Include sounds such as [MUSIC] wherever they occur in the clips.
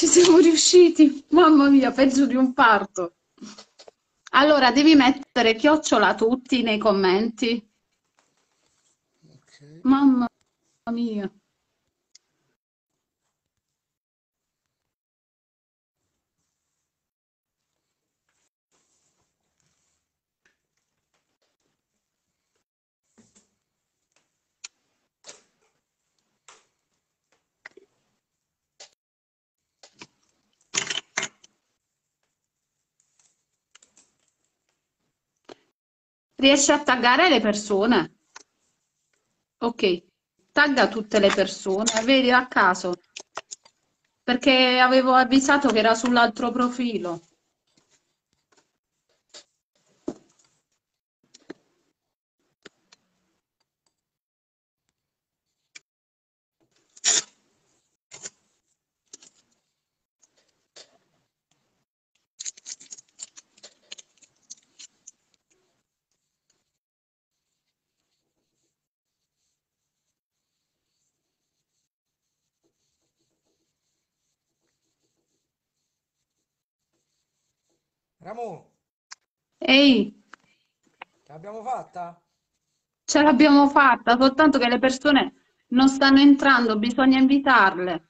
Ci siamo riusciti, mamma mia, peggio di un parto. Allora, devi mettere chiocciola tutti nei commenti. Ok. Mamma mia. Riesci a taggare le persone? Ok, tagga tutte le persone, vedi a caso, perché avevo avvisato che era sull'altro profilo. Ramon, Ehi, ce l'abbiamo fatta? ce l'abbiamo fatta, soltanto che le persone non stanno entrando, bisogna invitarle,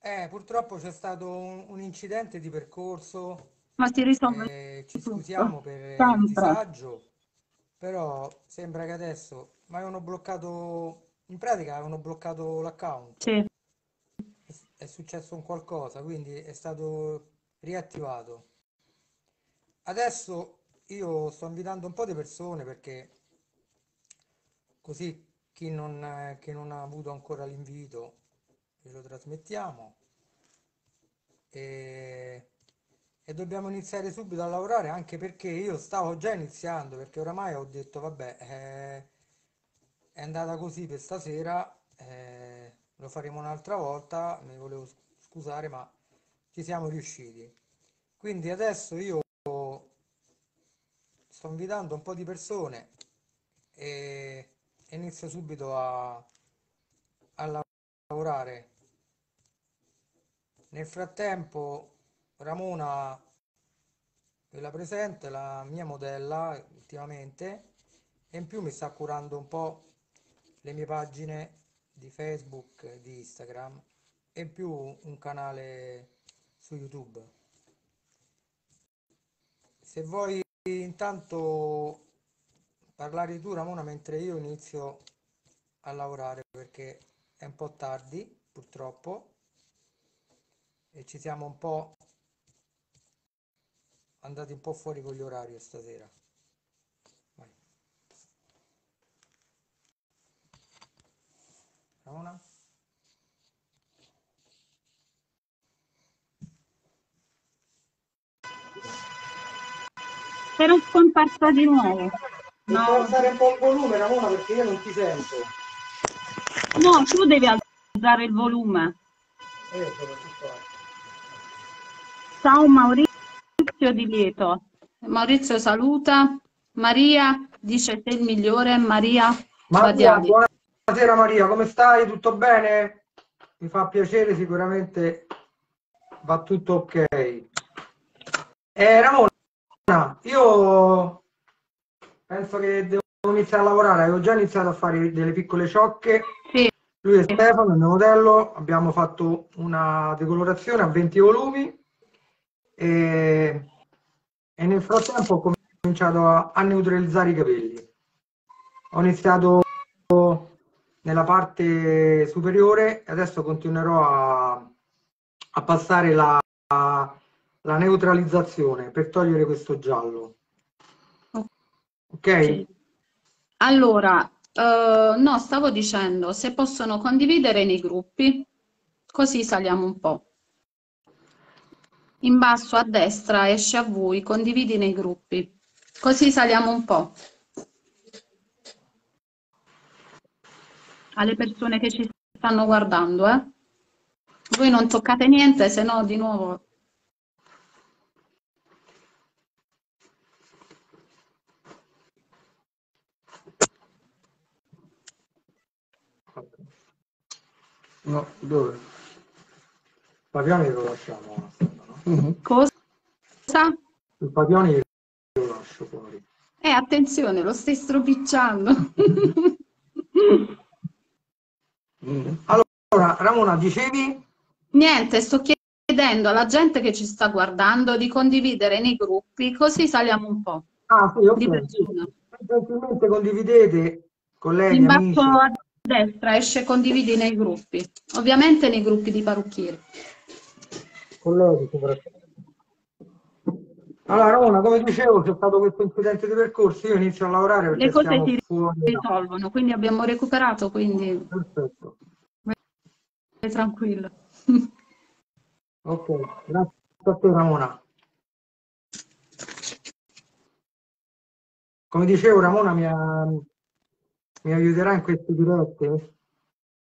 Eh, purtroppo c'è stato un, un incidente di percorso, ma si risolve eh, ci scusiamo per il sempre. disagio, però sembra che adesso mi avevano bloccato, in pratica avevano bloccato l'account, Sì. è, è successo un qualcosa, quindi è stato riattivato. Adesso io sto invitando un po' di persone perché così chi non, chi non ha avuto ancora l'invito glielo trasmettiamo. E, e dobbiamo iniziare subito a lavorare anche perché io stavo già iniziando perché oramai ho detto vabbè eh, è andata così per stasera eh, lo faremo un'altra volta mi volevo scusare ma ci siamo riusciti quindi adesso io sto invitando un po' di persone e inizio subito a, a lavorare. Nel frattempo, Ramona ve la presento, la mia modella ultimamente e in più mi sta curando un po' le mie pagine di Facebook, di Instagram e in più un canale su YouTube. Se vuoi intanto parlare tu, Ramona, mentre io inizio a lavorare perché è un po' tardi, purtroppo, e ci siamo un po' andati un po' fuori con gli orari stasera. Vai. Ramona? Ero scomparsa di nuovo. Devi No, alzare un po' il volume, Ramona, perché io non ti sento. no, tu devi alzare il volume. Eh, sono tutto qua. Ciao Maurizio Di Lieto. Maurizio saluta. Maria dice sei il migliore. Maria Maria, buonasera Maria, come stai? Tutto bene? Mi fa piacere, sicuramente va tutto ok. Eh, Ramona, io penso che devo iniziare a lavorare, avevo già iniziato a fare delle piccole ciocche. Sì, Lui è Stefano, il mio modello, abbiamo fatto una decolorazione a 20 volumi e, e nel frattempo ho cominciato a, a neutralizzare i capelli. Ho iniziato nella parte superiore e adesso continuerò a, a passare la, la neutralizzazione per togliere questo giallo. Ok? sì. Allora, eh, no, stavo dicendo se possono condividere nei gruppi, così saliamo un po'. In basso a destra esce a voi, condividi nei gruppi, così saliamo un po'. Alle persone che ci stanno guardando, eh? Voi non toccate niente, se no di nuovo No, dove? Papione lo lasciamo. No? Mm-hmm. Cosa? Il papione lo lascio fuori. Eh, attenzione, lo stai stropicciando. allora, Ramona, dicevi? Niente, sto chiedendo alla gente che ci sta guardando di condividere nei gruppi, così saliamo un po'. Ah, sì, ok. Di persona. Gentilmente condividete, colleghi, In basso a destra esce condividi nei gruppi, ovviamente nei gruppi di parrucchieri. Colleghi, soprattutto. Allora, Ramona, come dicevo, c'è stato questo incidente di percorso, io inizio a lavorare perché Le cose si fuori. risolvono, quindi abbiamo recuperato, quindi... Perfetto. Vai tranquillo. [LAUGHS] ok, grazie a te Ramona. Come dicevo, Ramona mi, ha, mi aiuterà in questi diretti.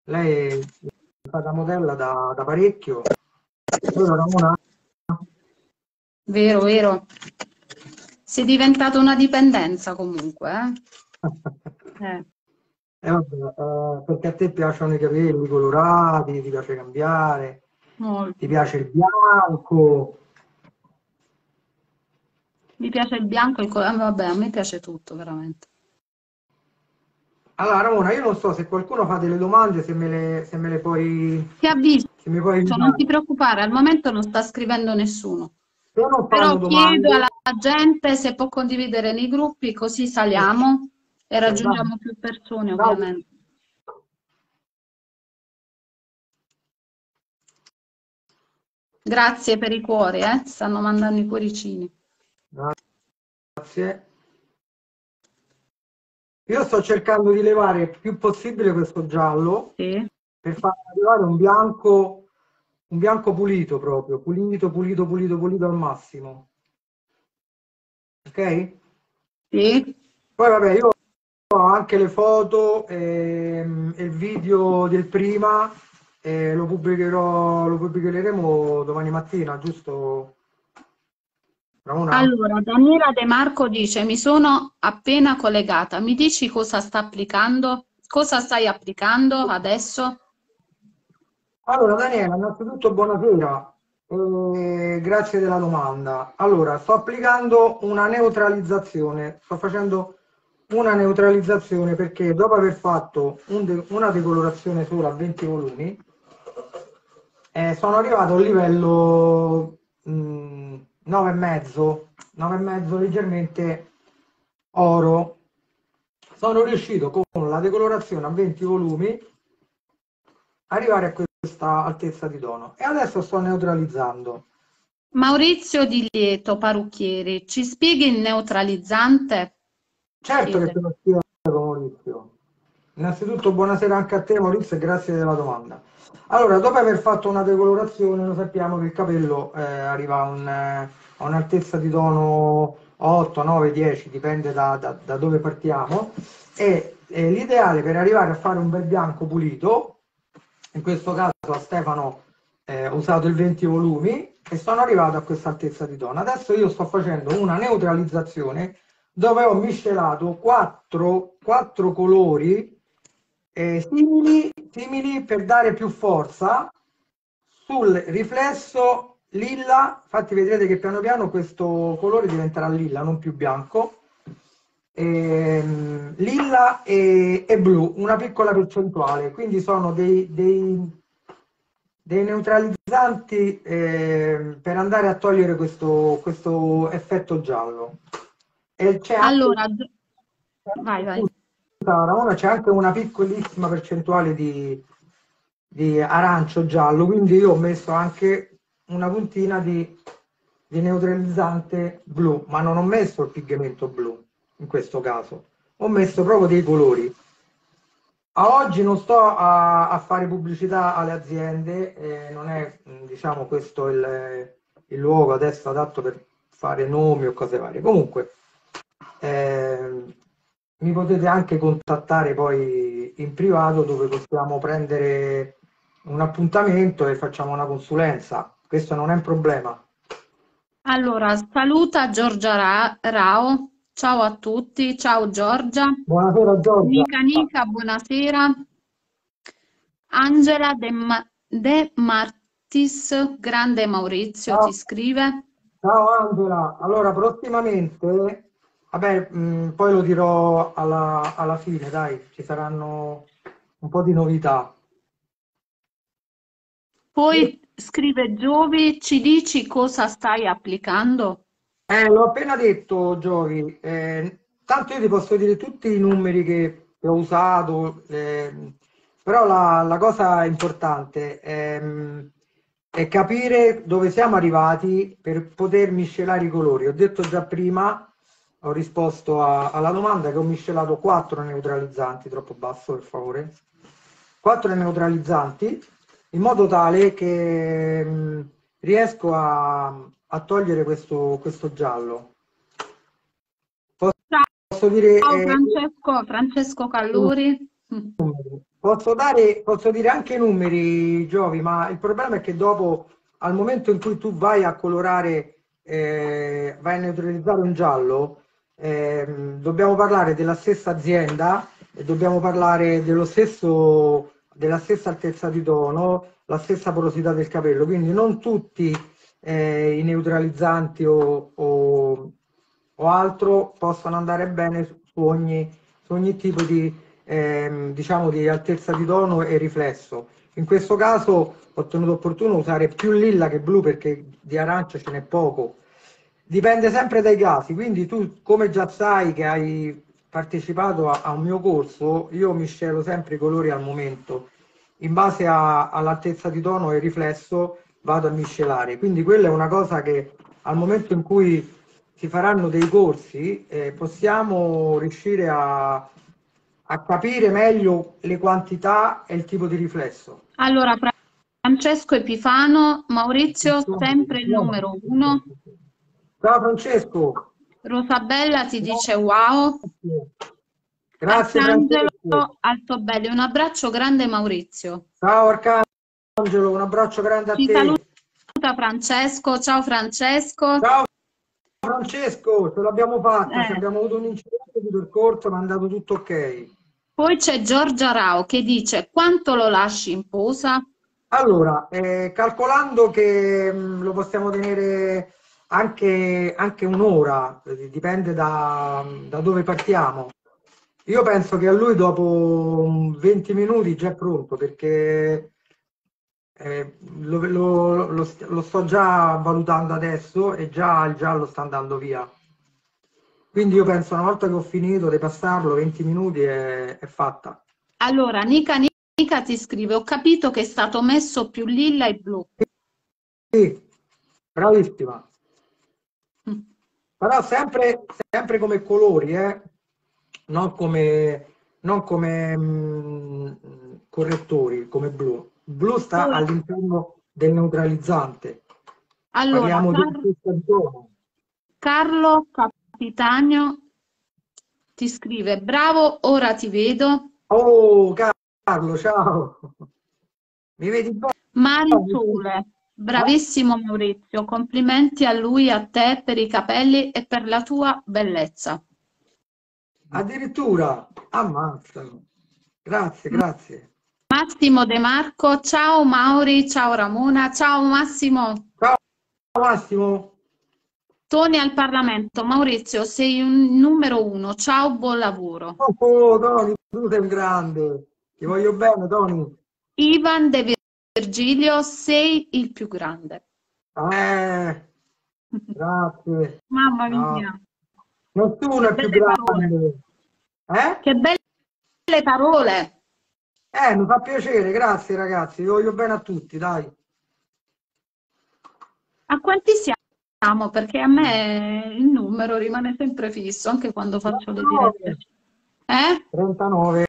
Lei è stata modella da, da parecchio. Vero Ramona? Vero, vero. Sei diventata una dipendenza comunque, eh? eh. [LAUGHS] Eh, vabbè, eh, perché a te piacciono i capelli colorati, ti piace cambiare, Molto. ti piace il bianco. Mi piace il bianco, il colore, vabbè, a me piace tutto, veramente. Allora, Ramona, io non so se qualcuno fa delle domande, se me le, se me le puoi... Ti avviso, puoi non ti preoccupare, al momento non sta scrivendo nessuno. Però domande... chiedo alla gente se può condividere nei gruppi, così saliamo e raggiungiamo più persone, ovviamente. Grazie per i cuori, eh? stanno mandando i cuoricini. Grazie. Io sto cercando di levare il più possibile questo giallo sì. per far arrivare un bianco un bianco pulito proprio, pulito, pulito, pulito, pulito al massimo. Ok? Sì. Poi vabbè, io ho anche le foto e, ehm, e il video del prima e lo pubblicherò, lo pubblicheremo domani mattina, giusto? Ramona? Allora, Daniela De Marco dice, mi sono appena collegata, mi dici cosa sta applicando? Cosa stai applicando adesso? Allora Daniela, innanzitutto buonasera, eh, grazie della domanda. Allora, sto applicando una neutralizzazione, sto facendo una neutralizzazione perché dopo aver fatto un de una decolorazione sola a 20 volumi, eh, sono arrivato a un livello mh, 9,5, 9,5 leggermente oro. Sono riuscito con la decolorazione a 20 volumi arrivare a questa altezza di tono e adesso sto neutralizzando. Maurizio Di Lieto, parrucchiere, ci spieghi il neutralizzante? Certo che te lo spiego Maurizio. Innanzitutto buonasera anche a te Maurizio e grazie della domanda. Allora, dopo aver fatto una decolorazione, lo sappiamo che il capello eh, arriva a, un, eh, a un'altezza di tono 8, 9, 10, dipende da, da, da dove partiamo, e l'ideale per arrivare a fare un bel bianco pulito in questo caso a Stefano eh, ho usato il 20 volumi e sono arrivato a questa altezza di tono. Adesso io sto facendo una neutralizzazione dove ho miscelato quattro, quattro colori eh, simili, simili per dare più forza sul riflesso lilla, infatti vedrete che piano piano questo colore diventerà lilla, non più bianco, eh, lilla e, e, blu, una piccola percentuale, quindi sono dei, dei, dei neutralizzanti eh, per andare a togliere questo, questo effetto giallo. E c'è allora, anche, vai, vai. C'è anche una piccolissima percentuale di, di arancio giallo, quindi io ho messo anche una puntina di, di neutralizzante blu, ma non ho messo il pigmento blu in questo caso. Ho messo proprio dei colori. A oggi non sto a, a fare pubblicità alle aziende, eh, non è diciamo questo il, il, luogo adesso adatto per fare nomi o cose varie. Comunque, eh, mi potete anche contattare poi in privato dove possiamo prendere un appuntamento e facciamo una consulenza. Questo non è un problema. Allora, saluta Giorgia Rao Ciao a tutti, ciao Giorgia. Buonasera Giorgia. Nica Nica, buonasera. Angela De, Ma De Mattis, grande Maurizio Ciao. ti scrive. Ciao Angela, allora prossimamente, vabbè, mh, poi lo dirò alla, alla fine, dai, ci saranno un po' di novità. Poi scrive Giovi, ci dici cosa stai applicando? Eh, l'ho appena detto, Giovi, eh, tanto io ti posso dire tutti i numeri che, ho usato, eh, però la, la cosa importante è, è capire dove siamo arrivati per poter miscelare i colori. Ho detto già prima, ho risposto a- alla domanda che ho miscelato quattro neutralizzanti, troppo basso per favore, quattro neutralizzanti in modo tale che mh, riesco a, a togliere questo, questo giallo. Posso, posso dire Ciao eh, Francesco, Francesco Calluri. Mm. Posso dare, posso dire anche i numeri, Giovi, ma il problema è che dopo, al momento in cui tu vai a colorare, eh, vai a neutralizzare un giallo, ehm, dobbiamo parlare della stessa azienda e dobbiamo parlare dello stesso, della stessa altezza di tono, la stessa porosità del capello, quindi non tutti eh, i neutralizzanti o, o- o altro possono andare bene su ogni, su ogni tipo di, ehm, diciamo, di altezza di tono e riflesso. In questo caso ho tenuto opportuno usare più lilla che blu perché di arancia ce n'è poco. Dipende sempre dai casi, quindi tu come già sai che hai partecipato a, a un mio corso, io miscelo sempre i colori al momento. In base all'altezza di tono e riflesso vado a miscelare. Quindi quella è una cosa che al momento in cui si faranno dei corsi eh, possiamo riuscire a, a capire meglio le quantità e il tipo di riflesso. Allora, Fra- Francesco Epifano, Maurizio, sempre il numero uno. Ciao Francesco. Rosabella ti dice wow. Grazie Arcangelo. Altobelli, un abbraccio grande Maurizio. Ciao Arcangelo, un abbraccio grande a Ci te. saluta Francesco, ciao Francesco. Ciao Francesco, ce l'abbiamo fatta, Eh. abbiamo avuto un incidente di percorso, ma è andato tutto ok. Poi c'è Giorgia Rao che dice quanto lo lasci in posa? Allora, eh, calcolando che mh, lo possiamo tenere anche, anche un'ora, eh, dipende da, da dove partiamo. Io penso che a lui dopo mm, 20 minuti già è pronto perché eh, lo, lo- lo lo sto già valutando adesso e già il giallo sta andando via. Quindi io penso una volta che ho finito di passarlo, 20 minuti è, è fatta. Allora, Nica Nica ti scrive, ho capito che è stato messo più lilla e blu. Sì, bravissima. Però sempre, sempre come colori, eh? Non come, non come mm, correttori, come blu. Blu sta Poi- all'interno del neutralizzante. Allora, Parliamo di Car- altezza di tono. Carlo Capitagno ti scrive, bravo, ora ti vedo. Oh, Carlo, ciao. Mi vedi bene? Marisole, bravissimo Maurizio, complimenti a lui, a te per i capelli e per la tua bellezza. Addirittura, ammazza. Grazie, grazie. Massimo De Marco, ciao Mauri, ciao Ramona, ciao Massimo. Ciao Massimo. Toni al Parlamento, Maurizio, sei un numero uno, ciao, buon lavoro. Oh, oh, Tony, tu sei un grande. Ti voglio bene, Tony. Ivan De Virgilio, sei il più grande. Eh, grazie. [LAUGHS] Mamma No. mia, Nessuno è più grande. Eh? che belle parole. Eh, mi fa piacere, grazie ragazzi. Vi voglio bene a tutti, dai. A quanti siamo? Perché a me il numero rimane sempre fisso, anche quando faccio le dirette. Eh? 39.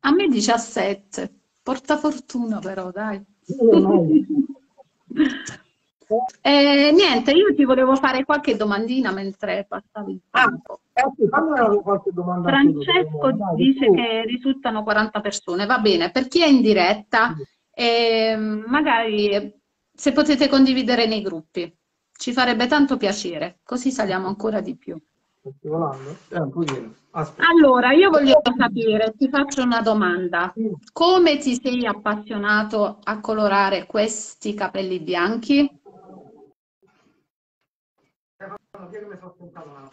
A me 17. Porta fortuna però, dai. [LAUGHS] Eh, niente, io ti volevo fare qualche domandina mentre passavi il Ah, tempo. anche tu, Francesco dai, dice tu. che risultano 40 persone, va bene, per chi è in diretta, ehm, magari eh, se potete condividere nei gruppi, ci farebbe tanto piacere, così saliamo ancora di più. Eh. Allora, io voglio sapere, ti faccio una domanda. Come ti sei appassionato a colorare questi capelli bianchi?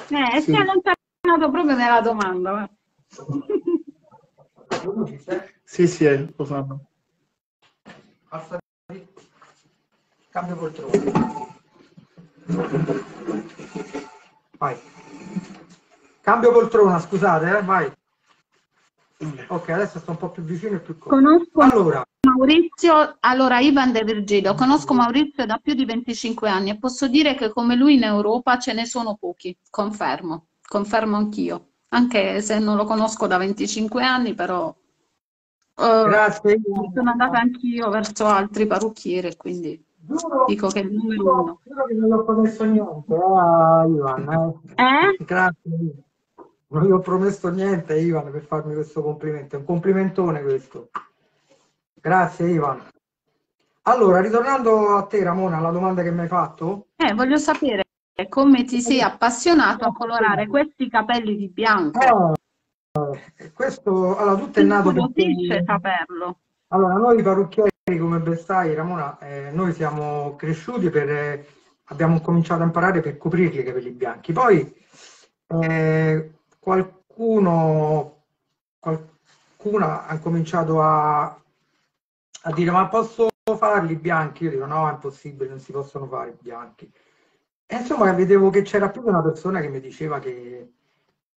Eh, Sì. si è allontanato proprio nella domanda. Sì, sì, eh, lo fanno. Cambio poltrona. Vai. Cambio poltrona, scusate, eh, vai. Ok, adesso sto un po' più vicino e più. Conosco Allora, Maurizio, allora Ivan De Virgilio, conosco Maurizio da più di 25 anni e posso dire che come lui in Europa ce ne sono pochi, confermo, confermo anch'io, anche se non lo conosco da 25 anni, però eh, grazie. sono andata anch'io verso altri parrucchieri, quindi Giuro, dico che è il numero uno. giuro che non gli ho promesso niente, eh, Ivan. eh. Eh? Grazie. Non gli ho promesso niente, Ivan, per farmi questo complimento. È un complimentone questo. Grazie, Ivan. Allora, ritornando a te, Ramona, alla domanda che mi hai fatto. Eh, voglio sapere come ti sei appassionato a colorare questi capelli di bianco. Eh, questo, allora, tutto è nato Incuriosisce perché... saperlo. Allora, noi parrucchieri, come ben sai, Ramona, eh, noi siamo cresciuti per... eh, abbiamo cominciato a imparare per coprirli i capelli bianchi. Poi eh, qualcuno, qualcuna ha cominciato a, a dire ma posso farli bianchi? Io dico no, è impossibile, non si possono fare bianchi. E insomma, vedevo che c'era più di una persona che mi diceva che,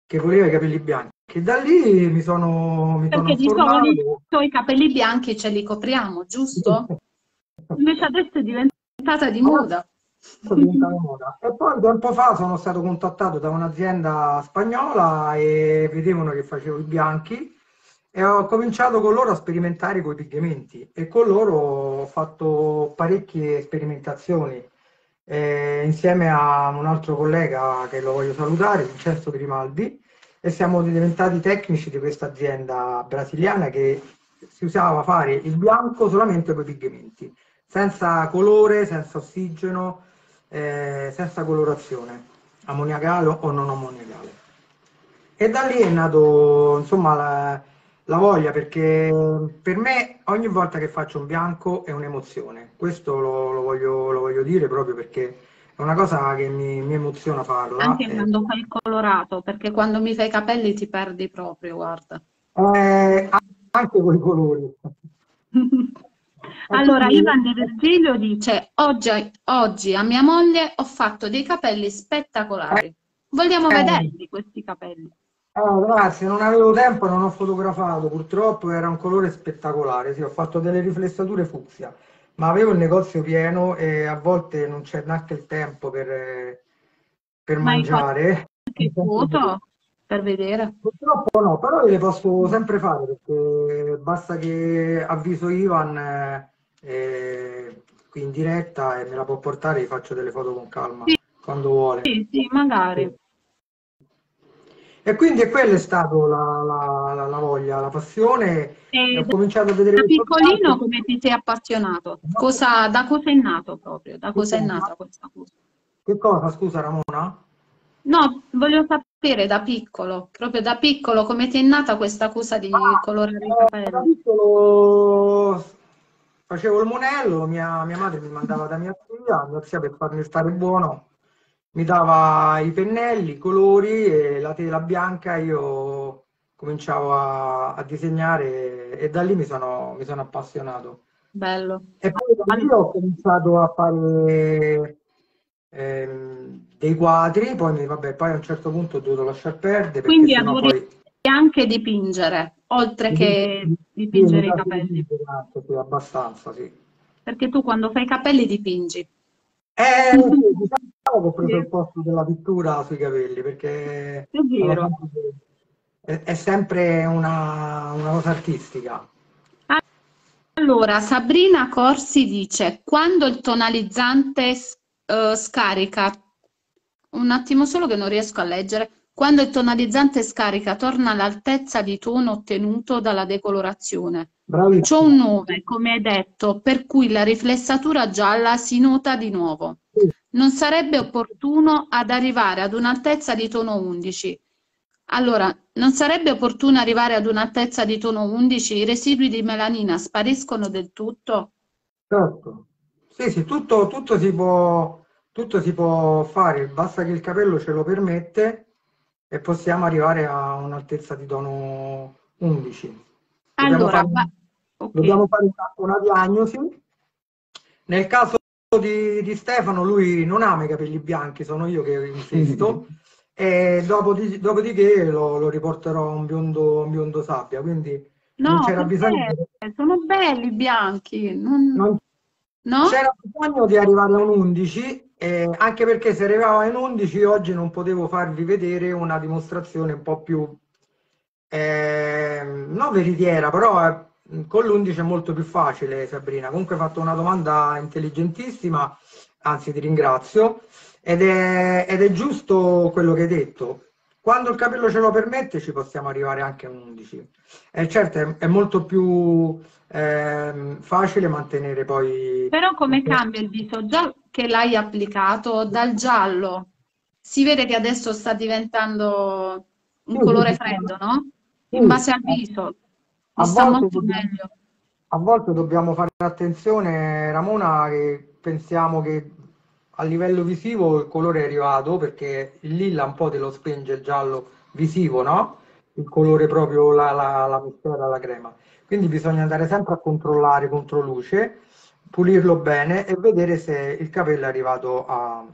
che voleva i capelli bianchi. E da lì mi sono, mi Perché di informato. solito i capelli bianchi ce li copriamo, giusto? [LAUGHS] Invece adesso è diventata di moda. E poi tempo fa sono stato contattato da un'azienda spagnola e vedevano che facevo i bianchi e ho cominciato con loro a sperimentare con i pigmenti e con loro ho fatto parecchie sperimentazioni eh, insieme a un altro collega che lo voglio salutare, Vincenzo Grimaldi, e siamo diventati tecnici di questa azienda brasiliana che si usava fare il bianco solamente con i pigmenti, senza colore, senza ossigeno, eh, senza colorazione, ammoniacale o non ammoniacale. E da lì è nato insomma la, la voglia perché per me ogni volta che faccio un bianco è un'emozione, questo lo, lo voglio, lo voglio dire proprio perché è una cosa che mi, mi emoziona farla. Anche eh. quando fai il colorato, perché quando mi fai i capelli ti perdi proprio, guarda. Eh, anche con i colori. [LAUGHS] Allora, Ivan De Virgilio dice, oggi, oggi a mia moglie ho fatto dei capelli spettacolari. Vogliamo Eh. vederli questi capelli? Oh, grazie, non avevo tempo non ho fotografato, purtroppo era un colore spettacolare, sì, ho fatto delle riflessature fucsia, ma avevo il negozio pieno e a volte non c'è neanche il tempo per, per Ma mangiare. Che foto per vedere? Purtroppo no, però le posso sempre fare perché basta che avviso Ivan eh, qui in diretta e me la può portare e faccio delle foto con calma Sì. quando vuole. Sì, sì, magari. E quindi è quella è stata la, la- la- la voglia, la passione. E E ho cominciato a vedere da piccolino come ti sei appassionato? Cosa, da cosa è nato proprio? Da cosa è nata questa cosa? Che cosa, scusa Ramona? No, voglio sapere da piccolo, proprio da piccolo, come ti è nata questa cosa di colorare i Eh, da capelli? piccolo facevo il monello, mia, mia madre mi mandava da mia zia, mia zia per farmi stare buono mi dava i pennelli, i colori e la tela bianca, io cominciavo a, a disegnare e da lì mi sono, mi sono appassionato. Bello. E poi da lì ho cominciato a fare ehm, dei quadri, poi, vabbè, poi a un certo punto ho dovuto lasciar perdere Quindi adori poi... anche dipingere, oltre che dipingere i capelli, Sì, abbastanza, sì. perché tu quando fai i capelli dipingi. Eh, [LAUGHS] sì, diciamo che ho preso il posto della pittura sui capelli perché È vero. è, è sempre una, una cosa artistica. Allora, Sabrina Corsi dice, quando il tonalizzante eh, scarica, un attimo solo che non riesco a leggere, quando il tonalizzante scarica torna all'altezza di tono ottenuto dalla decolorazione. C'ho Bravissimo. un 9, come hai detto, per cui la riflessatura gialla si nota di nuovo. Sì, non sarebbe opportuno ad arrivare ad un'altezza di tono 11. Allora, non sarebbe opportuno arrivare ad un'altezza di tono 11? I residui di melanina spariscono del tutto? Certo. Sì, sì, tutto, tutto si può, tutto si può fare, basta che il capello ce lo permette e possiamo arrivare a un'altezza di tono 11. Dobbiamo Allora, fare, va- ok. dobbiamo fare una, una diagnosi. Nel caso di, di Stefano, lui non ama i capelli bianchi, sono io che insisto, e dopodi- dopodiché lo, lo riporterò a un biondo, un biondo sabbia, quindi non No, c'era bisogno sono belli i bianchi, non- non no? C'era bisogno di arrivare a un 11, eh, anche perché se arrivavo a un 11 oggi non potevo farvi vedere una dimostrazione un po' più, ehm, non veritiera, però eh, con l'11 è molto più facile, Sabrina. Comunque hai fatto una domanda intelligentissima, anzi ti ringrazio, ed è, ed è giusto quello che hai detto. Quando il capello ce lo permette ci possiamo arrivare anche a un 11. E certo è, è molto più ehm, facile mantenere poi... Però come cambia il viso? Già che l'hai applicato dal giallo, si vede che adesso sta diventando un colore freddo, no? In base al viso, A mi sta molto meglio. A volte dobbiamo fare attenzione, Ramona, che pensiamo che a livello visivo il colore è arrivato perché il lilla un po' te lo spenge il giallo visivo, no? Il colore proprio, la, la, la mistura, la crema. Quindi bisogna andare sempre a controllare contro luce, pulirlo bene e vedere se il capello è arrivato a-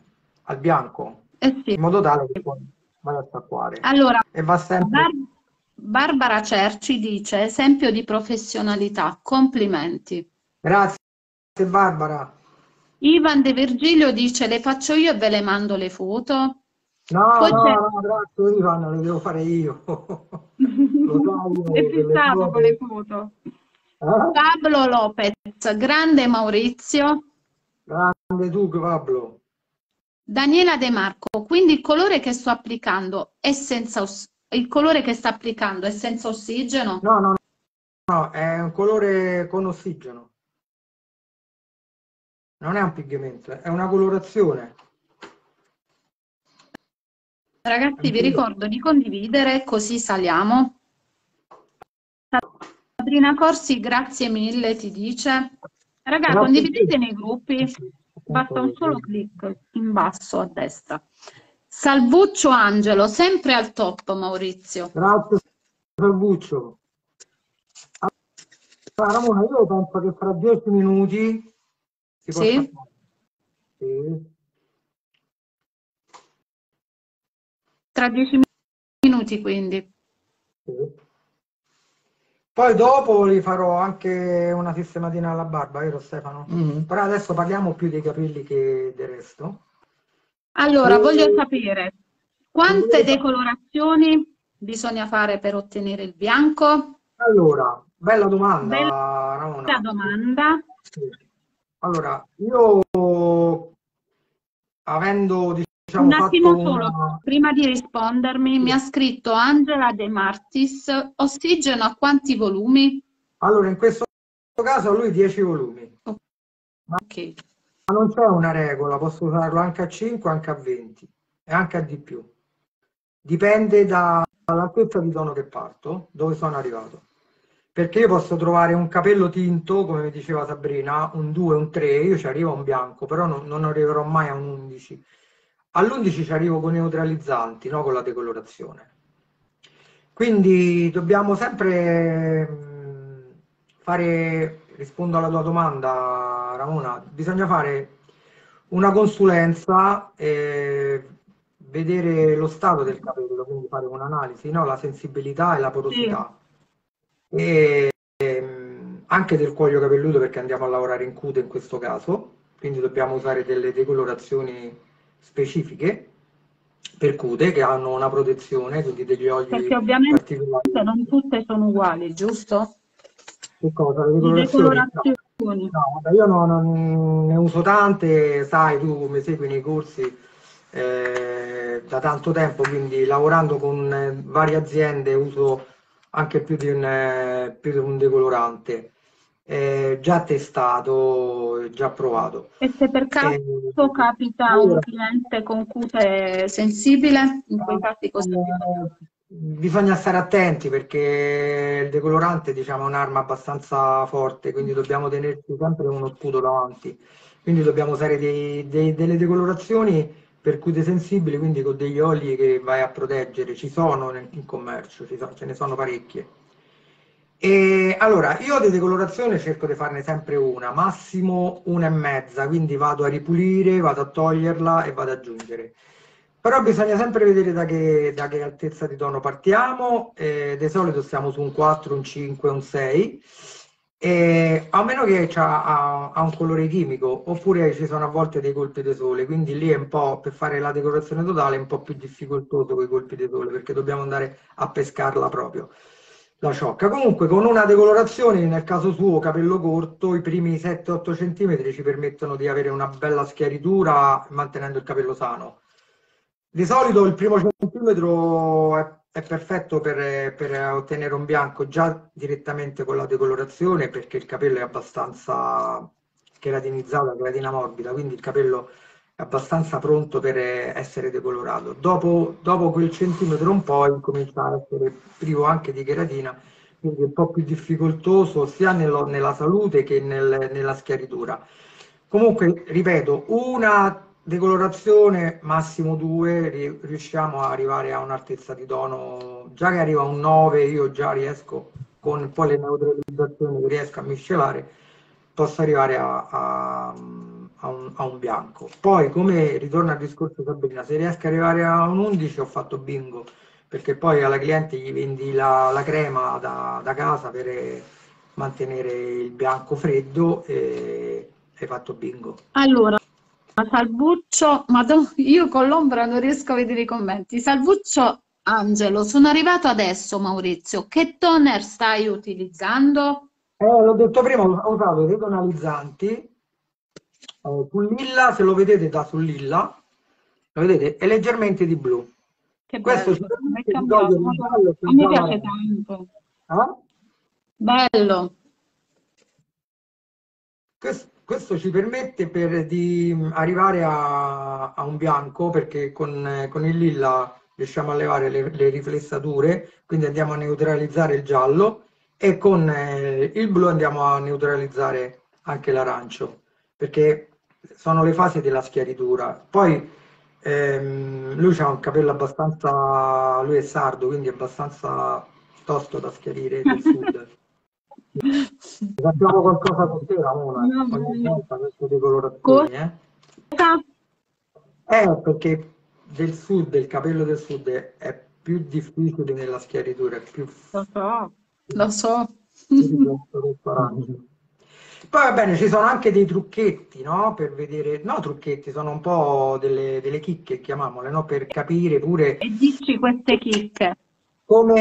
al bianco, Eh sì. in modo tale che poi vai a stacquare. Allora, E va sempre... Bar- Barbara Cerci dice, esempio di professionalità, complimenti. Grazie Barbara. Ivan De Virgilio dice, le faccio io e ve le mando le foto. No, Poi no, no, grazie Ivan, le devo fare io. [LAUGHS] [LAUGHS] Delle fissato con le foto. Eh? Pablo Lopez, grande Maurizio. Grande tu, Pablo. Daniela De Marco, quindi il colore che sto applicando è senza il colore che sta applicando è senza ossigeno? No, no, no, è un colore con ossigeno. Non è un pigmento, è una colorazione. Ragazzi, vi ricordo di condividere così saliamo. Sabrina Corsi, grazie mille, ti dice. Raga, Grazie a condividete te. nei gruppi, basta un solo clic in basso a destra. Salvuccio Angelo, sempre al top, Maurizio. Grazie Salvuccio. Allora, Ramona, io penso che fra dieci minuti si possa. Sì. Tra dieci minuti, quindi. Poi dopo li farò anche una sistematina alla barba, vero Stefano? Mhm. Però adesso parliamo più dei capelli che del resto. Allora, Eh, voglio sapere quante decolorazioni bisogna fare per ottenere il bianco? Allora, bella domanda, Bella Ramona. domanda. Sì. Allora, io avendo diciamo Un attimo solo, prima di rispondermi, mi ha scritto Angela De Martis, ossigeno a quanti volumi? Allora, in questo caso a lui 10 volumi. Ok, Ma non c'è una regola, posso usarlo anche a 5, anche a 20 e anche a di più. Dipende da- dall'altezza di tono che parto, dove sono arrivato. Perché io posso trovare un capello tinto, come mi diceva Sabrina, un 2, un 3, io ci arrivo a un bianco, però non, non arriverò mai a un 11. All'11 ci arrivo con i neutralizzanti, no con la decolorazione. Quindi dobbiamo sempre mh, fare, rispondo alla tua domanda, Ramona, bisogna fare una consulenza e vedere lo stato del capello, quindi fare un'analisi, no? La sensibilità e la porosità. E ehm, anche del cuoio capelluto perché andiamo a lavorare in cute in questo caso, quindi dobbiamo usare delle decolorazioni specifiche per cute che hanno una protezione, quindi degli oli perché ovviamente non tutte sono uguali, giusto? Che cosa? Le decolorazioni? No. io no- non ne uso tante, sai, tu mi segui nei corsi eh, da tanto tempo, quindi lavorando con eh, varie aziende uso anche più di un, eh, più di un decolorante. Eh, già testato, già provato. E se per caso Eh, capita un cliente con cute sensibile, in quei casi cosa Eh, Bisogna stare attenti perché il decolorante diciamo, è un'arma abbastanza forte, quindi dobbiamo tenerci sempre uno scudo davanti. Quindi dobbiamo usare dei- dei- delle decolorazioni per cute sensibili, quindi con degli oli che vai a proteggere. Ci sono nel- in commercio, ci sono- ce ne sono parecchie. E allora, io di decolorazione cerco di farne sempre una, massimo una e mezza, quindi vado a ripulire, vado a toglierla e vado ad aggiungere. Però bisogna sempre vedere da che, da che altezza di tono partiamo, eh, di solito stiamo su un 4, un 5, un 6, e a meno che ha, ha un colore chimico, oppure ci sono a volte dei colpi di sole, quindi lì è un po' per fare la decorazione totale è un po' più difficoltoso con i colpi di sole, perché dobbiamo andare a pescarla proprio la ciocca. Comunque con una decolorazione, nel caso suo capello corto, i primi 7-8 cm ci permettono di avere una bella schiaritura mantenendo il capello sano. Di solito il primo centimetro è, è perfetto per, per ottenere un bianco già direttamente con la decolorazione perché il capello è abbastanza cheratinizzato, cheratina morbida, quindi il capello abbastanza pronto per essere decolorato. Dopo, dopo quel centimetro un po' incomincia a essere privo anche di cheratina, quindi un po' più difficoltoso sia nello- nella salute che nel- nella schiaritura. Comunque, ripeto, una decolorazione, massimo due, ri- riusciamo a arrivare a un'altezza di tono, già che arriva a un 9, io già riesco, con poi le neutralizzazioni riesco a miscelare, posso arrivare a, a- a un, a un bianco. Poi, come ritorno al discorso Sabrina, se riesco ad arrivare a un 11 ho fatto bingo, perché poi alla cliente gli vendi la, la crema da, da casa per eh, mantenere il bianco freddo e hai fatto bingo. Allora, Salvuccio, madonna, io con l'ombra non riesco a vedere i commenti. Salvuccio Angelo, sono arrivato adesso, Maurizio. Che toner stai utilizzando? Eh, l'ho detto prima, ho usato dei tonalizzanti eh, sul lilla, se lo vedete da sul lilla, lo vedete, è leggermente di blu. Che Questo sicuramente il A me sul piace tanto. Eh? Bello. Questo, questo ci permette per, di arrivare a, a un bianco perché con, eh, con il lilla riusciamo a levare le, le riflessature, quindi andiamo a neutralizzare il giallo e con eh, il blu andiamo a neutralizzare anche l'arancio perché sono le fasi della schiaritura. Poi ehm, lui ha un capello abbastanza, lui è sardo, quindi è abbastanza tosto da schiarire del [LAUGHS] sud. Sappiamo qualcosa con te, Ramona? No, queste decolorazioni, eh? Eh, perché del sud, il capello del sud è, è più difficile nella schiaritura, è più Lo so, lo so. Poi va bene, ci sono anche dei trucchetti, no? Per vedere, no trucchetti, sono un po' delle, delle chicche, chiamiamole, no? Per capire pure E dici queste chicche. come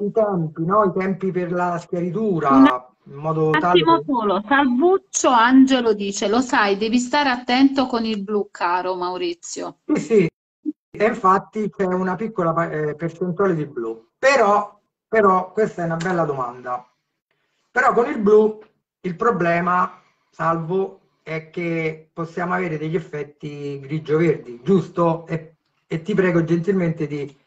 i tempi, no? I tempi per la schiaritura, Un in modo tale attimo solo, Salvuccio Angelo dice, lo sai, devi stare attento con il blu, caro Maurizio. Sì, sì, e infatti c'è una piccola eh, percentuale di blu. Però, però, questa è una bella domanda. Però con il blu il problema, salvo, è che possiamo avere degli effetti grigio-verdi, giusto? E, e ti prego gentilmente di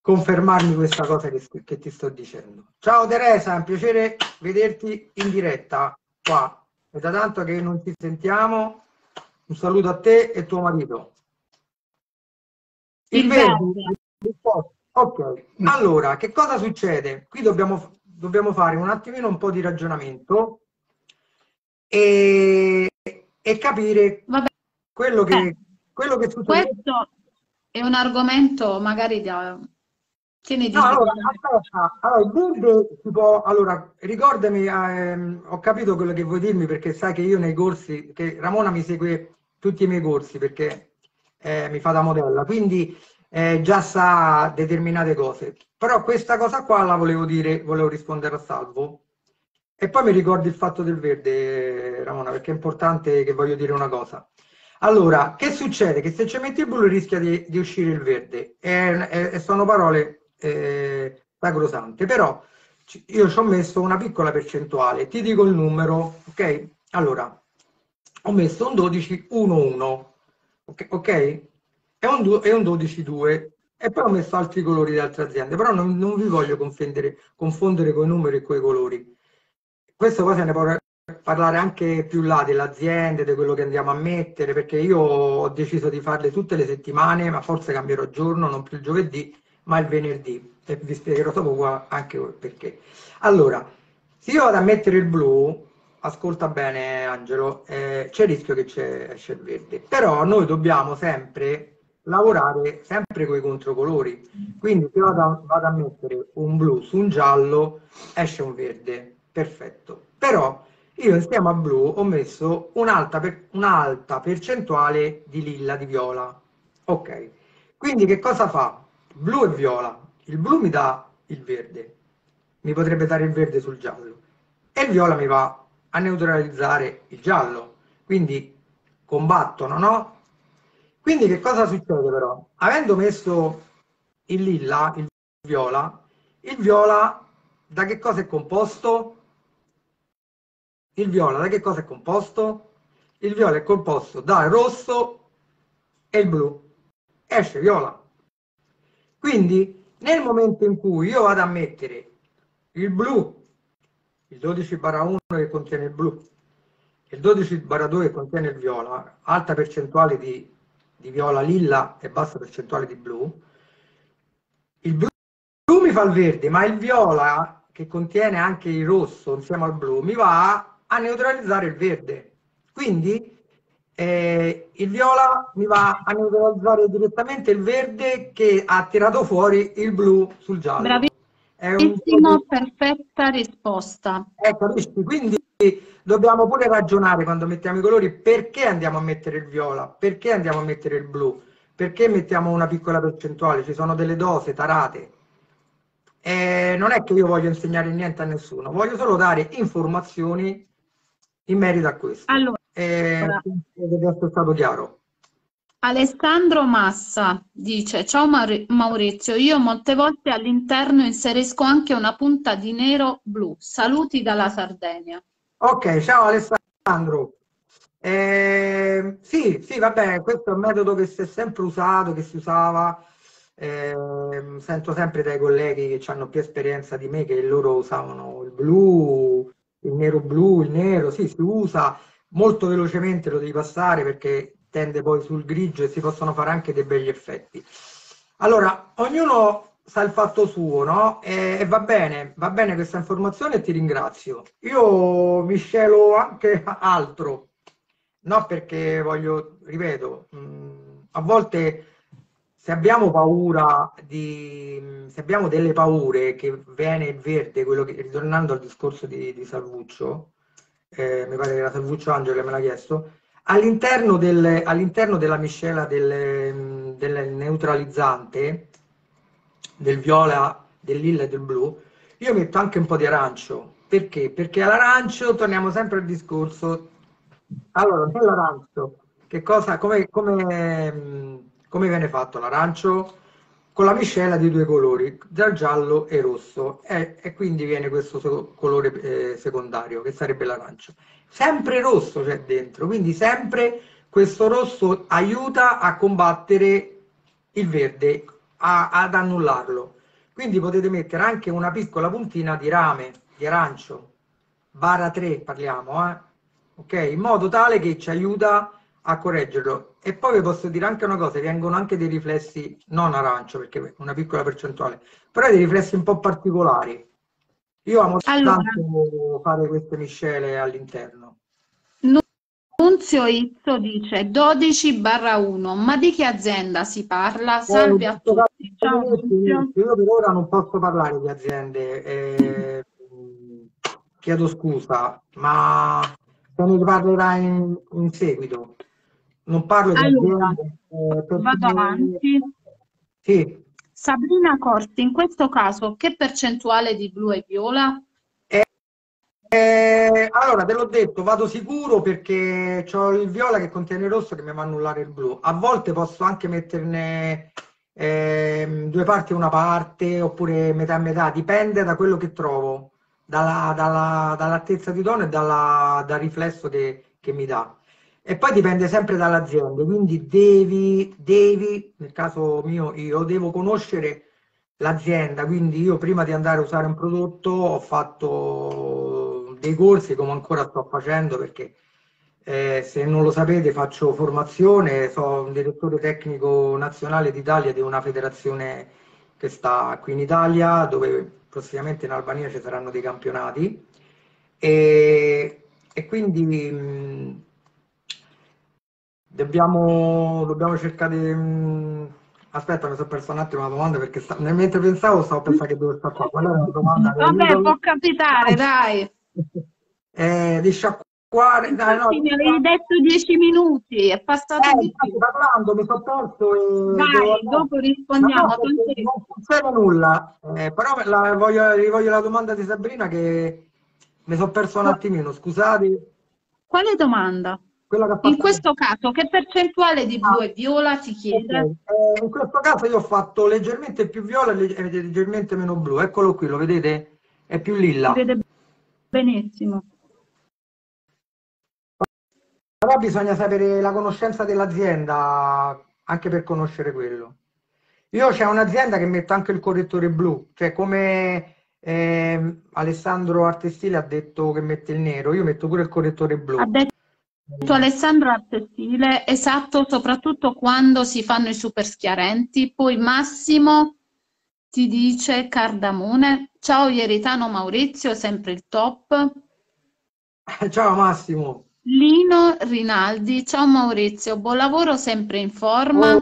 confermarmi questa cosa che, che ti sto dicendo. Ciao Teresa, è un piacere vederti in diretta qua. È da tanto che non ci sentiamo. Un saluto a te e tuo marito. Il Il verde. Ok, allora, che cosa succede? Qui dobbiamo, dobbiamo fare un attimino un po' di ragionamento e, e capire Vabbè, quello che, Eh. quello che succede. questo è un argomento magari da... Che ne dici? No, allora, allora, il verde si può, allora, ricordami, ehm, ho capito quello che vuoi dirmi perché sai che io nei corsi, che Ramona mi segue tutti i miei corsi perché eh, mi fa da modella, quindi eh, già sa determinate cose. Però questa cosa qua la volevo dire, volevo rispondere a Salvo. E poi mi ricordi il fatto del verde, Ramona, perché è importante che voglio dire una cosa. Allora, che succede? Che se ci metti il blu rischia di, di uscire il verde. E, e- sono parole eh, sacrosante. Però io ci ho messo una piccola percentuale, ti dico il numero, ok? Allora, ho messo un 12, 1, 1, ok? okay? E, un, e un 12, 2, e poi ho messo altri colori di altre aziende, però non, non vi voglio confondere, confondere con i numeri e con i colori. Questo poi se ne può parlare anche più là delle aziende, di quello che andiamo a mettere, perché io ho deciso di farle tutte le settimane, ma forse cambierò giorno, non più il giovedì, ma il venerdì. E vi spiegherò dopo anche perché. Allora, se io vado a mettere il blu, ascolta bene Angelo, eh, c'è il rischio che c'è il verde, però noi dobbiamo sempre lavorare sempre con i controcolori. Quindi se vado a, vado a mettere un blu su un giallo, esce un verde, perfetto. Però io insieme a blu ho messo un'alta, per, un'alta percentuale di lilla, di viola. Ok, quindi che cosa fa? Blu e viola. Il blu mi dà il verde, mi potrebbe dare il verde sul giallo. E il viola mi va a neutralizzare il giallo. Quindi combattono, no? Quindi che cosa succede però? Avendo messo il lilla, il viola, il viola da che cosa è composto? Il viola da che cosa è composto? Il viola è composto dal rosso e il blu. Esce viola. Quindi nel momento in cui io vado a mettere il blu, il 12 barra 1 che contiene il blu, il 12 barra 2 che contiene il viola, alta percentuale di, di viola lilla e bassa percentuale di blu, il blu, blu mi fa il verde, ma il viola che contiene anche il rosso insieme al blu mi va a neutralizzare il verde. Quindi eh, il viola mi va a neutralizzare direttamente il verde che ha tirato fuori il blu sul giallo. Bravissimo, un... perfetta risposta. Capisci? Quindi dobbiamo pure ragionare quando mettiamo i colori perché andiamo a mettere il viola, perché andiamo a mettere il blu, perché mettiamo una piccola percentuale, ci sono delle dose tarate. Eh, non è che io voglio insegnare niente a nessuno, voglio solo dare informazioni in merito a questo. Allora, eh, è stato chiaro. Alessandro Massa dice ciao Maurizio, io molte volte all'interno inserisco anche una punta di nero blu, saluti dalla Sardegna. Ok, ciao Alessandro. Eh, sì, sì, vabbè, questo è un metodo che si è sempre usato, che si usava, eh, sento sempre dai colleghi che hanno più esperienza di me che loro usavano il blu, il nero blu, il nero, sì, si usa molto velocemente, lo devi passare perché tende poi sul grigio e si possono fare anche dei begli effetti. Allora, ognuno sa il fatto suo, no? E, e va bene, va bene questa informazione e ti ringrazio. Io mi scelo anche altro, no? Perché voglio, ripeto, mh, mm, a volte se abbiamo paura di, se abbiamo delle paure che viene verde, quello che, ritornando al discorso di, di Salvuccio, eh, mi pare che era Salvuccio Angelo che me l'ha chiesto, all'interno, del, all'interno della miscela del, del, neutralizzante, del viola, del lilla e del blu, io metto anche un po' di arancio. Perché? Perché all'arancio torniamo sempre al discorso. Allora, nell'arancio, che cosa, come, come come viene fatto l'arancio? Con la miscela di due colori, già giallo e rosso, e, e quindi viene questo colore eh, secondario, che sarebbe l'arancio. Sempre rosso c'è dentro, quindi sempre questo rosso aiuta a combattere il verde, a, ad annullarlo. Quindi potete mettere anche una piccola puntina di rame, di arancio, bara 3 parliamo, eh? ok? In modo tale che ci aiuta a correggerlo. E poi vi posso dire anche una cosa, vengono anche dei riflessi, non arancio perché una piccola percentuale, però dei riflessi un po' particolari. Io amo allora, tanto fare queste miscele all'interno. Nunzio Izzo dice 12 barra 1, ma di che azienda si parla? Salve eh, a tutti. Ciao, io per ora non posso parlare di aziende, eh, chiedo scusa, ma se ne parlerà in, in seguito. Non parlo di allora, eh, vado avanti. Sì. Sabrina Corti, in questo caso che percentuale di blu e viola? Eh, eh, allora, te l'ho detto, vado sicuro perché ho il viola che contiene il rosso che mi va a annullare il blu. A volte posso anche metterne ehm, due parti e una parte, oppure metà e metà, dipende da quello che trovo, dalla- dalla- dall'altezza di tono e dalla- dal riflesso che, che mi dà. E poi dipende sempre dall'azienda, quindi devi, devi, nel caso mio, io devo conoscere l'azienda, quindi io prima di andare a usare un prodotto ho fatto dei corsi come ancora sto facendo perché eh, se non lo sapete faccio formazione, sono un direttore tecnico nazionale d'Italia di una federazione che sta qui in Italia dove prossimamente in Albania ci saranno dei campionati. E, e quindi mh, dobbiamo, dobbiamo cercare mh, Aspetta, mi sono perso un attimo la domanda perché sta... mentre pensavo stavo pensando che dovevo stare qua. Qual era la domanda? Vabbè, può capitare, dai. Eh, di sciacquare... Dai, no, mi avevi detto dieci minuti, è passato eh, più. parlando mi sono perso e... Dai, dopo rispondiamo. no, non succede nulla, Eh, però la, voglio, rivoglio la domanda di Sabrina che mi sono perso un attimino, scusate. Quale domanda? Ha In fatto- questo caso, che percentuale di blu e viola Ok, chiede? eh, in questo caso io ho fatto leggermente più viola e leg- leggermente meno blu. Eccolo qui, lo vedete? È più lilla. Si vede benissimo. Però bisogna sapere la conoscenza dell'azienda anche per conoscere quello. Io c'è un'azienda che mette anche il correttore blu, cioè come ehm, Alessandro Artestile ha detto che mette il nero, io metto pure il correttore blu. Ha detto Alessandro Artestile, esatto, soprattutto quando si fanno i super schiarenti. Poi Massimo ti dice Cardamone. Ciao Ieritano Maurizio, sempre il top. [LAUGHS] Ciao Massimo. Lino Rinaldi, ciao Maurizio, buon lavoro sempre in forma.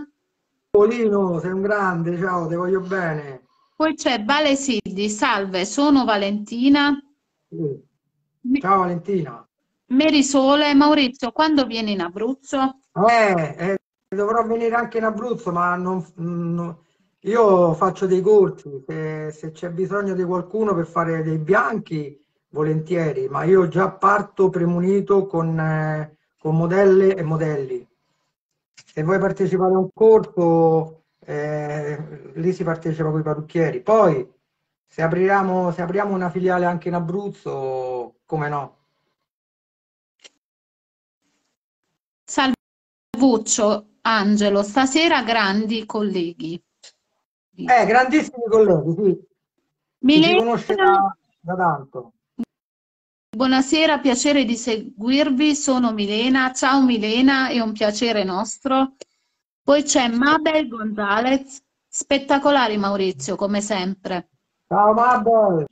Polino, sei un grande, ciao, ti voglio bene. Poi c'è Vale Siddi, salve, sono Valentina. Ciao Valentina. Merisole, Maurizio, quando vieni in Abruzzo? Eh, eh, dovrò venire anche in Abruzzo, ma non, non- io faccio dei corsi, se, se c'è bisogno di qualcuno per fare dei bianchi, volentieri, ma io già parto premunito con, eh, con modelle e modelli. Se vuoi partecipare a un corso, eh, lì si partecipa con i parrucchieri. Poi, se apriamo, se apriamo una filiale anche in Abruzzo, come no? Salvuccio, Angelo, stasera grandi colleghi. Eh, grandissimi colleghi, sì, Milena, da, da tanto. buonasera, piacere di seguirvi, sono Milena. Ciao Milena, è un piacere nostro. Poi c'è Mabel Gonzalez, spettacolari Maurizio, come sempre. Ciao Mabel,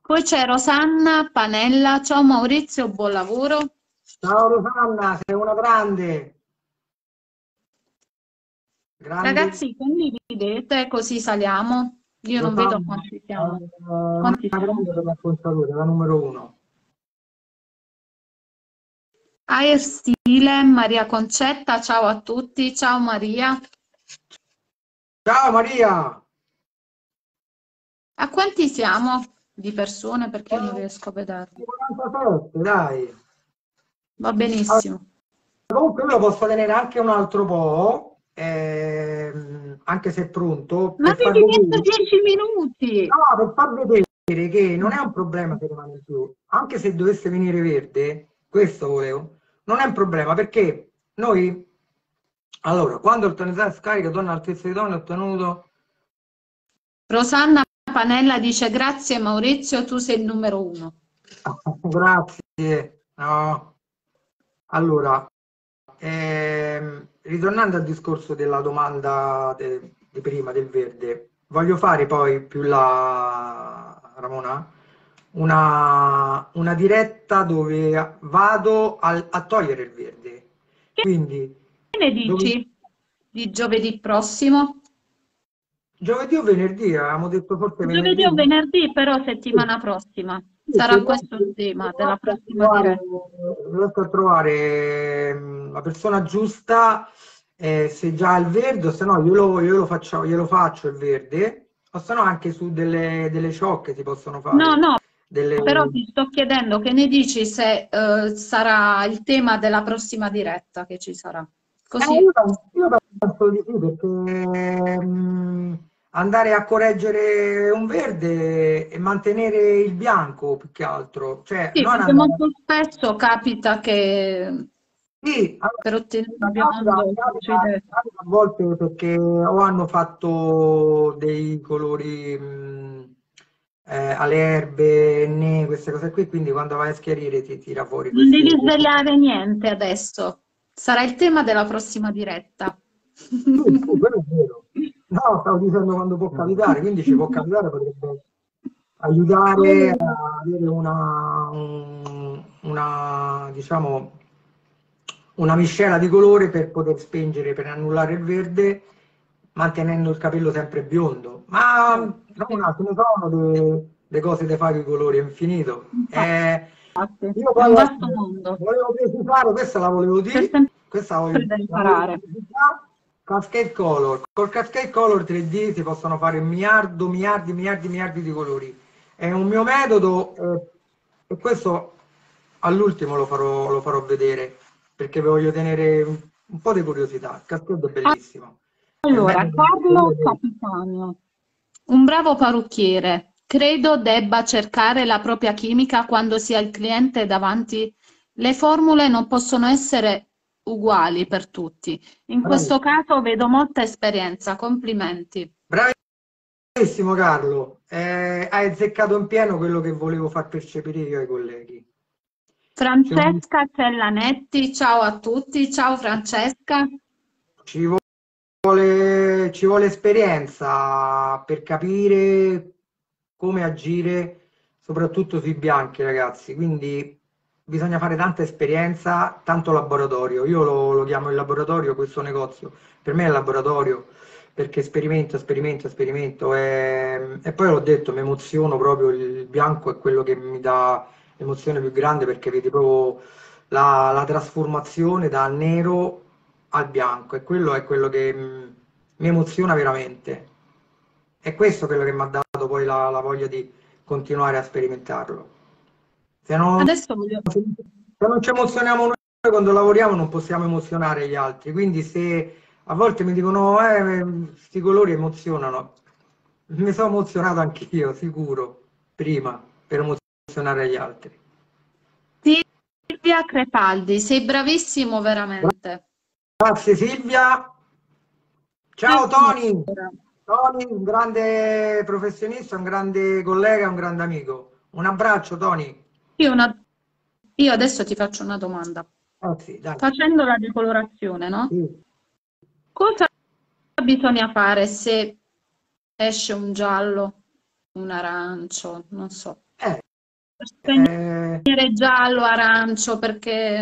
Poi c'è Rosanna Panella, ciao Maurizio, buon lavoro. Ciao Rosanna, sei una grande. Grande. Ragazzi, condividete così saliamo. Io non vedo Rosanna, quanti siamo. eh, Quanti siamo? la numero uno. Air Stile, Maria Concetta, ciao a tutti, ciao Maria. Ciao Maria, A quanti siamo di persone? Perché non riesco a vederli. 47, dai. Va benissimo. Comunque io lo posso tenere anche un altro po', ehm, anche se è pronto, Ma divento vedere- 10 minuti. No, per far vedere che non è un problema se rimane più, anche se dovesse venire verde, questo volevo, non è un problema perché noi, allora, quando il tonalità scarica torna all'altezza di tono ottenuto, Rosanna Panella dice grazie Maurizio, tu sei il numero uno. [LAUGHS] grazie, no. Allora, ehm, ritornando al discorso della domanda de- di prima del verde, voglio fare poi più la Ramona una, una diretta dove vado al- a togliere il verde. Quindi Che ne dici di giovedì prossimo? giovedì o venerdì, avevamo detto forse venerdì. Giovedì o venerdì, però settimana prossima. Sarà questo il tema della prossima diretta. riesco a trovare mm, la persona giusta, eh, se già il verde, o se no io lo, io lo faccio, glielo faccio il verde, o se no anche su delle, delle ciocche si possono fare. No, no, Delle- però ti sto chiedendo che ne dici se eh, sarà il tema della prossima diretta che ci sarà. Eh, Così io, io penso di sì, perché mm, andare a correggere un verde e mantenere il bianco più che altro. Cioè, Sì, andare- molto spesso capita che Sì, allora, per ottenere capita a volte perché o hanno fatto dei colori mh, eh, alle erbe, ne, queste cose qui, quindi quando vai a schiarire ti tira fuori Non devi svegliare niente adesso. Sarà il tema della prossima diretta. Sì, sì, quello è vero. [LAUGHS] No, stavo dicendo quando può capitare, quindi ci può capitare, potrebbe aiutare a avere una, un- una, diciamo, una miscela di colore per poter spengere, per annullare il verde, mantenendo il capello sempre biondo. Ma Ramona, ce ne sono le cose da fare con i colori, è infinito. Eh, io poi volevo precisare, questa la volevo dire, questa voglio da imparare. Cascade Color. Col Cascade Color 3D si possono fare miliardo, miliardi, miliardi, miliardi di colori. È un mio metodo eh, e questo all'ultimo lo farò, lo farò vedere perché vi voglio tenere un, po' di curiosità. Cascade è bellissimo. Allora, È Carlo Capitano, un bravo parrucchiere, credo debba cercare la propria chimica quando si ha il cliente davanti. Le formule non possono essere uguali per tutti. In questo caso vedo molta esperienza, complimenti. Bravissimo Carlo, Eh, hai azzeccato in pieno quello che volevo far percepire io ai colleghi. Francesca Cellanetti, ciao a tutti, ciao Francesca. Ci vuole, ci vuole esperienza per capire come agire, soprattutto sui bianchi, ragazzi. Quindi bisogna fare tanta esperienza, tanto laboratorio. Io lo, lo chiamo il laboratorio, questo negozio. Per me è il laboratorio perché sperimento, sperimento, sperimento. E, e poi l'ho detto, mi emoziono proprio. Il bianco è quello che mi dà l'emozione più grande perché vedi proprio la, la trasformazione dal nero al bianco e quello è quello che mh, mi emoziona veramente. È questo quello che mi ha dato poi la, la voglia di continuare a sperimentarlo. Se non, Adesso voglio... se non ci emozioniamo noi quando lavoriamo non possiamo emozionare gli altri. Quindi se a volte mi dicono eh, questi colori emozionano, mi sono emozionato anch'io, sicuro, prima, per emozionare gli altri. Silvia Crepaldi, sei bravissimo veramente. Grazie Silvia. Ciao Tony. Tony, un grande professionista, un grande collega, un grande amico. Un abbraccio Tony. Io, una- io adesso ti faccio una domanda. Eh sì. Facendo la decolorazione, no? Sì. Cosa bisogna fare se esce un giallo, un arancio, non so. Eh, spegnere eh, giallo, arancio, perché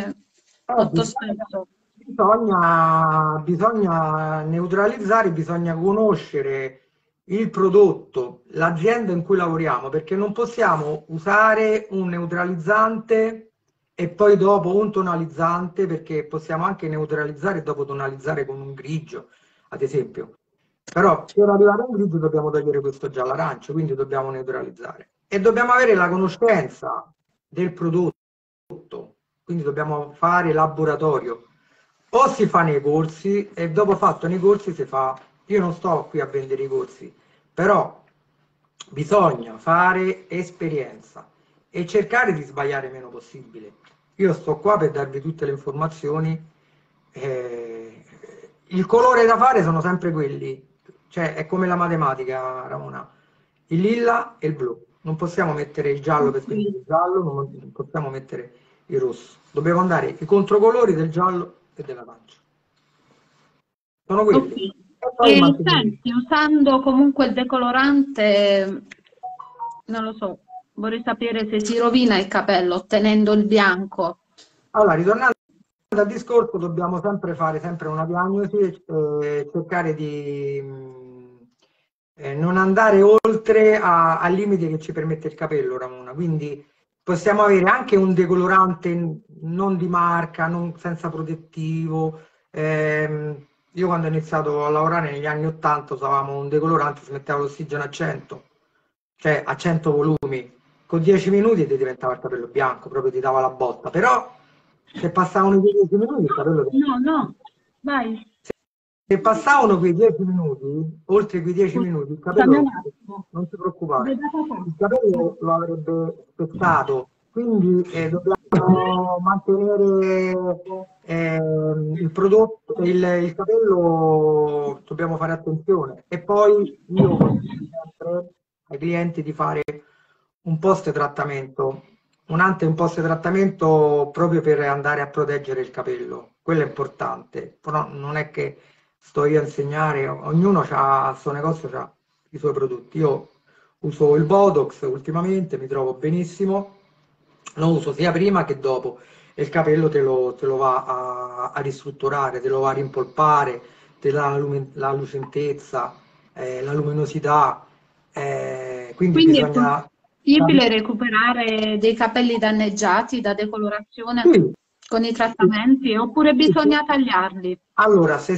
eh, bisogna, bisogna, bisogna neutralizzare, bisogna conoscere il prodotto, l'azienda in cui lavoriamo, perché non possiamo usare un neutralizzante e poi dopo un tonalizzante, perché possiamo anche neutralizzare e dopo tonalizzare con un grigio, ad esempio. Però per arrivare a un grigio dobbiamo togliere questo giallo arancio, quindi dobbiamo neutralizzare. E dobbiamo avere la conoscenza del prodotto, quindi dobbiamo fare laboratorio. O si fa nei corsi e dopo fatto nei corsi si fa... Io non sto qui a vendere i corsi, però bisogna fare esperienza e cercare di sbagliare meno possibile. Io sto qua per darvi tutte le informazioni. eh, il colore da fare sono sempre quelli, cioè è come la matematica, Ramona, il lilla e il blu. Non possiamo mettere il giallo per spegnere il giallo, non possiamo mettere il rosso. Dobbiamo andare i controcolori del giallo e dell'arancio. Sono quelli. Ok. E E senti, usando comunque il decolorante, non lo so, vorrei sapere se si rovina il capello ottenendo il bianco. Allora, ritornando al discorso, dobbiamo sempre fare sempre una diagnosi e eh, cercare di mh, eh, non andare oltre al limite che ci permette il capello, Ramona. Quindi possiamo avere anche un decolorante non di marca, non senza protettivo. Ehm, io quando ho iniziato a lavorare negli anni 80 usavamo un decolorante, si metteva l'ossigeno a 100, cioè a 100 volumi. Con 10 minuti ti diventava il capello bianco, proprio ti dava la botta. Però se passavano i 10 minuti il capello No, no, vai. se passavano quei 10 minuti, oltre quei 10 minuti, il capello, non si preoccupare, il capello lo avrebbe spezzato, quindi eh, dobbiamo mantenere eh, il prodotto, il, il, capello, dobbiamo fare attenzione. E poi io consiglio sempre ai clienti di fare un post trattamento, un ante e un post trattamento proprio per andare a proteggere il capello. Quello è importante, però non è che sto io a insegnare, ognuno ha il suo negozio, ha i suoi prodotti. Io uso il Botox ultimamente, mi trovo benissimo, lo uso sia prima che dopo e il capello te lo, te lo va a, a, ristrutturare, te lo va a rimpolpare, te la, la lucentezza, eh, la luminosità. Eh, quindi, quindi bisogna... è possibile recuperare dei capelli danneggiati da decolorazione sì. con i trattamenti oppure bisogna tagliarli? Allora, se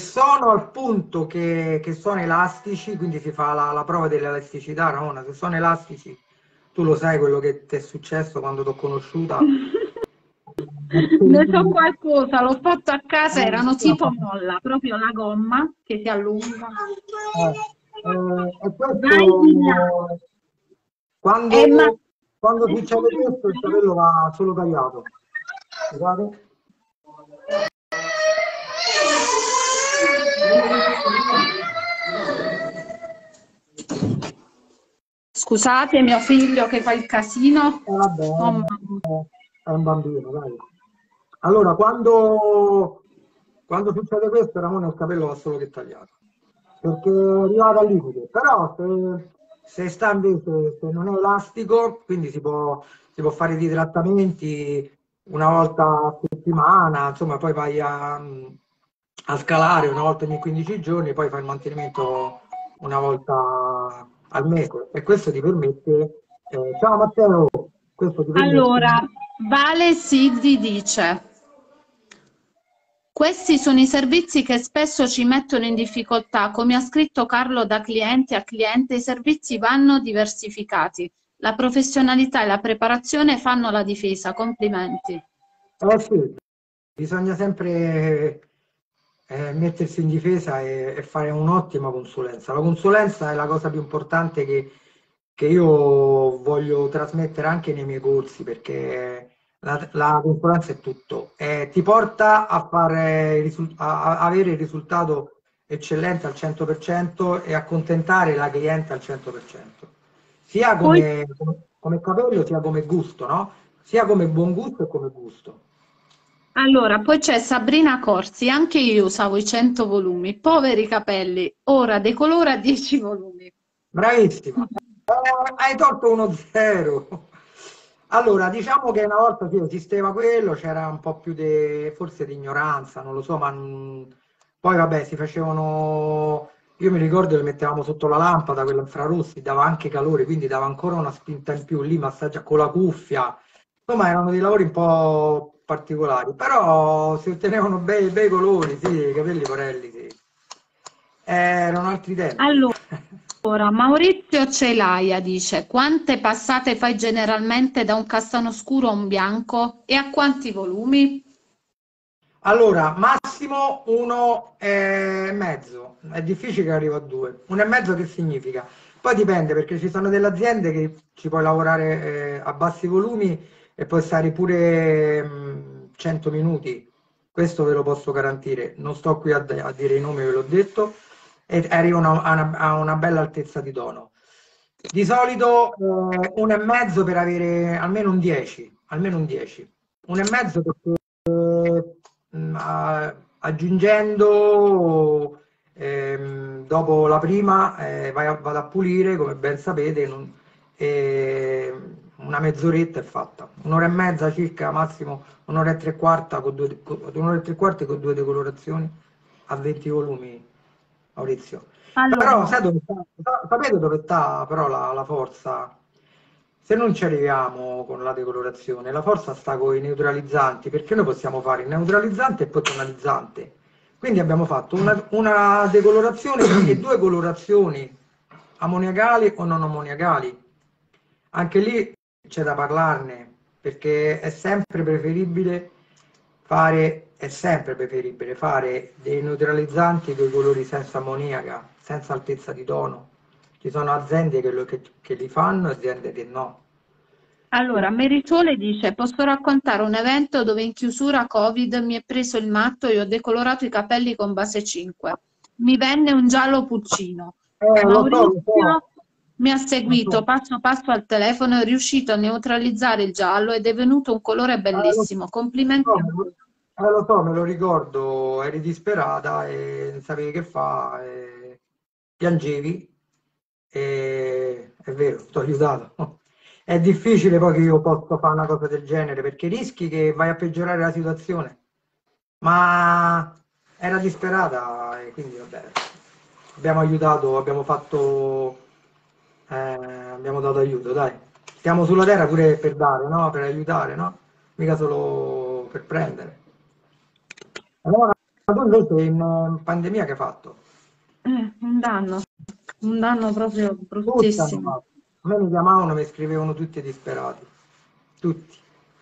sono al punto che, che sono elastici, quindi si fa la, la prova dell'elasticità, Ramona, se sono elastici, tu lo sai quello che ti è successo quando ti ho conosciuta. [LAUGHS] ne so qualcosa, l'ho fatto a casa, erano tipo molla, proprio la gomma che si allunga. Eh, eh, questo, quando, eh, ma... quando succede questo il capello va solo tagliato. Guardate. Scusate, mio figlio che fa il casino. Eh, vabbè, oh, è un bambino, dai. Allora, quando, quando succede questo, Ramone il capello va solo che tagliato. Perché è arrivato al limite. Però se, se sta invece, se non è elastico, quindi si può, si può fare dei trattamenti una volta a settimana, insomma, poi vai a, a scalare una volta ogni 15 giorni, poi fai il mantenimento una volta al mese e questo ti permette... Eh, ciao Matteo, questo ti permette... Allora, Vale Sigdi dice... Questi sono i servizi che spesso ci mettono in difficoltà. Come ha scritto Carlo da cliente a cliente, i servizi vanno diversificati. La professionalità e la preparazione fanno la difesa. Complimenti. Eh sì, bisogna sempre eh, mettersi in difesa e, e fare un'ottima consulenza. La consulenza è la cosa più importante che, che io voglio trasmettere anche nei miei corsi perché la, la consulenza è tutto. Eh, ti porta a, fare, a, avere il risultato eccellente al 100% e accontentare la cliente al 100%, sia come, come, come capello sia come gusto, no? sia come buon gusto e come gusto. Allora, poi c'è Sabrina Corsi, anche io usavo i 100 volumi, poveri capelli, ora decolora [LAUGHS] 10 volumi. Bravissima, eh, hai tolto uno zero. Allora, diciamo che una volta sì, esisteva quello, c'era un po' più di, forse di ignoranza, non lo so, ma non... poi vabbè, si facevano, io mi ricordo che mettevamo sotto la lampada, quella infrarossi, dava anche calore, quindi dava ancora una spinta in più, lì massaggia con la cuffia, insomma erano dei lavori un po' particolari, però si ottenevano bei, bei colori, sì, i capelli porelli, sì. Erano altri tempi. Allora, Maurizio Celaia dice, quante passate fai generalmente da un castano scuro a un bianco e a quanti volumi? Allora, massimo uno e mezzo, è difficile che arrivo a due. Uno e mezzo che significa? Poi dipende perché ci sono delle aziende che ci puoi lavorare eh, a bassi volumi e puoi stare pure mh, 100 minuti, questo ve lo posso garantire, non sto qui a, a dire i nomi, ve l'ho detto, e arrivano a una, a una bella altezza di tono. Di solito eh, un e mezzo per avere almeno un 10, almeno un 10. Un e mezzo perché eh, aggiungendo eh, dopo la prima eh, vai a, vado a pulire, come ben sapete, non, eh, una mezz'oretta è fatta, un'ora e mezza circa, massimo un'ora e tre quarti con due, un'ora e tre quarti con due decolorazioni a 20 volumi, Maurizio. Allora. Però sai dove sta, sapete dove sta però la, la, forza? Se non ci arriviamo con la decolorazione, la forza sta con i neutralizzanti, perché noi possiamo fare il neutralizzante e poi tonalizzante. Quindi abbiamo fatto una, una decolorazione e due colorazioni ammoniacali o non ammoniacali. Anche lì c'è da parlarne perché è sempre preferibile fare è sempre preferibile fare dei neutralizzanti con i colori senza ammoniaca, senza altezza di tono. Ci sono aziende che, lo, che, che li fanno e aziende che no. Allora, Merisole dice, posso raccontare un evento dove in chiusura Covid mi è preso il matto e ho decolorato i capelli con base 5. Mi venne un giallo pulcino. Eh, lo so, Maurizio so. Mi ha seguito passo passo al telefono, è riuscito a neutralizzare il giallo ed è venuto un colore bellissimo. Complimenti a Eh, lo so, me lo ricordo, eri disperata e non sapevi che fa, e piangevi e è vero, ti ho aiutato. È difficile poi che io possa fare una cosa del genere perché rischi che vai a peggiorare la situazione, ma era disperata e quindi vabbè, abbiamo aiutato, abbiamo fatto, eh, abbiamo dato aiuto, dai. Siamo sulla terra pure per dare, no? Per aiutare, no? Mica solo per prendere. Allora, tu invece in pandemia che hai fatto? Eh, un danno, un danno proprio bruttissimo. A me mi chiamavano, mi scrivevano tutti disperati. Tutti.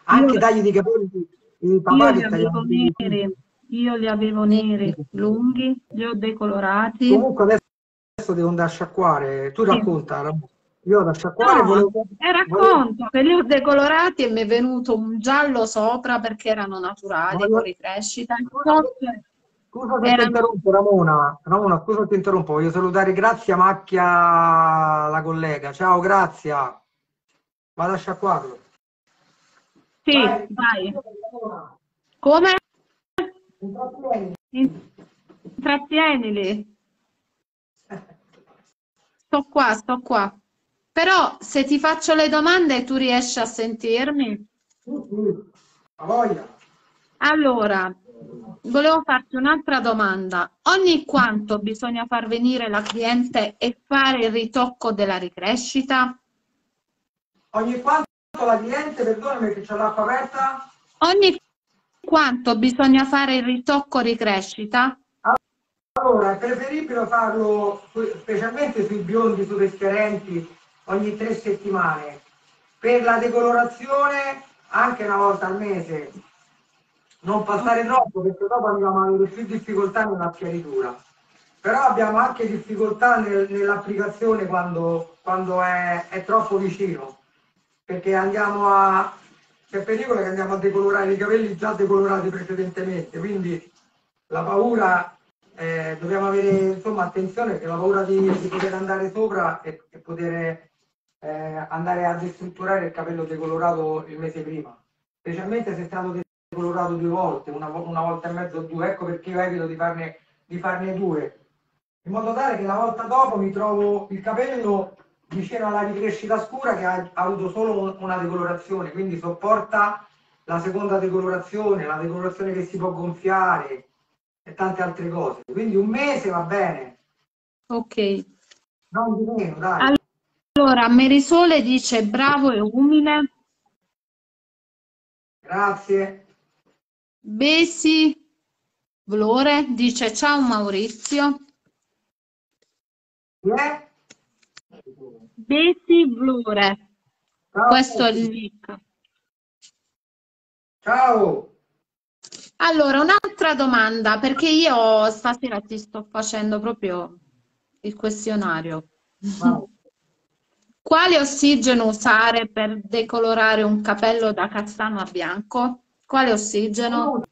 Anche Io- tagli di capelli, i Io papà li che avevo neri, io li avevo neri, lunghi, li ho decolorati. Comunque adesso devo andare a sciacquare. Tu Sì. racconta, io da sciacquare No, volevo... e racconto che li ho decolorati e mi è venuto un giallo sopra perché erano naturali, con ricrescita. Il sotto- Scusa se ti Erano- interrompo, Ramona. Ramona, scusa se ti interrompo. Voglio salutare Grazia Macchia, la collega. Ciao, Grazia. Vado a sciacquarlo. Sì, Vai. vai. Come? intrattieni. Intrattienili. [LAUGHS] Sto qua, sto qua. Però se ti faccio le domande tu riesci a sentirmi? A voglia. Allora, volevo farti un'altra domanda. Ogni quanto bisogna far venire la cliente e fare il ritocco della ricrescita? Ogni quanto la cliente, perdonami che c'è l'acqua aperta, Ogni quanto bisogna fare il ritocco ricrescita? Allora è preferibile farlo specialmente sui biondi superschiarenti ogni tre settimane. Per la decolorazione anche una volta al mese. Non passare troppo perché dopo andiamo a avere più difficoltà nella schiaritura. Però abbiamo anche difficoltà nel- nell'applicazione quando, quando è, è troppo vicino. Perché andiamo a. C'è pericolo che andiamo a decolorare i capelli già decolorati precedentemente. Quindi la paura, eh, dobbiamo avere insomma attenzione perché la paura di, di poter andare sopra e, e poter eh, andare a destrutturare il capello decolorato il mese prima. Specialmente se è stato decolorato due volte, una, una volta e mezzo o due, ecco perché io evito di farne, di farne due. In modo tale che la volta dopo mi trovo il capello vicino alla ricrescita scura che ha, ha avuto solo un- una decolorazione, quindi sopporta la seconda decolorazione, la decolorazione che si può gonfiare e tante altre cose. Quindi un mese va bene, Ok. non di meno, dai. Allora, Merisole dice bravo e umile. Grazie. Besi Vlore dice ciao Maurizio. Chi è? Besi Vlore. Ciao. Questo è il nick. Ciao. Allora, un'altra domanda, perché io stasera ti sto facendo proprio il questionario. Vai. [LAUGHS] Quale ossigeno usare per decolorare un capello da castano a bianco? Quale ossigeno?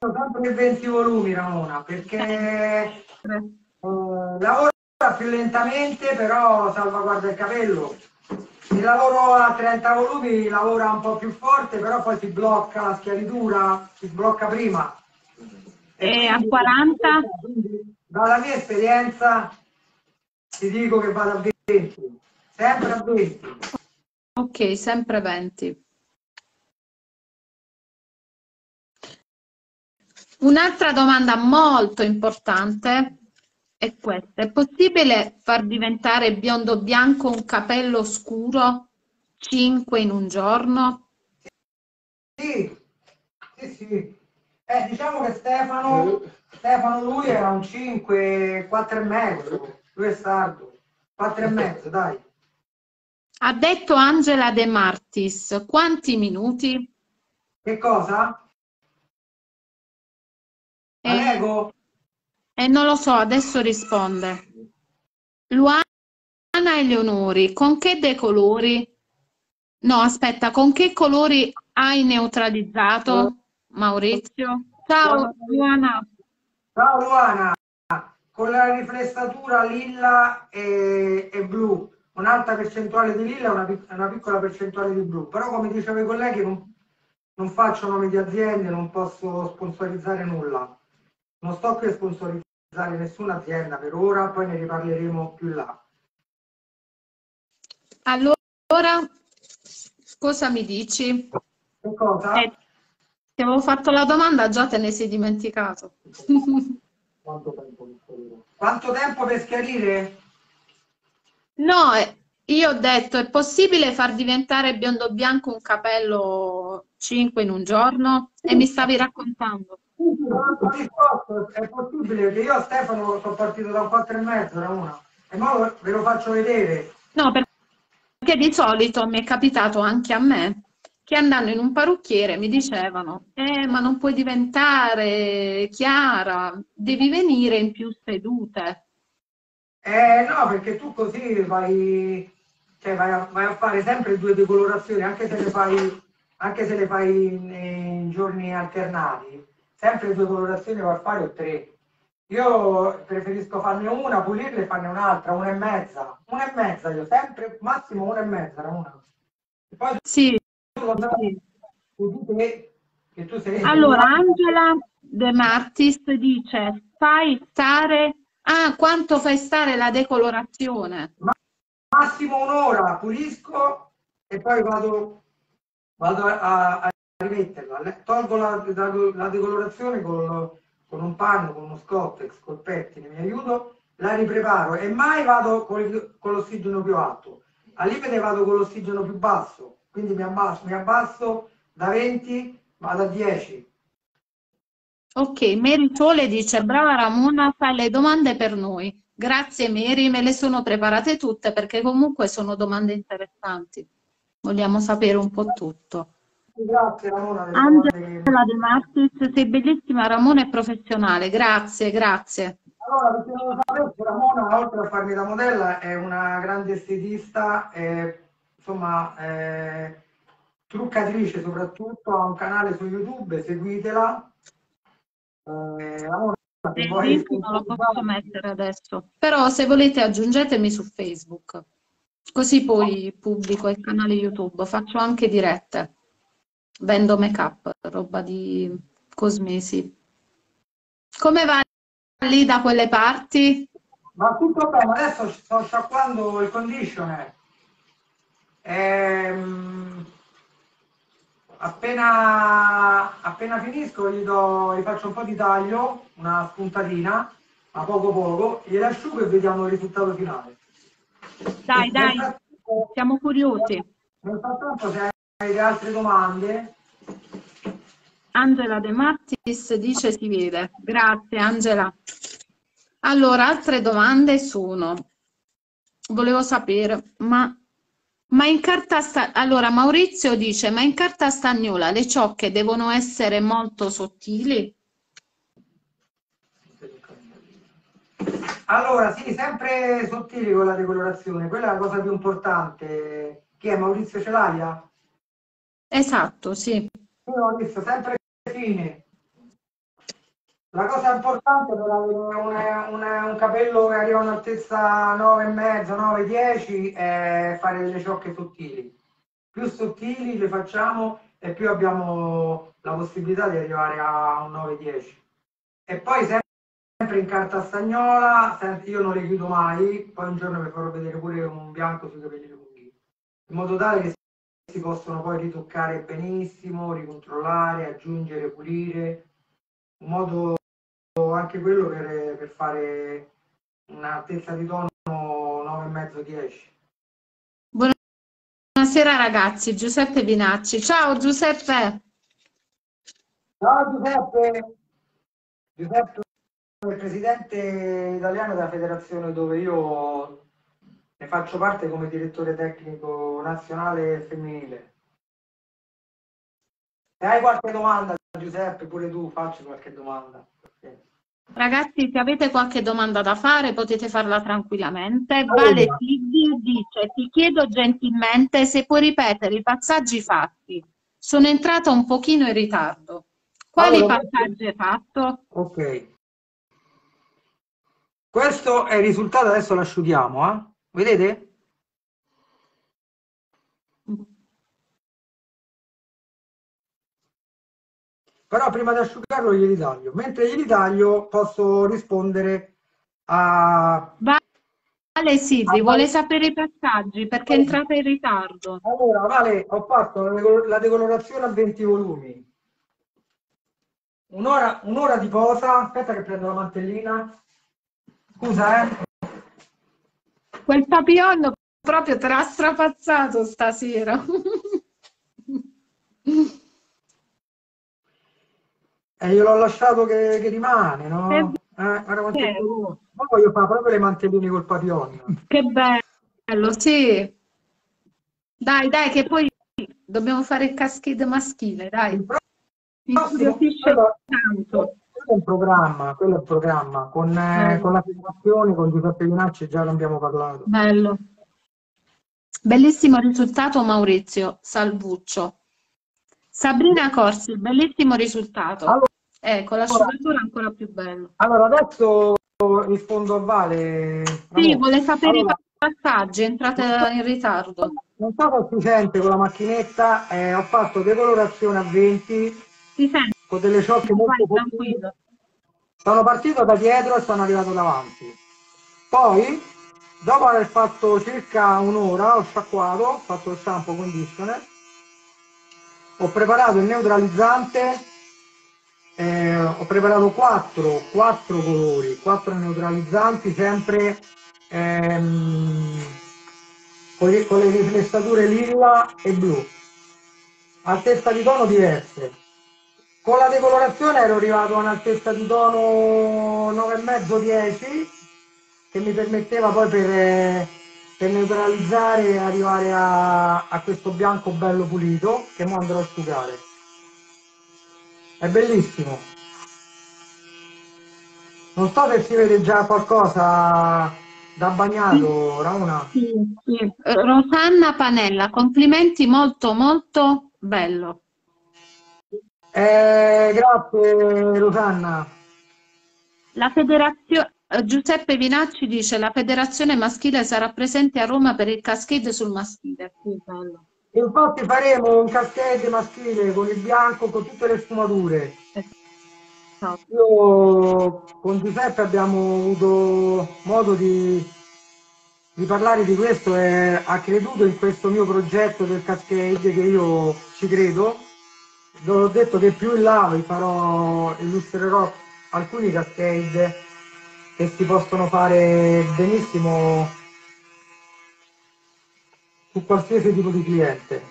Sono sempre 20 volumi, Ramona, perché [LAUGHS] eh, lavora più lentamente, però salvaguarda il capello. Se lavoro a 30 volumi lavora un po' più forte, però poi si blocca la schiaritura, si sblocca prima. E a 40? Quindi, dalla mia esperienza ti dico che vado a 20, sempre a 20. Ok, sempre 20. Un'altra domanda molto importante è questa. È possibile far diventare biondo bianco un capello scuro 5 in un giorno? Sì, sì, sì. Eh, diciamo che Stefano, Stefano lui era un 5, 4 e mezzo, lui è sardo, 4 e mezzo, dai. Ha detto Angela De Martis, quanti minuti? Che cosa? E, Prego. E non lo so, adesso risponde. Luana Eleonori, con che decolori? No, aspetta, con che colori hai neutralizzato, Maurizio? Ciao, Luana. Ciao Luana, con la riflessatura lilla e, e blu, un'alta percentuale di lilla e una, una piccola percentuale di blu, però come dicevo i colleghi non, non faccio nomi di aziende, non posso sponsorizzare nulla. Non sto qui a sponsorizzare nessuna azienda per ora, poi ne riparleremo più là. Allora, cosa mi dici? Che cosa? Eh, ti avevo fatto la domanda, già te ne sei dimenticato. [LAUGHS] Quanto tempo per chiarire? Quanto tempo per chiarire? No, eh, io ho detto, è possibile far diventare biondo bianco un capello 5 in un giorno? E mi stavi raccontando. È possibile che io a Stefano sono partito da un 4 e mezzo, da una. E ora ve lo faccio vedere. No, perché di solito mi è capitato anche a me che andando in un parrucchiere mi dicevano, eh, ma non puoi diventare chiara, devi venire in più sedute. Eh no, perché tu così vai, cioè vai, a, vai a fare sempre due decolorazioni, anche se le fai, anche se le fai in, in giorni alternati, sempre due colorazioni a fare o tre. Io preferisco farne una, pulirle e farne un'altra, una e mezza. Una e mezza io, sempre massimo una e mezza, una. E poi Sì, che, che tu sei... Allora, Angela De Martis dice, fai stare... Ah, quanto fai stare la decolorazione? massimo un'ora pulisco e poi vado, vado a, a rimetterla. Tolgo la, la- la decolorazione con, con un panno, con uno scottex, col pettine, mi aiuto, la ripreparo e mai vado con, con l'ossigeno più alto. Al limite vado con l'ossigeno più basso, quindi mi abbasso, mi abbasso da 20, vado a 10. Ok, Mary Sole dice, brava Ramona, fai le domande per noi. Grazie Mary, me le sono preparate tutte perché comunque sono domande interessanti. Vogliamo sapere un po' tutto. Grazie Ramona. Angela De Martis, sei bellissima Ramona e professionale. Grazie, grazie. Allora, perché non lo sapesse, Ramona, oltre a farmi da modella, è una grande estetista, e, insomma, eh, truccatrice soprattutto, ha un canale su YouTube, seguitela. Eh, Ramona, se vuoi non lo posso mettere adesso, però se volete aggiungetemi su Facebook, così poi pubblico il canale YouTube, faccio anche dirette, vendo make up, roba di cosmesi. Come va lì da quelle parti? Ma tutto bene, adesso sto sciacquando il conditioner. Ehm, appena, appena finisco gli, do, gli faccio un po' di taglio, una spuntatina, ma poco poco, gliele asciugo e vediamo il risultato finale. Dai, dai, Nel frattempo- siamo curiosi. Nel frattempo se avete altre domande, Angela De Martis dice si vede. Grazie Angela. Allora, altre domande sono, volevo sapere, ma, ma in carta sta... Allora, Maurizio dice, ma in carta stagnola le ciocche devono essere molto sottili? Allora, sì, sempre sottili con la decolorazione, quella è la cosa più importante. Chi è Maurizio Celaia? Esatto, sì. Io Maurizio, sempre fine. La cosa importante per avere una- una- un capello che arriva a un'altezza 9,5, 9,10 è fare delle ciocche sottili. Più sottili le facciamo e più abbiamo la possibilità di arrivare a un 9,10. E poi sempre in carta stagnola, io non le chiudo mai, poi un giorno vi farò vedere pure un bianco sui capelli lunghi, in modo tale che si possono poi ritoccare benissimo, ricontrollare, aggiungere, pulire, un modo anche quello per, per fare un'altezza di tono 9,5-10. Buonasera ragazzi, Giuseppe Vinacci. Ciao Giuseppe. Ciao Giuseppe! Giuseppe è il presidente italiano della federazione dove io ne faccio parte come direttore tecnico nazionale femminile. Se hai qualche domanda, Giuseppe, pure tu facci qualche domanda. Ragazzi, se avete qualche domanda da fare potete farla tranquillamente. Vale Silvio dice, ti chiedo gentilmente se puoi ripetere i passaggi fatti. Sono entrata un pochino in ritardo. Quali Allora, passaggi hai fatto? Ok. Questo è il risultato, adesso l'asciughiamo, eh? Vedete? Però prima di asciugarlo glieli taglio. Mentre glieli taglio posso rispondere a... Vale Ah, vuole sapere i passaggi perché è entrata in ritardo. Allora, Vale, ho fatto la decolorazione a 20 volumi. Un'ora un'ora di posa. Aspetta che prendo la mantellina. Scusa, eh. Quel papillon proprio te l'ha strapazzato stasera. E gliel'ho lasciato che, che rimane, no? È Eh, guarda quanto è voglio fare proprio le mantelline col papillon. Che bello, sì. Dai, dai, che poi dobbiamo fare il cascade maschile, dai. Mi incuriosisce tanto. Quello è un programma, quello è un programma. Con, eh, con la federazione, con Giuseppe Vinacci già ne abbiamo parlato. Bello. Bellissimo risultato Maurizio Salvuccio. Sabrina Corsi, bellissimo risultato. Allora- Ecco, l'asciugatura ancora più bello. Allora, adesso rispondo a Vale. Sì, vuole sapere Allora, i passaggi, è entrata in ritardo. non so sufficiente con la macchinetta, eh, ho fatto decolorazione a 20 Si sente? Con delle ciocche molto potenti. Sono partito da dietro e sono arrivato davanti. Poi, dopo aver fatto circa un'ora, ho sciacquato, ho fatto il shampoo conditioner, ho preparato il neutralizzante, eh, ho preparato 4, colori, 4 neutralizzanti, sempre ehm, con, le, con le riflessature lilla e blu, altezza di tono diverse. Con la decolorazione ero arrivato a un'altezza di tono 9,5-10 che mi permetteva poi per, per neutralizzare e arrivare a, a questo bianco bello pulito che ora andrò a asciugare. È bellissimo. Non so se si vede già qualcosa da bagnato, Rauna. Sì, sì. Rosanna Panella, complimenti molto molto bello. Eh, grazie Rosanna. La federazione Giuseppe Vinacci dice la federazione maschile sarà presente a Roma per il cascade sul maschile. Sì. Infatti faremo un cascade maschile con il bianco, con tutte le sfumature. Esatto. Io con Giuseppe abbiamo avuto modo di, di parlare di questo e ha creduto in questo mio progetto del cascade che io ci credo. Ho detto che più in là vi farò, illustrerò alcuni cascade che si possono fare benissimo su qualsiasi tipo di cliente.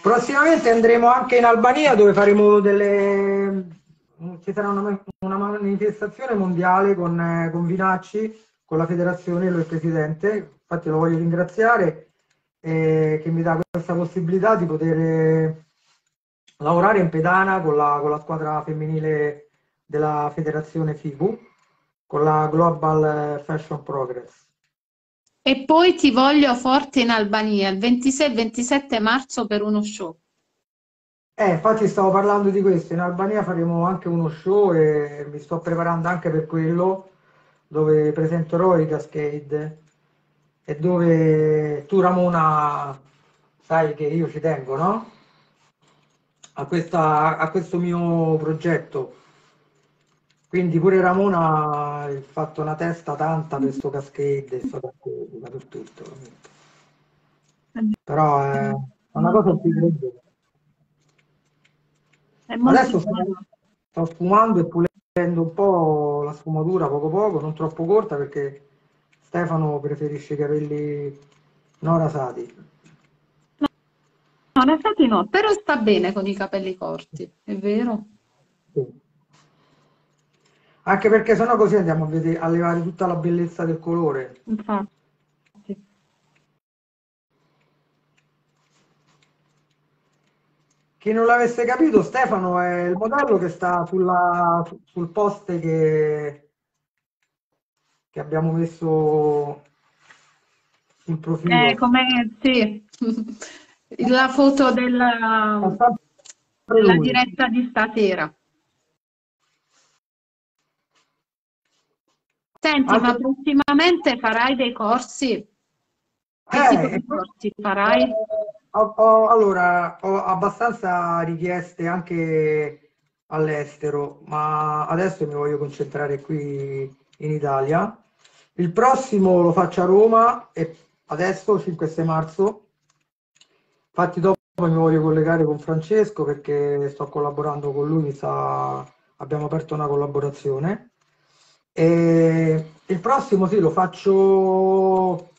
Prossimamente andremo anche in Albania dove faremo delle... ci sarà una, una manifestazione mondiale con, eh, con Vinacci, con la federazione, lui è il presidente, infatti lo voglio ringraziare eh, che mi dà questa possibilità di poter eh, lavorare in pedana con la, con la squadra femminile della federazione FIBU, con la Global Fashion Progress. E poi ti voglio forte in Albania il 26 e 27 marzo per uno show. Eh, infatti stavo parlando di questo, in Albania faremo anche uno show e mi sto preparando anche per quello dove presenterò i Cascade e dove tu Ramona sai che io ci tengo, no? A, questa, a questo mio progetto. Quindi pure Ramona ha fatto una testa tanta per sto Cascade e sto Cascade, dappertutto. Però è una cosa. È molto Adesso sto sfumando e pulendo un po' la sfumatura poco poco, non troppo corta perché Stefano preferisce i capelli non rasati. No, in effetti no, però sta bene con i capelli corti, è vero? Sì. Anche perché sennò così andiamo a, vedere, a levare tutta la bellezza del colore. Infatti. chi non l'avesse capito, Stefano è il modello che sta sulla, sul post che, che abbiamo messo sul profilo. Eh, come, sì, la foto della, della diretta di stasera. Senti, Altro... ma prossimamente farai dei corsi? Che eh, tipo di corsi farai? Ho, ho, allora, ho abbastanza richieste anche all'estero, ma adesso mi voglio concentrare qui in Italia. Il prossimo lo faccio a Roma e adesso, 5-6 marzo. Infatti dopo mi voglio collegare con Francesco perché sto collaborando con lui, sta... abbiamo aperto una collaborazione. E il prossimo sì, lo faccio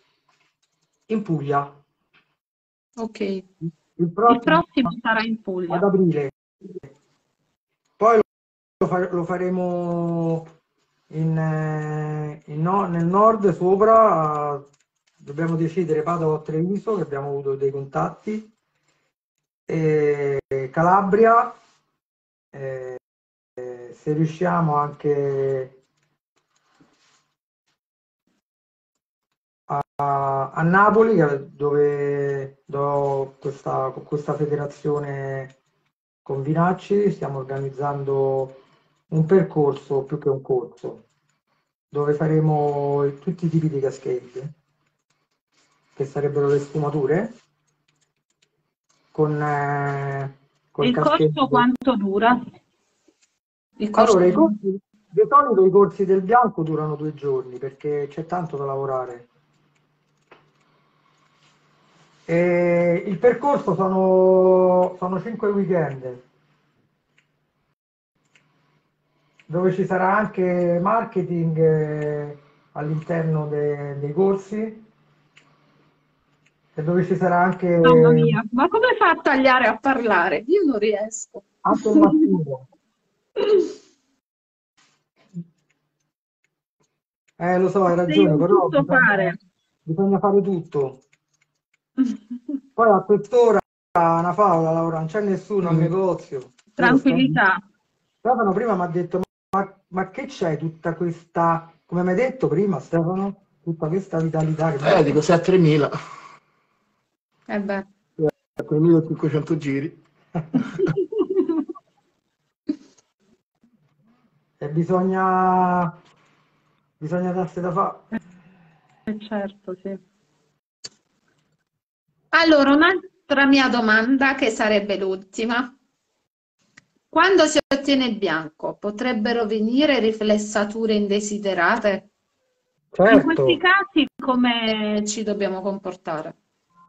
in Puglia. Ok. Il prossimo, il prossimo sarà in Puglia. Ad aprile. Poi lo, fa lo faremo in, eh, in no nel nord sopra. Dobbiamo decidere Padova o Treviso, che abbiamo avuto dei contatti. E Calabria, eh, se riusciamo anche a Napoli, dove do questa, questa federazione con Vinacci stiamo organizzando un percorso più che un corso, dove faremo tutti i tipi di cascade, che sarebbero le sfumature, con, eh, con il cascade. corso quanto dura? Il corso allora, i corsi, di solito i corsi del bianco durano due giorni perché c'è tanto da lavorare e il percorso sono, sono 5 weekend dove ci sarà anche marketing eh, all'interno de, dei corsi e dove ci sarà anche... Mamma mia, ma come fa a tagliare a parlare? Io non riesco. Anche un mattino. eh, lo so, hai ragione, però bisogna fare. bisogna fare tutto. [LAUGHS] Poi a quest'ora una favola, Laura, non c'è nessuno al mm. negozio. Tranquillità. Stefano prima mi ha detto, ma, che c'è tutta questa, come mi hai detto prima Stefano, tutta questa vitalità? Che eh, dico 7 3000. Eh beh. Con 1500 giri. e bisogna, bisogna darsi da fare. Eh certo, sì. Allora, un'altra mia domanda, che sarebbe l'ultima. Quando si ottiene il bianco, potrebbero venire riflessature indesiderate? Certo. In questi casi come ci dobbiamo comportare?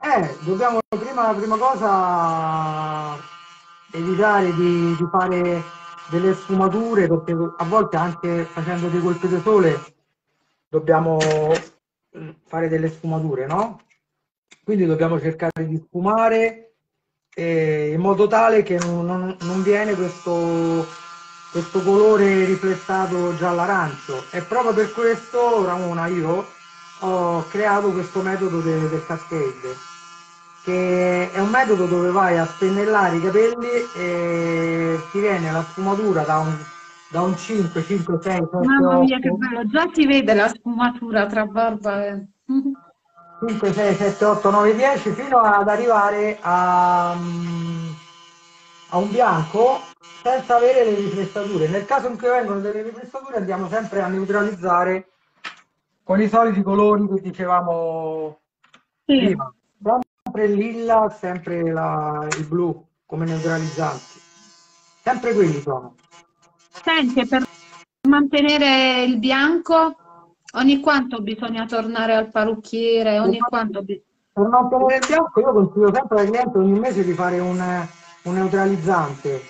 Eh, dobbiamo prima, la prima cosa evitare di, di, fare delle sfumature perché a volte anche facendo dei colpi di sole dobbiamo fare delle sfumature, no? quindi dobbiamo cercare di sfumare eh, in modo tale che non, non, non viene questo, questo colore riflessato giallo-arancio e proprio per questo Ramona io ho creato questo metodo de, del cascade che è un metodo dove vai a spennellare i capelli e ti viene la sfumatura da un, da un 5, 5, 6, 7, Mamma mia 8. che bello, già si vede la sfumatura tra barba e... 5, 6, 7, 8, 9, 10 fino ad arrivare a, a un bianco senza avere le riflessature. Nel caso in cui vengono delle riflessature andiamo sempre a neutralizzare con i soliti colori che dicevamo sì. prima. Sempre il lilla, sempre la, il blu come neutralizzanti. Sempre quelli sono. Senti, per mantenere il bianco Ogni quanto bisogna tornare al parrucchiere? Ogni quanto per non tenere il bianco io consiglio sempre al cliente ogni mese di fare un, un neutralizzante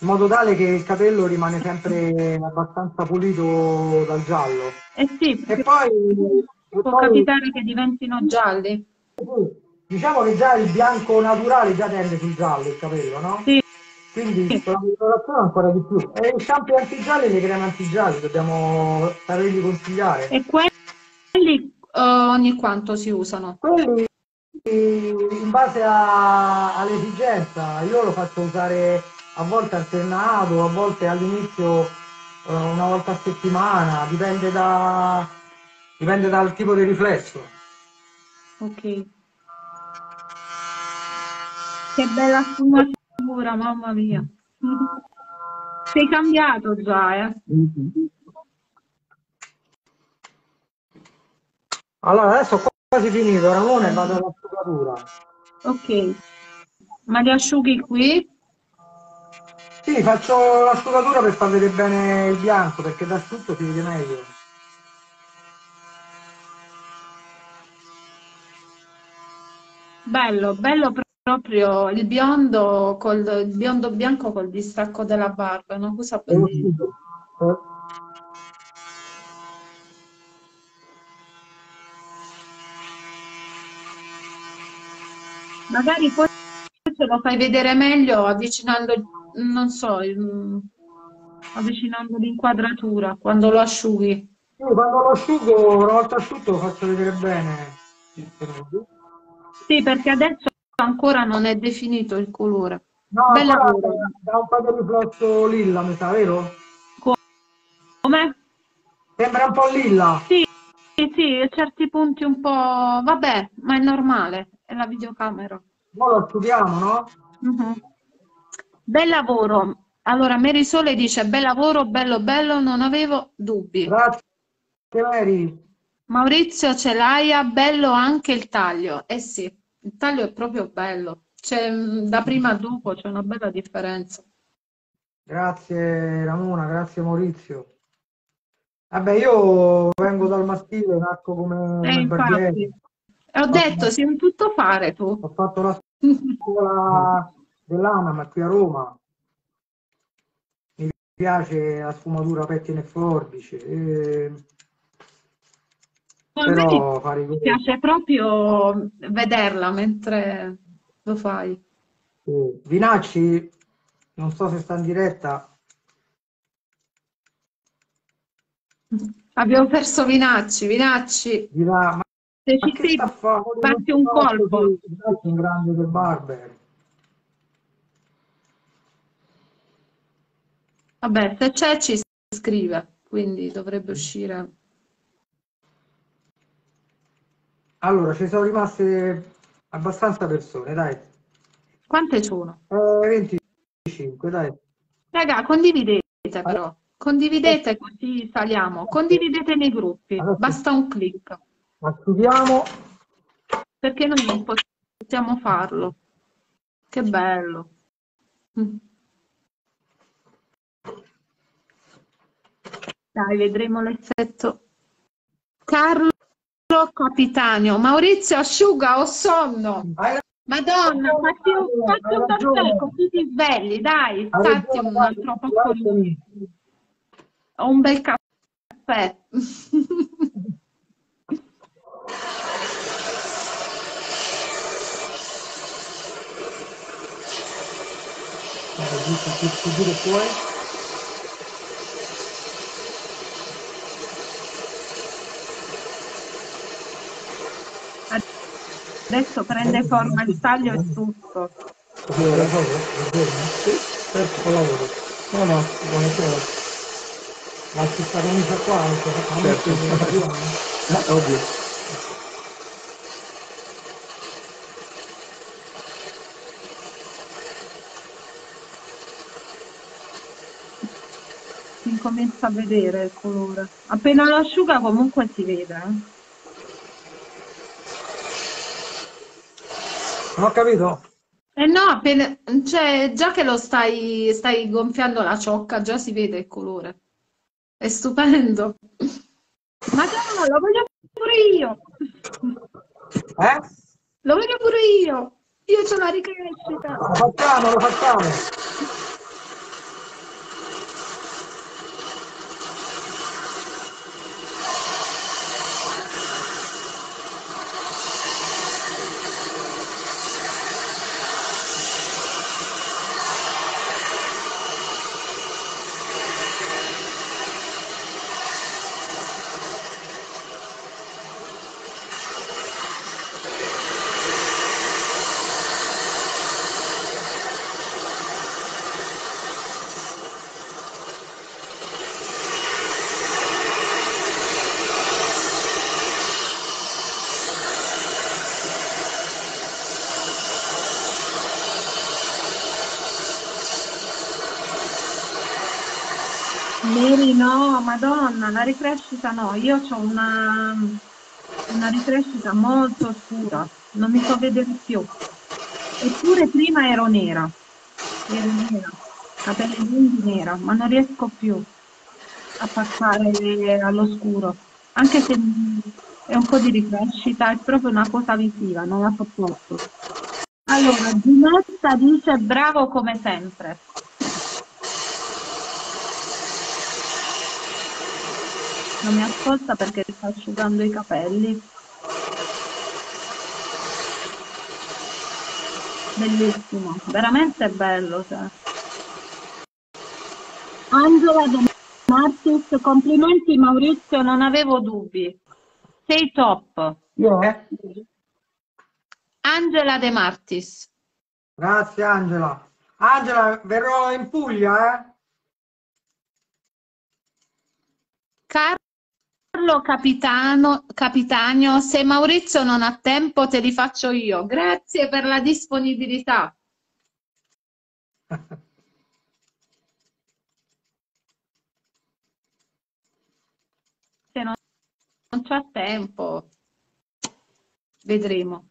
in modo tale che il capello rimane sempre abbastanza pulito dal giallo. Eh sì, e poi può poi, capitare che diventino gialli. Diciamo che già il bianco naturale già tende sul giallo il capello, no? Sì. Quindi [LAUGHS] colorazione ancora di più. E i shampoo antigialli e le creme antigialli dobbiamo saperli consigliare. E quelli uh, ogni quanto si usano? Quelli in base a- all'esigenza. Io lo faccio usare a volte alternato, a volte all'inizio eh, una volta a settimana, dipende, da, dipende dal tipo di riflesso. Ok. Che bella sfumatura, mamma mia. Sei cambiato già, eh? Allora, adesso ho quasi finito, Ramone, vado alla sfumatura. Ok. Ma li asciughi qui? Sì, faccio l'asciugatura per far vedere bene il bianco, perché da asciutto si vede meglio. Bello, bello proprio il biondo col il biondo bianco col distacco della barba, una cosa bellissima. Magari poi ce lo fai vedere meglio avvicinando, non so, avvicinando l'inquadratura quando lo asciughi. Sì, quando lo asciugo, una volta asciutto lo faccio vedere bene. Sì, perché adesso ancora non è definito il colore. No, Bel lavoro. da un po' di riflesso lilla, mi sa, vero? Come? Sembra un po' lilla. Sì, sì, sì, certi punti un po'... Vabbè, ma è normale, è la videocamera. Ora lo asciughiamo, no? Mhm. Bel lavoro. Allora, Merisole dice, bel lavoro, bello, bello, non avevo dubbi. Grazie, Mary. Maurizio Celaia, bello anche il taglio. Eh sì, il taglio è proprio bello. C'è, mm, da prima a dopo c'è una bella differenza. Grazie Ramona, grazie Maurizio. Vabbè, io vengo dal maschile, nasco come Eh, come barbiere. Ho detto, sei un tuttofare tu. Ho fatto la scuola dell'ANAM qui a Roma. Mi piace la sfumatura pettine e forbice. e- me Però fare mi piace proprio vederla mentre lo fai. sì. Vinacci, non so se sta in diretta. Abbiamo perso Vinacci, Vinacci, ma, se ci sei, fatti un colpo. Un grande del barber. Vabbè, se c'è ci scrive, quindi dovrebbe uscire. Allora, ci sono rimaste abbastanza persone, dai. Quante sono? Eh, 25, dai. Raga, condividete però, condividete così saliamo, condividete nei gruppi, basta un clic, Asciughiamo. perché noi non possiamo farlo. Che bello. Mm. Dai, vedremo l'effetto. Carlo Capitanio, Maurizio asciuga, ho sonno. Madonna, fatti un, fatti un caffè così ti svegli, dai, ragione, un altro lì. guardami. Ho un bel caffè. Giusto, più subito poi. Adesso prende forma il taglio e tutto. No, no, buonasera. Ma questa camicia qua, questa Certo. Eh, ovvio. Si incomincia a vedere il colore. Appena lo asciuga comunque si vede. eh. Non ho capito? Eh no, appena, cioè, già che lo stai, stai gonfiando la ciocca, già si vede il colore. È stupendo. Madonna, lo voglio pure io. Eh? Lo voglio pure io. Io c'ho la ricrescita. Lo facciamo, lo facciamo. No, madonna, la ricrescita no, io ho una, una ricrescita molto scura, non mi so vedere più. Eppure prima ero nera, ero nera, capelli lunghi nera, ma non riesco più a passare all'oscuro, anche se è un po' di ricrescita, è proprio una cosa visiva, non la sopporto. Allora, Ginetta dice bravo come sempre. Non mi ascolta perché sta asciugando i capelli. Bellissimo, veramente bello. Cioè. Angela De Martis, complimenti Maurizio, non avevo dubbi. Sei top. Io, eh? Angela De Martis. Grazie Angela. Angela, verrò in Puglia, eh? Carlo Capitano, Capitano, se Maurizio non ha tempo te li faccio io. Grazie per la disponibilità. Se non, non c'è tempo, vedremo.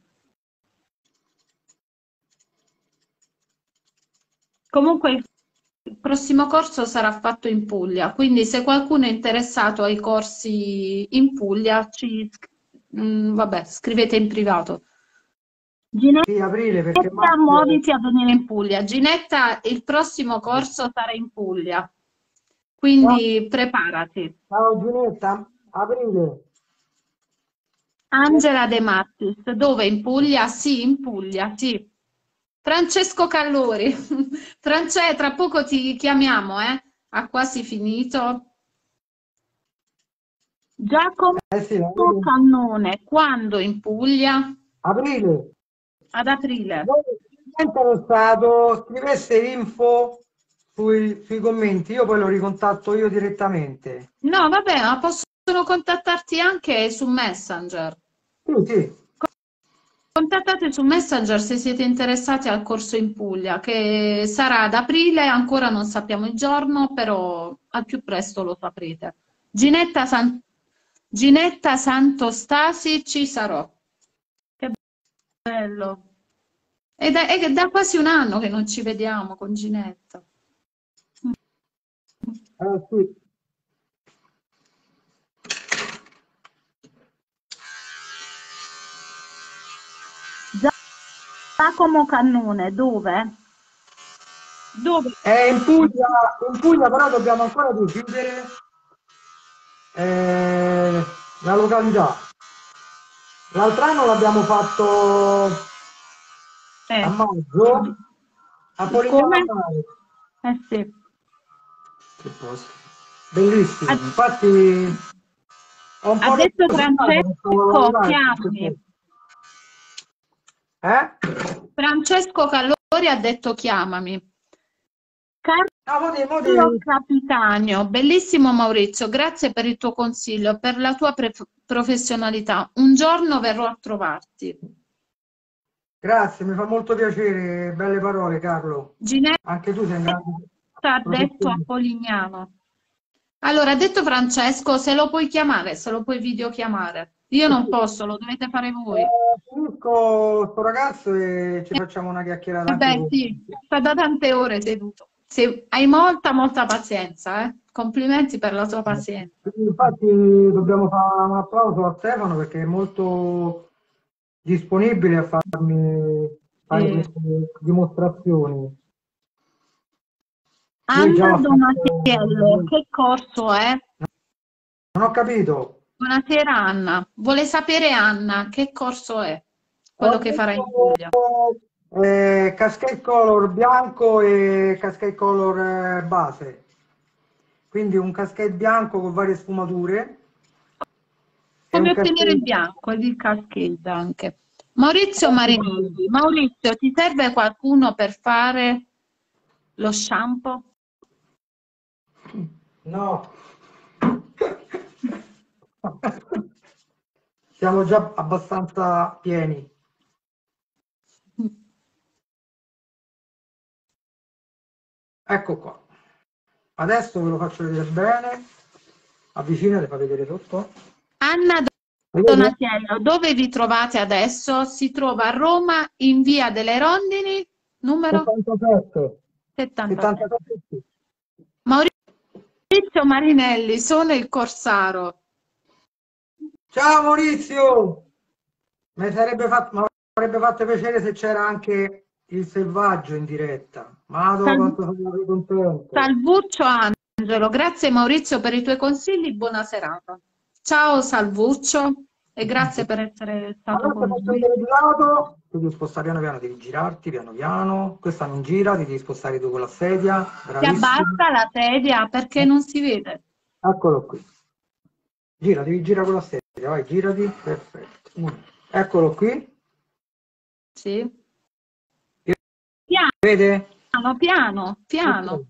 Comunque il prossimo corso sarà fatto in Puglia, quindi se qualcuno è interessato ai corsi in Puglia, ci, mh, mm, vabbè, scrivete in privato. Ginetta, sì, aprile perché Marco... muoviti a venire in Puglia. Ginetta, il prossimo corso sarà in Puglia, quindi no. preparati. Ciao Ginetta, aprile. Angela De Mattis, dove in Puglia? Sì, in Puglia, sì. Francesco Callori, [LAUGHS] Francesco, tra poco ti chiamiamo, eh? Ha quasi finito. Giacomo eh sì, Cannone, quando in Puglia? Aprile. Ad aprile. È interessato, scrivesse info sui, sui, commenti, io poi lo ricontatto io direttamente. No, vabbè, ma possono contattarti anche su Messenger. Sì, sì. Contattate su Messenger se siete interessati al corso in Puglia, che sarà ad aprile, ancora non sappiamo il giorno, però al più presto lo saprete. Ginetta, San... Ginetta Santostasi ci sarò. Che bello. È da, è da quasi un anno che non ci vediamo con Ginetta. Eh, sì. Giacomo Cannone, dove? Dove? È in Puglia, in Puglia però dobbiamo ancora decidere eh, la località. L'altro anno l'abbiamo fatto eh. a maggio a Polignano Eh sì. Che posto. Bellissimo. Ad... Infatti ha detto Francesco chiamami. Eh? Francesco Callori ha detto chiamami. Carlo ah, Capitanio, bellissimo Maurizio, grazie per il tuo consiglio, e per la tua professionalità. Un giorno verrò a trovarti. Grazie, mi fa molto piacere, belle parole Carlo. Ginetta Anche tu sei grande ha detto a Polignano. Allora, ha detto Francesco, se lo puoi chiamare, se lo puoi videochiamare. Io non posso, lo dovete fare voi. Eh, finisco sto ragazzo e ci facciamo una chiacchierata. Beh, sì, sta da tante ore seduto. Se, hai molta, molta pazienza, eh? Complimenti per la tua pazienza. Infatti dobbiamo fare un applauso a Stefano perché è molto disponibile a farmi fare sì. queste dimostrazioni. Anna Donatello, che corso è? Non ho capito. Buonasera Anna, vuole sapere Anna che corso è quello che farà in Puglia? Eh, cascade color bianco e cascade color eh, base, quindi un cascade bianco con varie sfumature. Come ottenere cascade... il bianco e il cascade anche. Maurizio Marinelli, Maurizio ti serve qualcuno per fare lo shampoo? No. Siamo già abbastanza pieni. Ecco qua. adesso ve lo faccio vedere bene. Avvicinate, fa vedere sotto. Anna Vedete? Donatiello, dove vi trovate adesso? Si trova a Roma in via delle Rondini, numero 77. 77. 77. Maurizio Marinelli, sono il Corsaro. Ciao Maurizio! Mi sarebbe fatto, avrebbe fatto piacere se c'era anche il selvaggio in diretta. Ma Sal- quanto sono contento. Salvuccio Angelo, grazie Maurizio per i tuoi consigli, buona serata. Ciao Salvuccio e grazie per essere stato Allora, con noi. vedere di lato, ti devi spostare piano piano, devi girarti piano piano. Questa non gira, ti devi spostare tu con la sedia. Bravissimo. abbassa la sedia perché non si vede. Eccolo qui. Gira, devi girare con la sedia, vai, girati. Perfetto. Uno. Eccolo qui. Sì. Vede? Piano, piano, piano.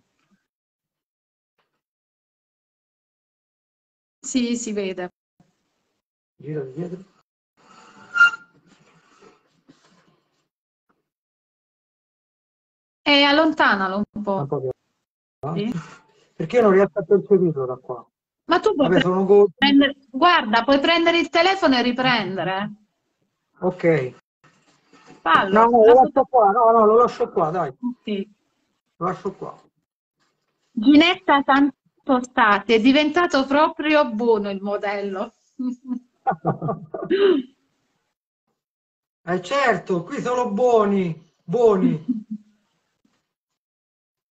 Sì, si vede. Girati dietro. E allontanalo un Un po'. po' più avanti. Sì. Perché io non riesco a percepirlo da qua. Ma tu puoi Vabbè, go- prendere, guarda, puoi prendere il telefono e riprendere. Ok. Fallo. No, no, lo lascio qua, no, no, lo lascio qua, dai, Ok. lo lascio qua. Ginetta Santostati, è diventato proprio buono il modello. Eh certo, qui sono buoni, buoni. [LAUGHS]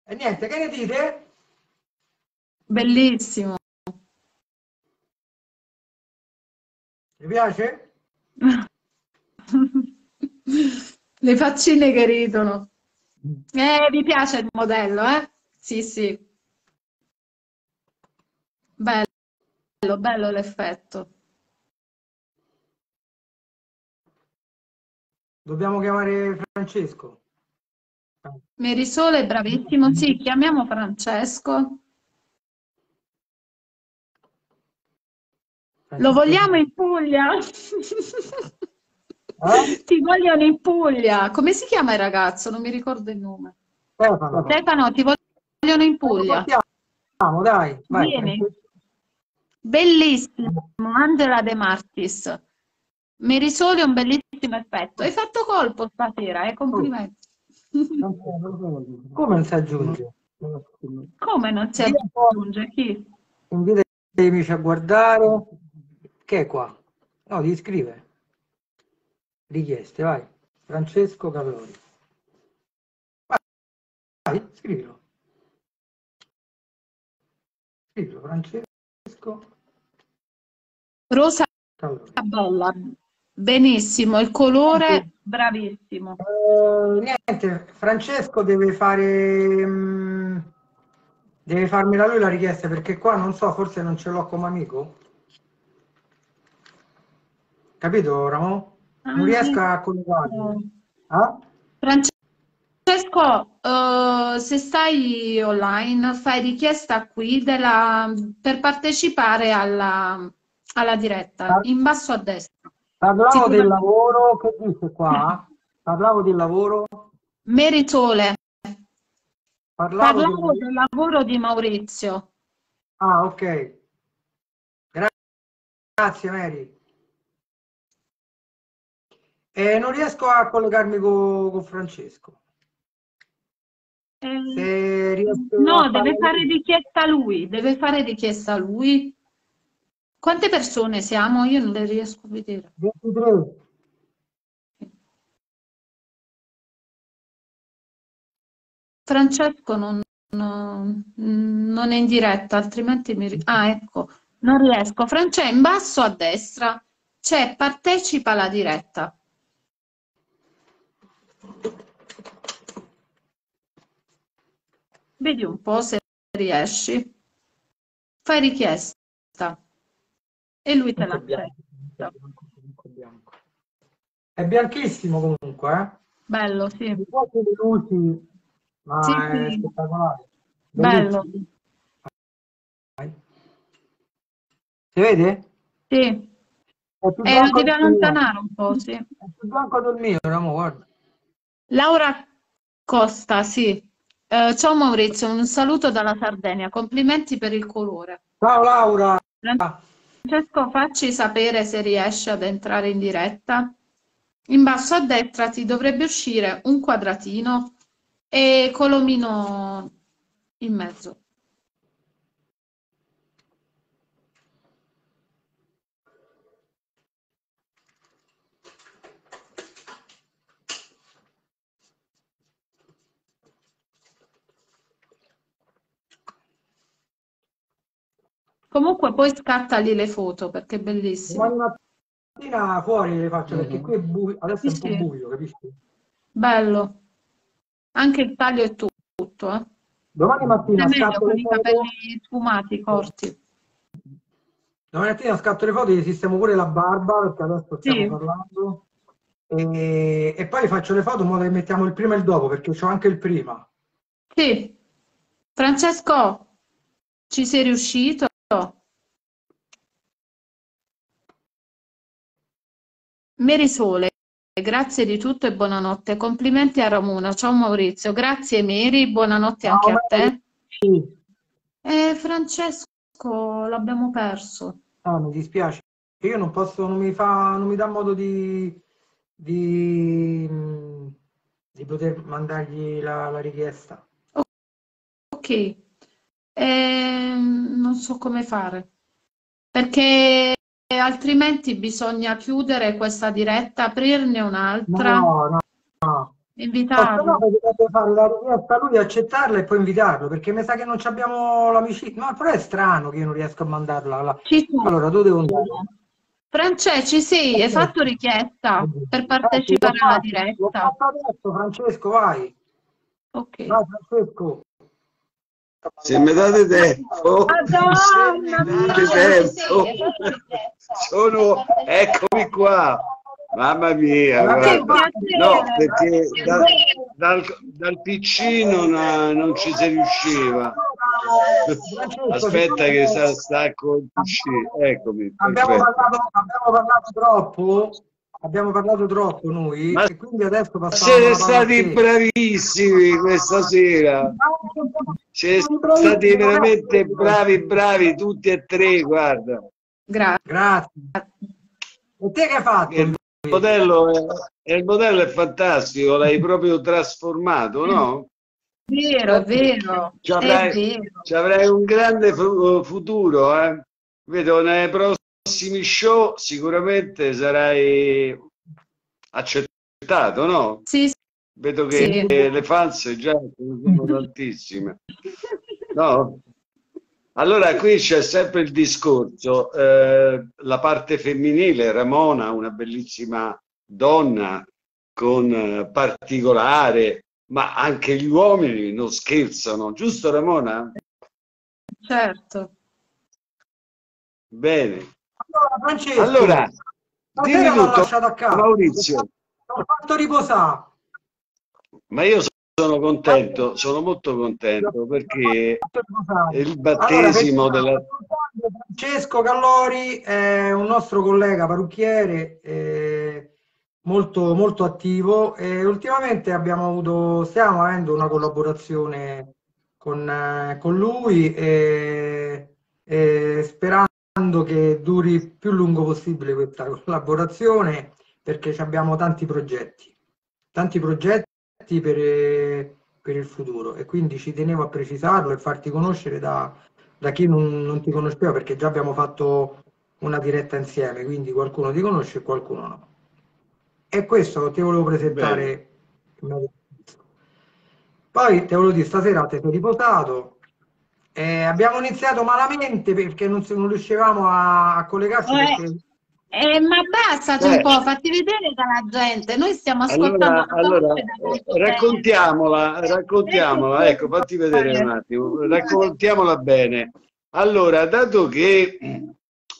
E niente, che ne dite? Bellissimo. Vi piace? [LAUGHS] Le faccine che ridono. Eh, vi piace il modello, eh? Sì, sì. Bello, bello l'effetto. Dobbiamo chiamare Francesco. Merisole è bravissimo. Sì, chiamiamo Francesco. Lo vogliamo in Puglia? [LAUGHS] Eh? Ti vogliono in Puglia. Come si chiama il ragazzo? Non mi ricordo il nome. Stefano. Stefano, ti vogliono in Puglia. Partiamo, dai, vai. Vieni. Bellissimo, Angela De Martis. Merisole è un bellissimo effetto. Hai fatto colpo stasera, eh? Complimenti. [LAUGHS] Come non si aggiunge? Come non si aggiunge? Chi? Invita gli amici a guardare. Che è qua? No, ti iscrive. Richieste, vai. Francesco Caproni. Vai, vai, scrivilo. Scrivilo, Francesco Rosa Caproni. bella, benissimo. Il colore, bravissimo. Eh, niente, Francesco deve fare... mm, deve farmela lui la richiesta perché qua non so, forse non ce l'ho come amico. Capito, Ramon? Non riesco a collegarmi. Ah? Francesco, eh, se stai online, fai richiesta qui della- per partecipare alla, alla diretta, in basso a destra. Parlavo del lavoro, che dice qua? Parlavo del lavoro, Meritole, parlavo parlavo del... del lavoro di Maurizio. Ah, ok. Gra- Grazie, Mary. E non riesco a collegarmi co- con Francesco. Eh, no, deve fare- fare richiesta lui, deve fare richiesta lui. Quante persone siamo? Io non le riesco a vedere. 23. Francesco non, non- è in diretta, altrimenti mi... Ah, ecco, non riesco. Francesco, in basso a destra c'è partecipa alla diretta. Vedi un po' se riesci. Fai richiesta e lui te Bianco, l'accetta. È bianchissimo comunque, eh? Bello, sì. Un po' di luci, ma Sì, è sì. spettacolare. Bello. Bellissimo. Si vede? Sì. È più Eh, lo devi allontanare un po', sì. È più bianco del mio, Ramo, guarda. Laura Costa, sì. Eh, ciao Maurizio, un saluto dalla Sardegna, complimenti per il colore. Ciao Laura! Francesco, facci sapere se riesci ad entrare in diretta. In basso a destra ti dovrebbe uscire un quadratino e con l'omino in mezzo. Comunque poi scattali le foto perché è bellissimo. Domani mattina fuori le faccio perché Mhm. qui è buio, adesso è un Sì, po' sì. buio, capisci? Bello. Anche il taglio è tutto, eh. Domani mattina scatto con le i foto, capelli sfumati, corti. domani mattina scatto le foto, gli sistemo pure la barba perché adesso stiamo Sì. parlando e, e poi faccio le foto in modo che mettiamo il prima e il dopo perché c'ho anche il prima. Sì. Francesco, ci sei riuscito? Merisole, grazie di tutto e buonanotte. Complimenti a Ramona. Ciao Maurizio. Grazie Mary, buonanotte anche a te. Sì. E Francesco, l'abbiamo perso. Ah, mi dispiace. Io non posso, non mi fa, non mi dà modo di, di, di poter mandargli la, la richiesta. Ok. Ehm, non so come fare. Perché altrimenti bisogna chiudere questa diretta, aprirne un'altra, No, no, no. invitarlo. No, dovrebbe fare la richiesta a lui, accettarla e poi invitarlo, perché mi sa che non abbiamo l'amicizia. No, però è strano che io non riesco a mandarla. la-. Allora, dove devo andare? Francesco, ci sei? Hai fatto richiesta per partecipare alla diretta? adesso, Francesco, vai. Ok. Vai, Francesco. Se mi date tempo, Madonna se mi date tempo, [LAUGHS] sono, eccomi qua, mamma mia, guarda, no, perché da- dal, dal PC non, non ci si riusciva. [LAUGHS] Aspetta che sta, stacco il PC, eccomi, Abbiamo parlato, abbiamo parlato troppo, abbiamo parlato troppo noi, Ma e quindi adesso passiamo Siete stati bravissimi questa sera, siete stati veramente bravi, bravi tutti e tre, guarda. Grazie. Grazie. E te che hai fatto? Il modello è, il modello è fantastico, l'hai proprio trasformato, no? Vero, è vero, Ci è avrai, vero. ci avrai un grande fu- futuro, eh? Vedo nei prossimi show sicuramente sarai accettato, no? Sì, Vedo che Sì. le fans già sono tantissime. No? Allora qui c'è sempre il discorso, eh, la parte femminile, Ramona, una bellissima donna con eh, particolare, ma anche gli uomini non scherzano, giusto Ramona? certo. Bene. Allora, Francesco, Allora, dimmi tutto, lasciato a casa. Maurizio. L'ho fatto riposare. Ma io sono contento, sono molto contento perché il battesimo Allora, della... Francesco Callori è un nostro collega parrucchiere eh, molto, molto attivo e ultimamente abbiamo avuto, stiamo avendo una collaborazione con, eh, con lui e, e sperando che duri più lungo possibile questa collaborazione perché ci abbiamo tanti progetti, tanti progetti per, eh, per il futuro e quindi ci tenevo a precisarlo e farti conoscere da, da chi non, non ti conosceva perché già abbiamo fatto una diretta insieme, quindi qualcuno ti conosce e qualcuno no. E questo ti volevo presentare. Poi te volevo dire, stasera ti sei riposato. Eh, abbiamo iniziato malamente perché non, non riuscivamo a, a collegarci Eh, perché Eh, ma abbassati Eh. un po', fatti vedere dalla gente. Noi stiamo ascoltando Allora, allora raccontiamola, raccontiamola, ecco, fatti vedere un attimo, raccontiamola bene. Allora, dato che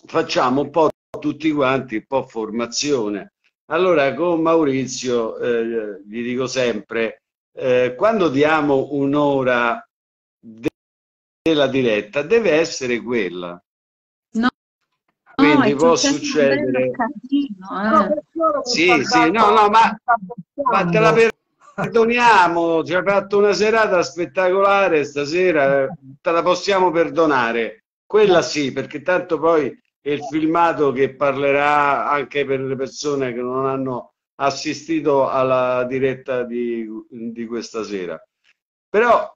facciamo un po' tutti quanti, un po' formazione, allora con Maurizio eh, gli dico sempre, eh, quando diamo un'ora della diretta, deve essere quella. No, Quindi è può succedere... casino, No, eh. loro Sì, sì, no, no, ma- sta Vattela boccando. perdoniamo, ci hai fatto una serata spettacolare stasera, te la possiamo perdonare. Quella sì, perché tanto poi è il filmato che parlerà anche per le persone che non hanno assistito alla diretta di, di questa sera. Però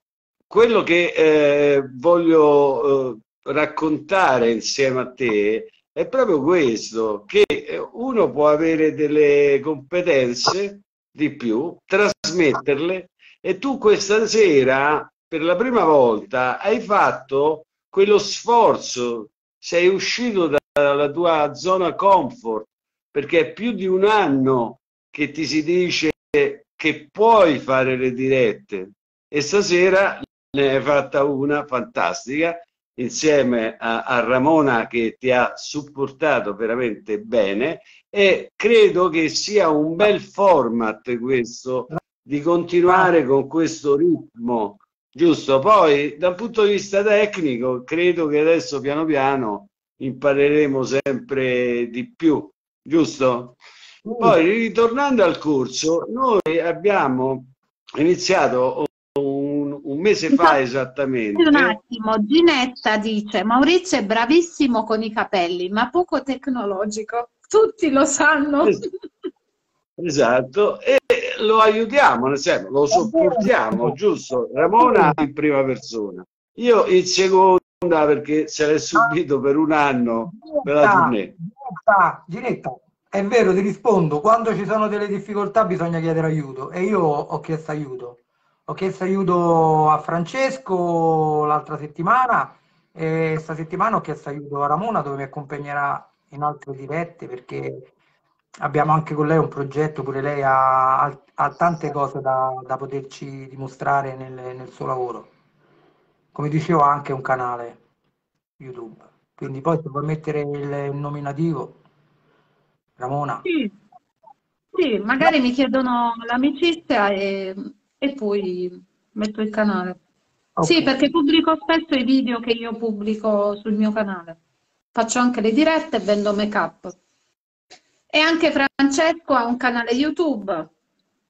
quello che eh, voglio eh, raccontare insieme a te è proprio questo, che uno può avere delle competenze di più, trasmetterle e tu questa sera per la prima volta hai fatto quello sforzo, sei uscito dalla tua zona comfort perché è più di un anno che ti si dice che puoi fare le dirette e stasera ne hai fatta una fantastica insieme a, a, Ramona che ti ha supportato veramente bene e credo che sia un bel format questo di continuare con questo ritmo giusto? Poi dal punto di vista tecnico credo che adesso piano piano impareremo sempre di più giusto? Poi ritornando al corso noi abbiamo iniziato un mese fa esattamente. Un attimo, Ginetta dice Maurizio è bravissimo con i capelli, ma poco tecnologico. Tutti lo sanno. Esatto, e lo aiutiamo, nel senso, lo sopportiamo, giusto? Ramona in prima persona. Io in seconda perché se l'è subito per un anno per la tournée. Ginetta, Ginetta, è vero, ti rispondo, quando ci sono delle difficoltà bisogna chiedere aiuto e io ho chiesto aiuto ho chiesto aiuto a Francesco l'altra settimana e questa settimana ho chiesto aiuto a Ramona dove mi accompagnerà in altre dirette perché abbiamo anche con lei un progetto, pure lei ha, ha tante cose da, da poterci dimostrare nel, nel, suo lavoro. Come dicevo ha anche un canale YouTube, quindi poi se vuoi mettere il, nominativo, Ramona. Sì. sì, magari mi chiedono l'amicizia e e poi metto il canale. Okay. Sì, perché pubblico spesso i video che io pubblico sul mio canale. Faccio anche le dirette e vendo make up. E anche Francesco ha un canale YouTube.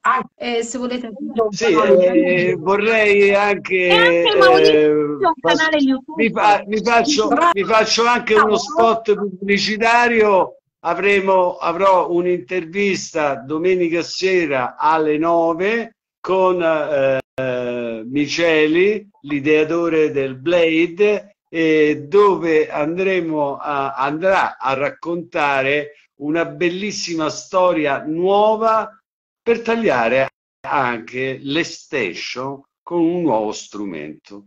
Ah, e se volete sì, eh, vorrei anche, anche eh, un canale YouTube. Mi, fa, mi, faccio, mi faccio anche uno spot pubblicitario Avremo, avrò un'intervista domenica sera alle 9 con eh, Miceli, l'ideatore del Blade, eh, dove andremo a, andrà a raccontare una bellissima storia nuova per tagliare anche le station con un nuovo strumento.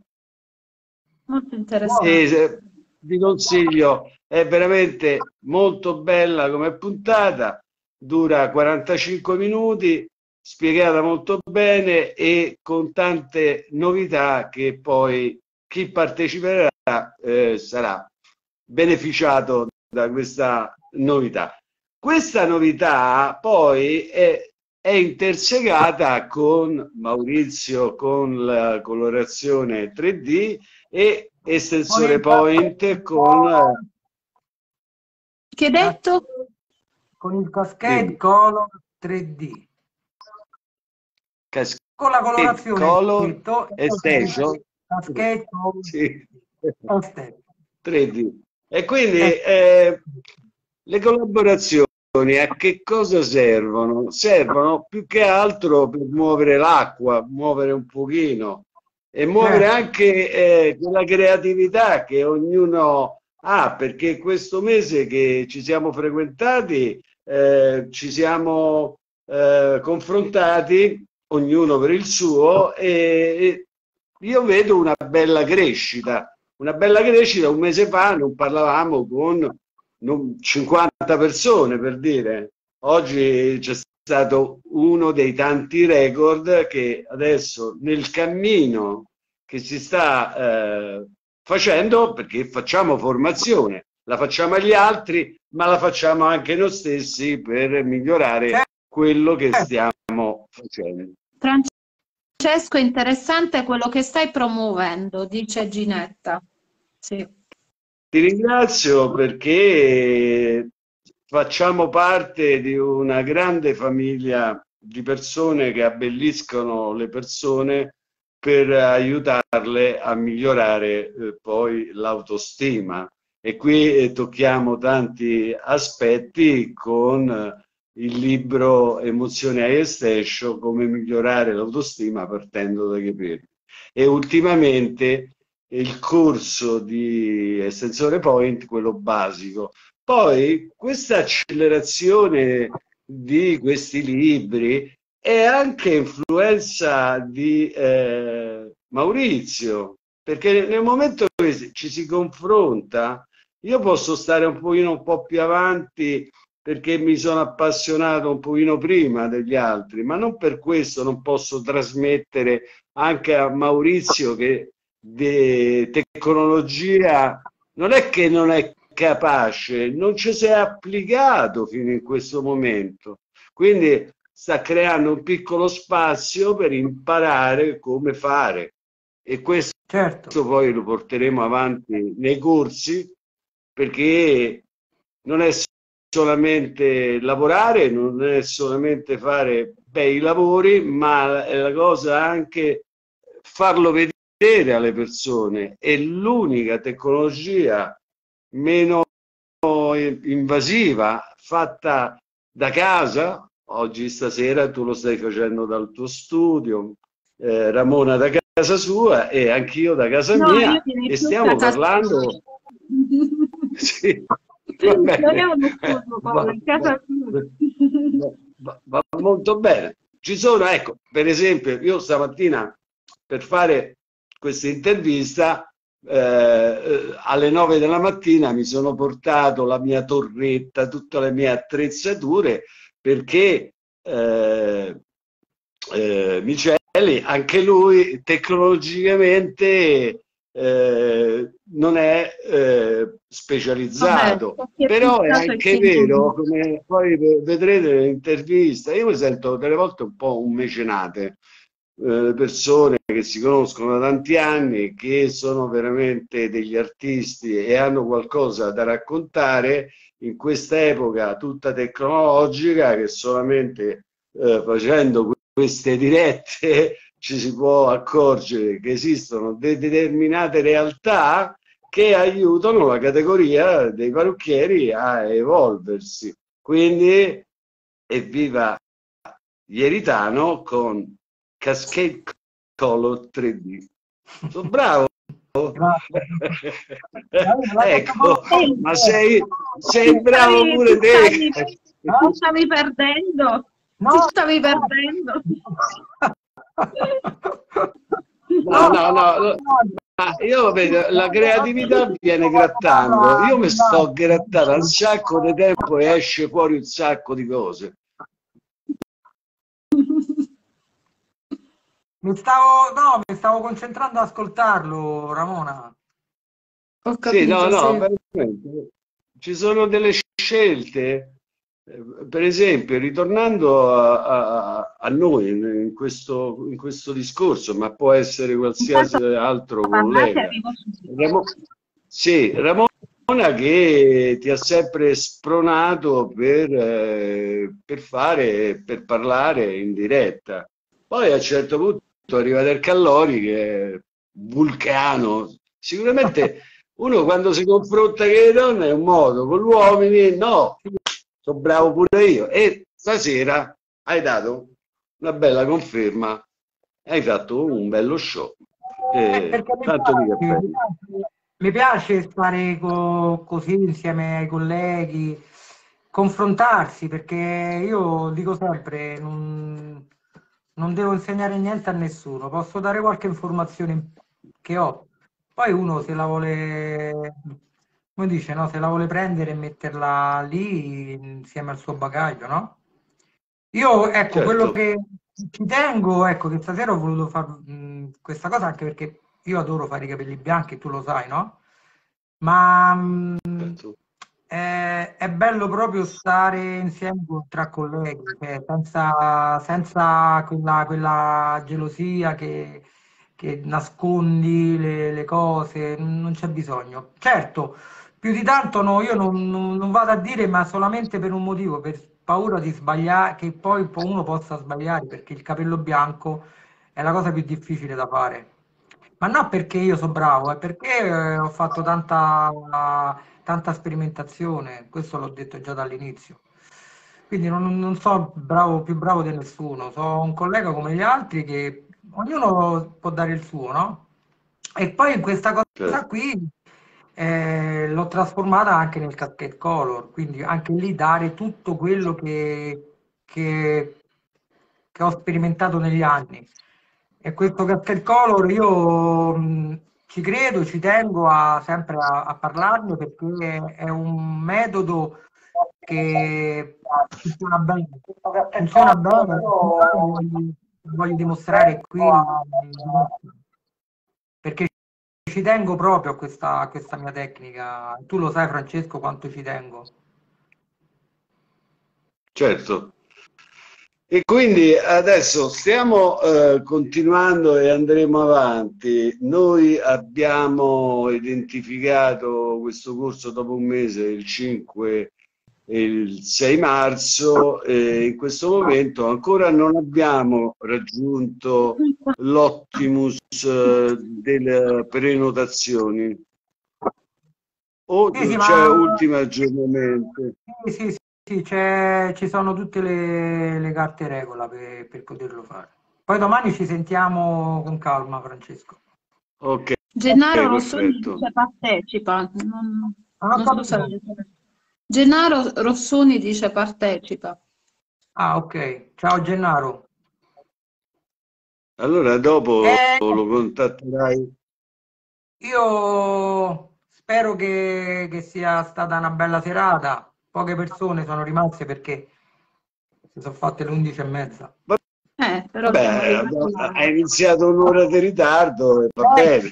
Molto interessante. E, vi consiglio, è veramente molto bella come puntata, dura 45 minuti spiegata molto bene e con tante novità che poi chi parteciperà eh, sarà beneficiato da questa novità. Questa novità poi è, è intersegata con Maurizio con la colorazione 3D e estensore point con che detto? Con il cascade color 3D con la colorazione color scritto, extension caschetto sì. 3D e quindi eh. eh, le collaborazioni a che cosa servono? Servono più che altro per muovere l'acqua, muovere un pochino e muovere eh. anche eh, quella creatività che ognuno ha, perché questo mese che ci siamo frequentati eh, ci siamo eh, confrontati ognuno per il suo e io vedo una bella crescita, una bella crescita. Un mese fa non parlavamo con 50 persone per dire. Oggi c'è stato uno dei tanti record che adesso nel cammino che si sta eh, facendo, perché facciamo formazione, la facciamo agli altri, ma la facciamo anche noi stessi per migliorare certo. quello che certo. stiamo facendo. Francesco, interessante quello che stai promuovendo, dice Ginetta. Sì. Ti ringrazio perché facciamo parte di una grande famiglia di persone che abbelliscono le persone per aiutarle a migliorare eh, poi l'autostima. E qui eh, tocchiamo tanti aspetti con il libro Emozioni a Estescio, come migliorare l'autostima partendo dai capelli. E ultimamente il corso di Estensore Point, quello basico. Poi questa accelerazione di questi libri è anche influenza di eh, Maurizio, perché nel momento che ci si confronta, io posso stare un pochino un po' più avanti perché mi sono appassionato un pochino prima degli altri, ma non per questo non posso trasmettere anche a Maurizio che di tecnologia non è che non è capace, non ci si è applicato fino in questo momento. Quindi sta creando un piccolo spazio per imparare come fare e questo certo. poi lo porteremo avanti nei corsi perché non è solamente lavorare, non è solamente fare bei lavori, ma è la cosa anche farlo vedere alle persone. È l'unica tecnologia meno invasiva fatta da casa. Oggi stasera tu lo stai facendo dal tuo studio, eh, Ramona da casa sua e anch'io da casa no, mia e stiamo parlando... [LAUGHS] [LAUGHS] sì, va, va, va molto bene. Ci sono, ecco, per esempio, io stamattina per fare questa intervista eh, alle 9 della mattina mi sono portato la mia torretta, tutte le mie attrezzature perché eh, eh, Miceli, anche lui tecnologicamente eh, non è eh, specializzato, Vabbè, però è anche vero, come poi vedrete nell'intervista, io mi sento delle volte un po' un mecenate, eh, persone che si conoscono da tanti anni, che sono veramente degli artisti e hanno qualcosa da raccontare in questa epoca tutta tecnologica che solamente eh, facendo queste dirette ci si può accorgere che esistono determinate realtà che aiutano la categoria dei parrucchieri a evolversi. Quindi evviva Ieritano con Cascade Color 3D. Sono bravo. ecco, ma sei, sei bravo pure te. Tu stavi perdendo. No. Tu stavi perdendo. No, [LAUGHS] no, no. io vedo, la creatività viene grattando. Io mi sto grattando un sacco di tempo e esce fuori un sacco di cose. Mi stavo, no, mi stavo concentrando ad ascoltarlo, Ramona. Ho capito, sì, no, no, veramente. Ci sono delle scelte, per esempio, ritornando a, a, a noi in questo, in questo, discorso, ma può essere qualsiasi altro collega. Ramona, sì, Ramona che ti ha sempre spronato per, eh, per fare, per parlare in diretta. Poi a un certo punto arriva del Callori che è vulcano. Sicuramente [LAUGHS] uno quando si confronta con le donne è un modo, con gli uomini no, sono bravo pure io. E stasera hai dato una bella conferma, hai fatto un bello show. Eh, eh tanto mi, piace, mi piace stare co così insieme ai colleghi, confrontarsi, perché io dico sempre, non, non devo insegnare niente a nessuno, posso dare qualche informazione che ho. Poi uno se la vuole, come dice, no? se la vuole prendere e metterla lì insieme al suo bagaglio, no? Io, ecco, certo. quello che ci tengo, ecco, che stasera ho voluto fare questa cosa anche perché io adoro fare i capelli bianchi, tu lo sai, no? Ma mh, certo è, è, bello proprio stare insieme tra colleghi, cioè senza, senza quella, quella, gelosia che, che nascondi le, le, cose, non c'è bisogno. Certo, più di tanto no, io non, non, non, vado a dire, ma solamente per un motivo, per, paura di sbagliare, che poi uno possa sbagliare perché il capello bianco è la cosa più difficile da fare. Ma non perché io sono bravo, è perché eh, ho fatto tanta, tanta sperimentazione, questo l'ho detto già dall'inizio. Quindi non, non sono bravo, più bravo di nessuno, sono un collega come gli altri che ognuno può dare il suo, no? E poi in questa cosa certo. qui eh, l'ho trasformata anche nel cascade color, quindi anche lì dare tutto quello che, che, che ho sperimentato negli anni. E questo cascade color io mh, ci credo, ci tengo a, sempre a, a parlarne perché è un metodo che funziona bene, funziona bene, voglio, dimostrare qui ci tengo proprio a questa, a questa mia tecnica. Tu lo sai, Francesco, quanto ci tengo. Certo. E quindi adesso stiamo eh, continuando e andremo avanti. Noi abbiamo identificato questo corso dopo un mese, il 5 il 6 marzo e in questo momento ancora non abbiamo raggiunto l'optimus eh, delle prenotazioni o sì, sì, c'è ma... ultimo aggiornamento? Sì, sì, sì ci sono tutte le, le carte regola per, per, poterlo fare. Poi domani ci sentiamo con calma, Francesco. Ok. Gennaro okay, Rossoni partecipa. Non, non, non so Gennaro Rossoni dice partecipa. Ah, ok. Ciao Gennaro. Allora dopo eh, lo contatterai. Io spero che, che, sia stata una bella serata. Poche persone sono rimaste perché si sono fatte le 11 e mezza. Eh, però Beh, hai iniziato un'ora di ritardo e va eh, bene.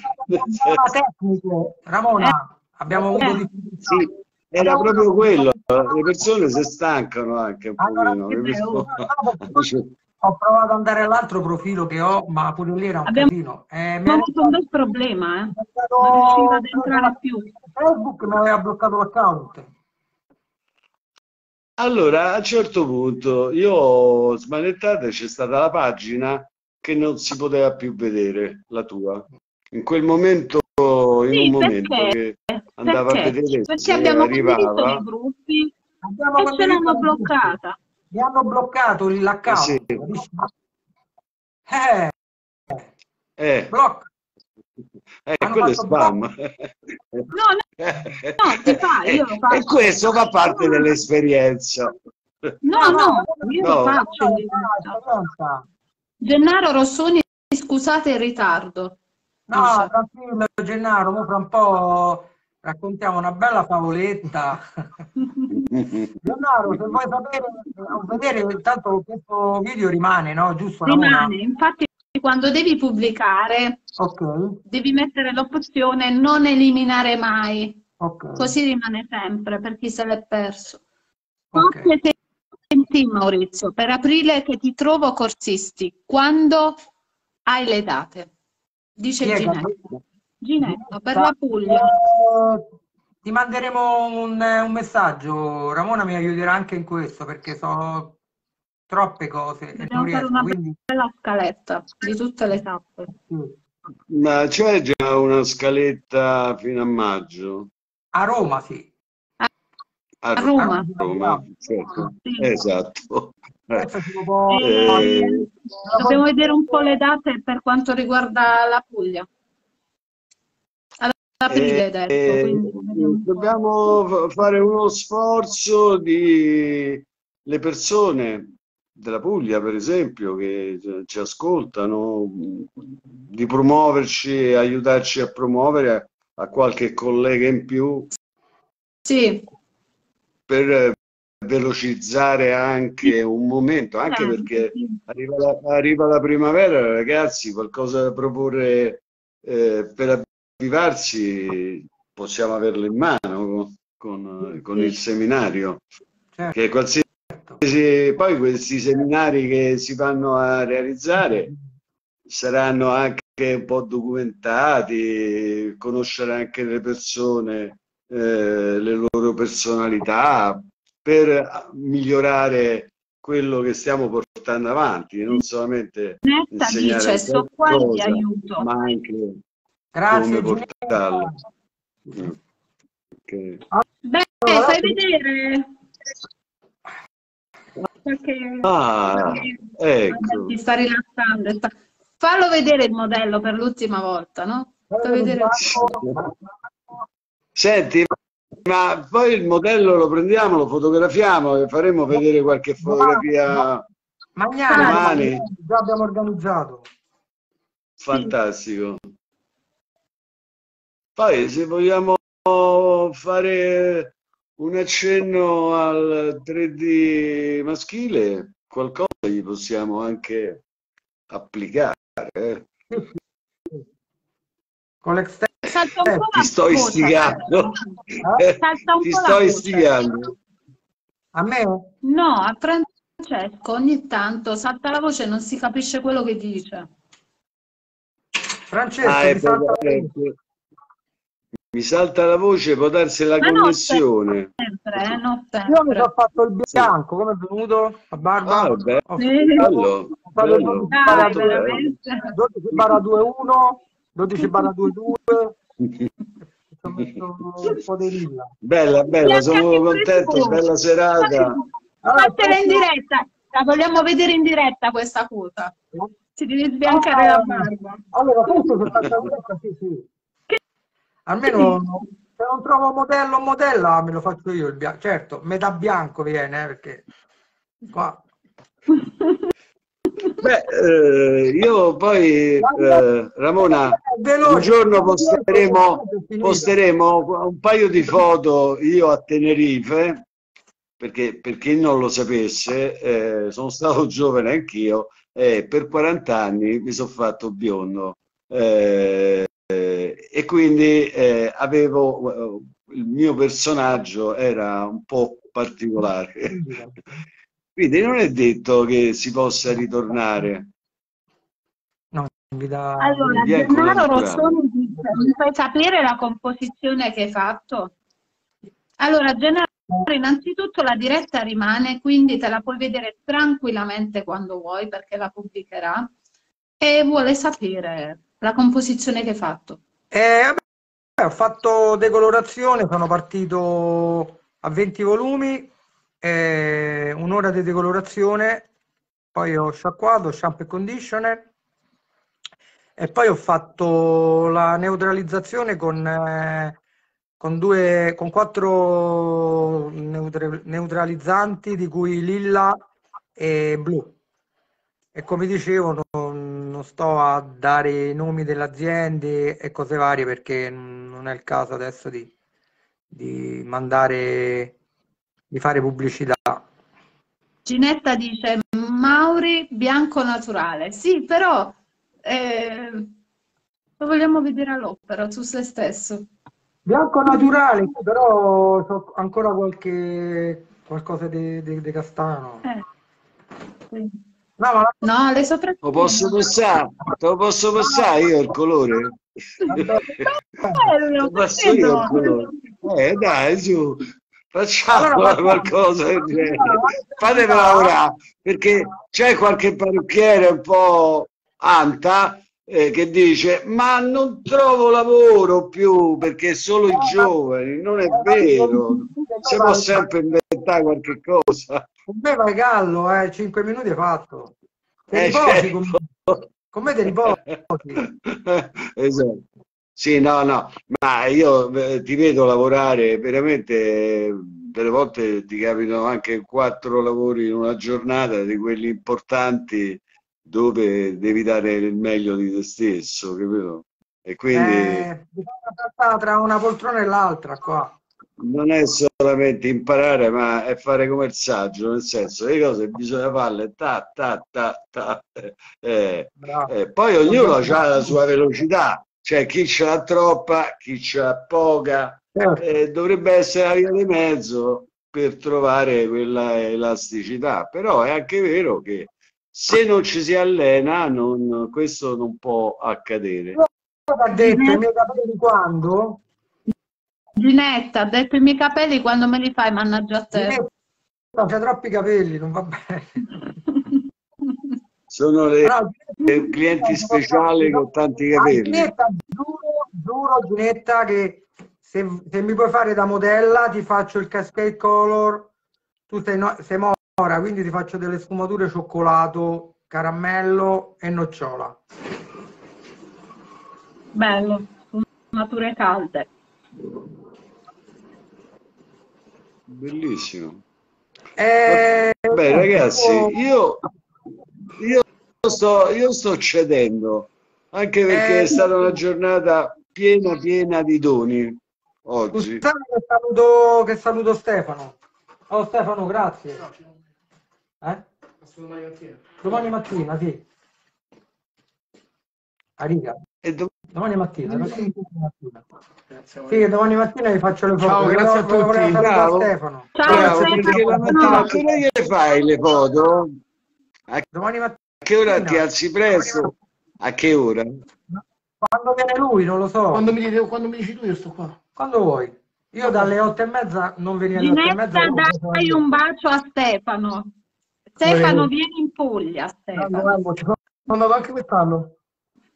Ramona, eh, abbiamo avuto difficoltà. Sì. Era proprio quello, le persone si stancano anche un pochino. Persone... [LAUGHS] Ho provato ad andare all'altro profilo che ho, ma pure lì era un Abbiamo casino. Eh, mi avuto un bel problema, eh. non riuscivo ad entrare più. Facebook mi aveva bloccato l'account. Allora, a un certo punto, io ho smanettato c'è stata la pagina che non si poteva più vedere, la tua. In quel momento, in sì, un momento che andava perché? a vedere perché se abbiamo arrivava. i gruppi abbiamo e ce l'hanno bloccata. Mi hanno bloccato l'account. Sì. Eh, eh. Blocca. Eh, quello è spam. No, no, no, ti fa, io lo [LAUGHS] faccio. E questo fa parte dell'esperienza. No, no, io no. lo faccio. Gennaro Rossoni, scusate il ritardo. No, tranquillo Gennaro, fra un po' raccontiamo una bella favoletta. [LAUGHS] Leonardo, se vuoi sapere, vedere, intanto questo video rimane, no? Giusto? Rimane, infatti quando devi pubblicare okay. devi mettere l'opzione non eliminare mai, okay. così rimane sempre per chi se l'è perso. Okay. Senti Maurizio, per aprile che ti trovo corsisti, quando hai le date? Dice Ginetto. Ginetto, per la Puglia. Ti manderemo un, un, messaggio, Ramona mi aiuterà anche in questo perché so troppe cose. Dobbiamo fare una quindi... bella scaletta di tutte le tappe. Ma c'è già una scaletta fino a maggio? A Roma, sì. A, a Roma. A Roma, certo. Sì. Esatto. Eh. Eh, dobbiamo vedere un po' le date per quanto riguarda la Puglia aprile detto, eh, dobbiamo fare uno sforzo di le persone della Puglia, per esempio, che ci ascoltano, di promuoverci e aiutarci a promuovere a qualche collega in più. Sì. Per velocizzare anche un momento, anche perché arriva la, arriva la primavera, ragazzi, qualcosa da proporre eh, per attivarci possiamo averlo in mano con, con il seminario. Certo. Che qualsiasi, poi questi seminari che si vanno a realizzare saranno anche un po' documentati, conoscere anche le persone, eh, le loro personalità, per migliorare quello che stiamo portando avanti, non solamente Netta insegnare dice, qua qualcosa, aiuto. ma anche Grazie. come portarlo. Ginevra. Mm. Ok. Beh, fai vedere. Perché Ah, ecco. ti sta rilassando. sta- Fallo vedere il modello per l'ultima volta, no? Vedere. Senti, ma poi il modello lo prendiamo, lo fotografiamo e faremo vedere qualche fotografia Magnani, Domani. già abbiamo organizzato. fantastico. Poi se vogliamo fare un accenno al 3D maschile, qualcosa gli possiamo anche applicare. eh. [LAUGHS] Con un po' Ti sto istigando. Un Ti sto istigando. a me? No, a Francesco ogni tanto salta la voce e non si capisce quello che dice. Francesco, Ah, mi salta la voce, può darsi la Ma connessione. Sempre, eh, non Io mi sempre. sono fatto il bianco, come è venuto? La barba? Ah, vabbè. Ho Sì. Bello, bello, Dai, molto bello. veramente. 12 barra 2-1, 12 barra 2-2, ci ho messo un po' di lilla. Bella, bella, sono contento, bella serata. Fatela in diretta. La vogliamo vedere in diretta questa cosa. Ti devi sbiancare la barba. Allora, questo faccio la diretta, sì, sì. Almeno se non trovo modello o modella me lo faccio io il bianco. Certo, metà bianco viene, eh, perché qua [LAUGHS] Beh, eh, io poi, eh, Ramona, un giorno posteremo, posteremo un paio di foto io a Tenerife, perché per chi non lo sapesse, eh, sono stato giovane anch'io e per 40 anni mi sono fatto biondo. Eh, eh, e quindi eh, avevo eh, il mio personaggio era un po' particolare. [LAUGHS] Quindi non è detto che si possa ritornare. No, mi dà... Allora, Gennaro. Rossoni dice, mi fai sapere la composizione che hai fatto? Allora, Gennaro, innanzitutto la diretta rimane, quindi te la puoi vedere tranquillamente quando vuoi perché la pubblicherà e vuole sapere la composizione che hai fatto. Eh, vabbè, ho fatto decolorazione, sono partito a 20 volumi, eh, un'ora di decolorazione, poi ho sciacquato, shampoo e conditioner e poi ho fatto la neutralizzazione con, eh, con, due, con quattro neutra- neutralizzanti di cui lilla e blu. E come dicevo, non, sto a dare i nomi delle aziende e cose varie perché non è il caso adesso di, di mandare, di fare pubblicità. Ginetta dice Mauri bianco naturale. Sì, però eh, lo vogliamo vedere all'opera su se stesso. Bianco naturale, però c'ho ancora qualche qualcosa di, di- di castano. Eh, quindi- No, ma No, le soprattutto. Lo posso passare? Te lo posso passare io il colore? Bello, Lo passo io il colore? Eh dai, su, facciamo Allora, qualcosa del genere. Fatemela ora, perché c'è qualche parrucchiere un po' anta eh, che dice ma non trovo lavoro più perché solo i giovani, non è vero, si può sempre inventare qualche cosa. Con me vai gallo, eh, 5 minuti hai fatto. Ti Eh, riposi con me. certo. Con me ti riposi. [LAUGHS] esatto. Sì, no, no, ma io eh, ti vedo lavorare veramente, delle volte ti capitano anche quattro lavori in una giornata, di quelli importanti dove devi dare il meglio di te stesso, capito? E quindi Eh, bisogna tra una poltrona e l'altra qua. Non è solamente imparare, ma è fare come il saggio, nel senso, le cose bisogna farle ta ta ta ta. eh, eh, poi ognuno ha la sua velocità, cioè chi ce l'ha troppa, chi ce l'ha poca, Certo. eh, dovrebbe essere la via di mezzo per trovare quella elasticità, però è anche vero che se non ci si allena non- questo non può accadere. Ha detto i miei capelli quando? Ginetta, ha detto i miei capelli quando me li fai, mannaggia a te. Ginetta, c'ha troppi capelli, non va bene. [LAUGHS] Sono le, le clienti speciali con tanti Ah, capelli. Ginetta, giuro, giuro Ginetta che se, se mi puoi fare da modella ti faccio il cascade color, tu sei, no- sei mora, quindi ti faccio delle sfumature cioccolato, caramello e nocciola. Bello, nature calde. Bellissimo. Eh, Beh, ragazzi, io, io, sto, io sto cedendo, anche perché Eh, è stata una giornata piena, piena di doni oggi. Che saluto, che saluto Stefano. Oh Stefano, grazie. Eh? Domani mattina, sì. A riga. Domani mattina, domani mattina. Sì, domani mattina vi faccio le foto. Ciao, grazie a tutti. Bravo. Stefano. Ciao Bravo, Stefano. perché la mattina a che ora gliele fai le foto? Domani mattina. A che ora ti alzi presto? A che ora? Quando viene lui, non lo so. Quando Quando, mi, dite- quando mi dici tu io sto qua. vuoi. Io dalle otto e mezza non venire alle otto e mezza. dai un bacio a Stefano. Stefano, vieni in Puglia, Stefano. Sono andato anche quest'anno.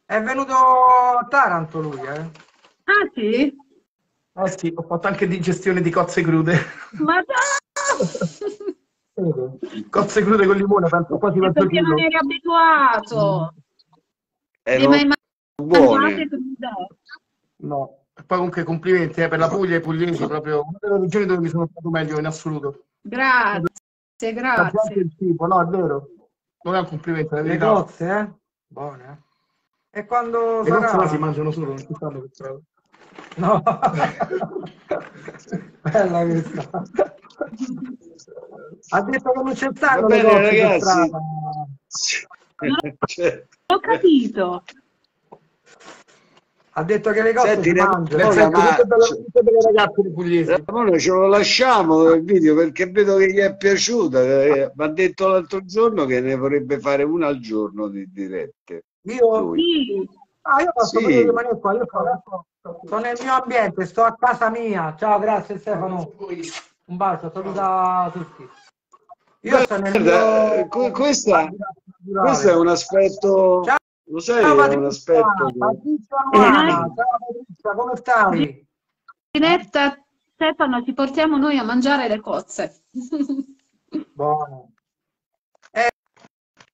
È venuto a Taranto lui, eh. Ah sì? Eh sì, ho fatto anche digestione di cozze crude. Ma dai! [LAUGHS] Cozze crude con limone, penso quasi È mezzo perché non eri abituato. Hai Erano mai buone. mangiate crude? No. E poi comunque complimenti eh, per la Puglia e i pugliesi, proprio una delle regioni dove mi sono stato meglio in assoluto. Grazie, grazie. il cibo, no, è vero. Non è un complimento, è Le cozze, eh? Buone, eh? E quando là sarà? si mangiano solo, non si stanno per strada. No. [LAUGHS] Bella questa. Ha detto che non c'è stanno le cozze per strada. Cioè, Ho capito. Ha detto che le cose Senti, si mangiano. Senso, ma- tutte belle ragazze di pugliesi. Ramone ce lo lasciamo il video perché vedo che gli è piaciuta. Eh, Mi ha detto l'altro giorno che ne vorrebbe fare una al giorno di dirette. Io, Lui. Sì. ah, io posso Sì. rimanere qua, io sto, sto nel mio ambiente, sto a casa mia. Ciao, grazie Stefano. Un bacio, saluta tutti. Io sto nel mio... que- questa, questo è un aspetto, Ciao. lo sai, Ciao è un Patrizia, aspetto Patrizia Luana. ciao Patrizia, come stai? Ginetta, Stefano, ti portiamo noi a mangiare le cozze. Buono. [LAUGHS] Eh,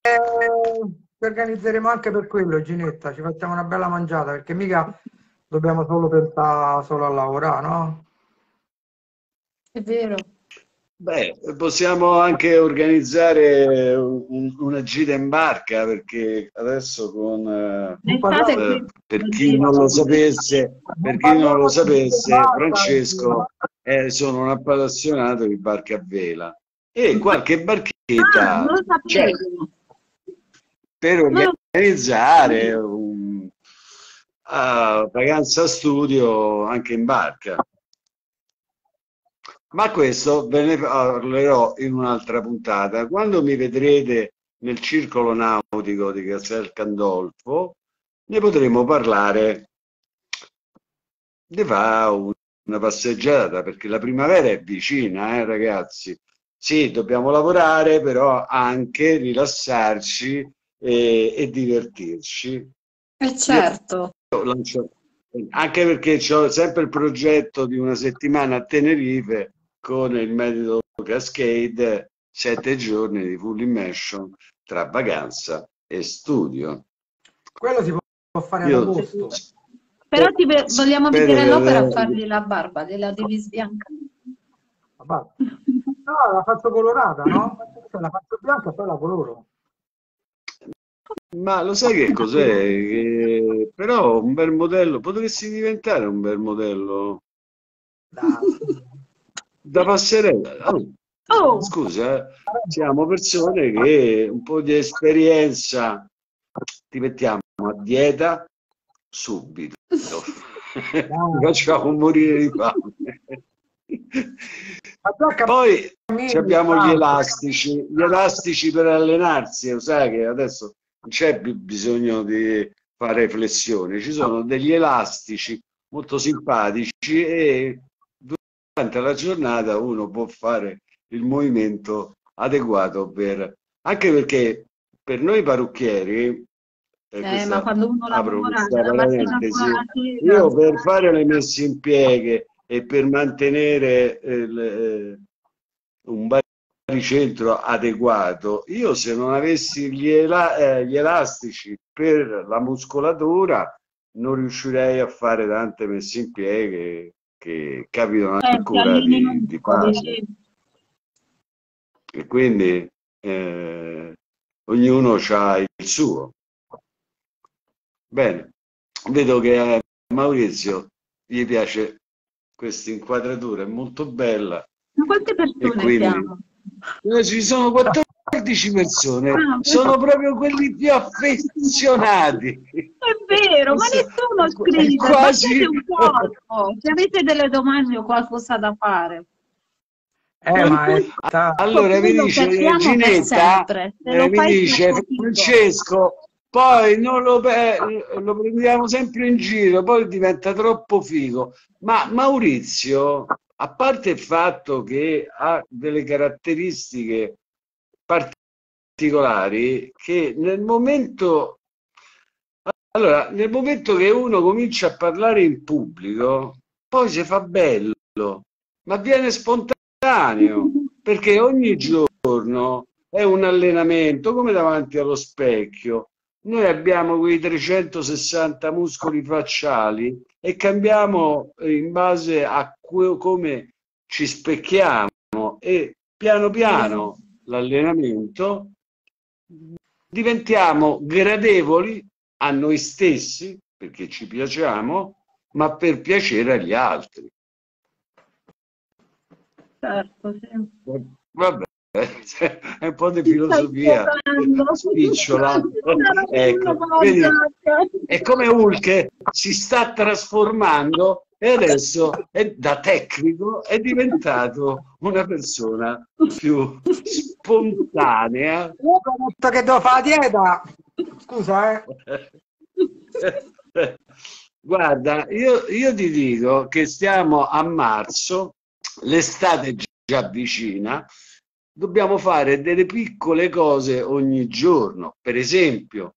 eh, ci organizzeremo anche per quello, Ginetta, ci facciamo una bella mangiata, perché mica dobbiamo solo pensare solo a lavorare, no? È vero. Beh, possiamo anche organizzare un- una gita in barca perché adesso con, eh, eh, per chi non lo sapesse, per chi non lo sapesse, Francesco è, sono un appassionato di barche a vela e qualche Ah, barchetta non lo c'è sapevo. Per organizzare un uh, vacanza studio anche in barca. Ma questo ve ne parlerò in un'altra puntata. Quando mi vedrete nel circolo nautico di Castel Gandolfo, ne potremo parlare. Ne fa un- una passeggiata perché la primavera è vicina, eh, ragazzi. Sì, dobbiamo lavorare, però anche rilassarci e, e divertirci. Eh certo. Io lancio- Anche perché ho sempre il progetto di una settimana a Tenerife con il metodo Cascade, sette giorni di full immersion tra vacanza e studio. Quello si può, fare ad Io agosto. Però ti ve- vogliamo vedere l'opera a fargli la barba, della devi sbiancare. Vabbè. No, la faccio colorata, no? La faccio bianca e poi la coloro. Ma lo sai che cos'è? Che- Però un bel modello, potresti diventare un bel modello Dai. da passerella. Oh, Oh, Scusa, eh, siamo persone che un po' di esperienza ti mettiamo a dieta subito. [LAUGHS] Ti facciamo morire di fame. Poi abbiamo gli elastici, gli elastici per allenarsi, lo sai che adesso non c'è più bisogno di fare flessioni, ci sono degli elastici molto simpatici e durante la giornata uno può fare il movimento adeguato per... Anche perché per noi parrucchieri, eh, eh ma quando uno lavora parentesi, io per fare le messe in pieghe e per mantenere il, eh, un baricentro adeguato, io se non avessi gli, ela eh, gli elastici per la muscolatura non riuscirei a fare tante messe in pieghe che capitano eh, ancora di, di fase. E quindi eh, ognuno ha il suo. Bene, vedo che a Maurizio gli piace questa inquadratura, è molto bella. Ma quante persone quindi, siamo? Eh, ci sono 14 persone, ah, sono proprio quelli più affezionati. È vero, ma nessuno scrive, quasi... un po', se avete delle domande o qualcosa da fare. Eh, ma è... Allora mi dice Ginetta, eh, mi dice Francesco, poi non lo, lo, prendiamo sempre in giro, poi diventa troppo figo. Ma Maurizio, a parte il fatto che ha delle caratteristiche particolari, che nel momento allora, nel momento che uno comincia a parlare in pubblico, poi si fa bello, ma viene spontaneo perché ogni giorno è un allenamento come davanti allo specchio. Noi abbiamo quei 360 muscoli facciali e cambiamo in base a come ci specchiamo e piano piano l'allenamento diventiamo gradevoli a noi stessi perché ci piacciamo, ma per piacere agli altri certo, sì. Vabbè, [LAUGHS] è un po' di filosofia spicciola. [LAUGHS] ecco, vedi, è come Hulk si sta trasformando e adesso è, da tecnico è diventato una persona più spontanea. Io ho detto che devo fare la dieta. Scusa, eh. [LAUGHS] Guarda, io, io ti dico che stiamo a marzo l'estate è già vicina, dobbiamo fare delle piccole cose ogni giorno. Per esempio,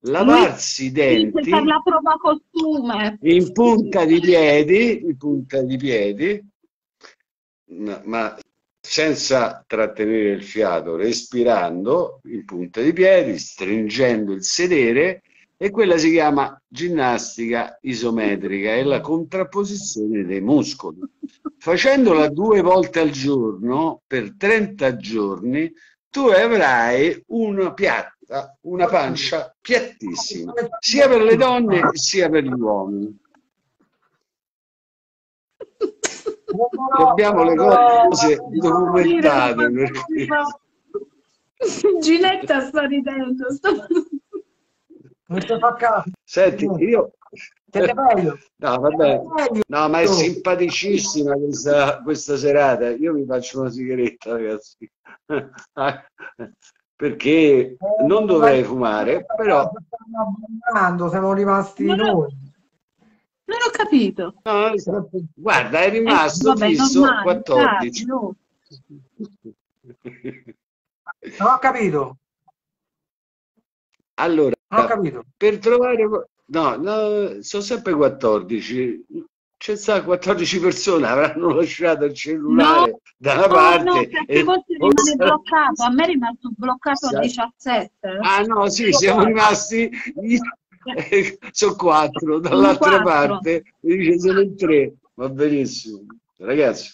lavarsi i denti la prova costume. in punta di piedi, in punta di piedi, ma senza trattenere il fiato, respirando in punta di piedi, stringendo il sedere e quella si chiama ginnastica isometrica, è la contrapposizione dei muscoli. Facendola due volte al giorno per 30 giorni, tu avrai una piatta, una pancia piattissima, sia per le donne sia per gli uomini. Abbiamo le cose documentate. Ginetta sta ridendo. Sto... Non ti fa caso. Senti, io... No, vabbè. No, ma è simpaticissima questa, questa serata. Io mi faccio una sigaretta, ragazzi. [LAUGHS] Perché non dovrei fumare, però... Siamo rimasti noi. Non ho capito. No, guarda, è rimasto eh, vabbè, fisso normale, 14. no. Non ho capito. Allora, per trovare... No, no, sono sempre 14. C'è sta 14 persone avranno lasciato il cellulare no, da una parte. No, perché e rimane bloccato. A me è rimasto bloccato a 17. Ah no, sì, siamo rimasti... [LAUGHS] sono quattro, dall'altra parte mi dice sono in tre. Va benissimo. Ragazzi,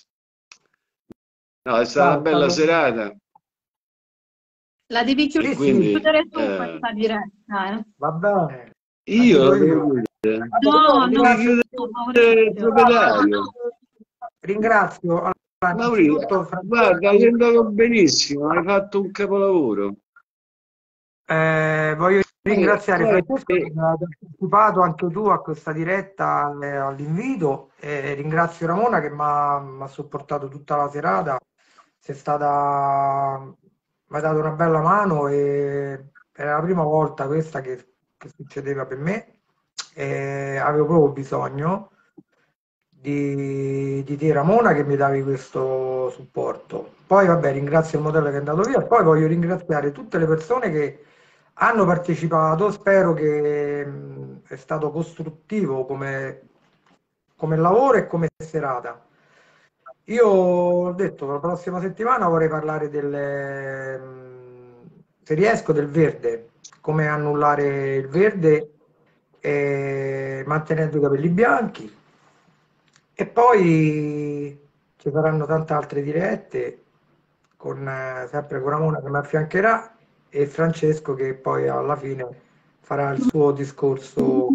no, è stata una bella serata. La devi chiudere, quindi, chiudere tu eh, questa diretta. Eh. Va bene. Io. No, no, chiudere no, Ringrazio. Maurizio, guarda, hai andato benissimo, hai fatto un capolavoro. Eh, voglio ringraziare eh, Francesco che ha partecipato anche tu a questa diretta eh, all'invito e ringrazio Ramona che mi ha sopportato tutta la serata. Sei stata mi ha dato una bella mano e era la prima volta questa che, che succedeva per me e avevo proprio bisogno di, di te Ramona che mi davi questo supporto. Poi vabbè ringrazio il modello che è andato via, poi voglio ringraziare tutte le persone che hanno partecipato, spero che mh, è stato costruttivo come, come lavoro e come serata. Io ho detto la prossima settimana vorrei parlare mh, se riesco, del verde, come annullare il verde e mantenendo i capelli bianchi. E poi ci saranno tante altre dirette con eh, sempre con Ramona che mi affiancherà e Francesco che poi alla fine farà il suo discorso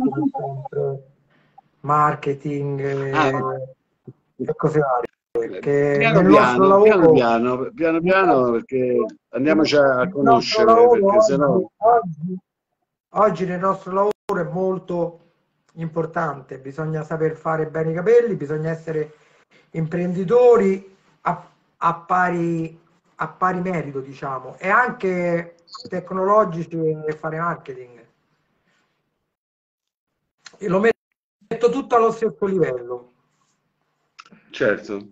marketing e, Ah. e cose varie. Che Piano piano, lavoro, piano piano, piano piano, perché andiamoci a conoscere, perché sennò... oggi, oggi, oggi nel nostro lavoro è molto importante, bisogna saper fare bene i capelli, bisogna essere imprenditori a, a pari, a pari merito, diciamo, e anche tecnologici e fare marketing. E lo metto tutto allo stesso livello, Certo,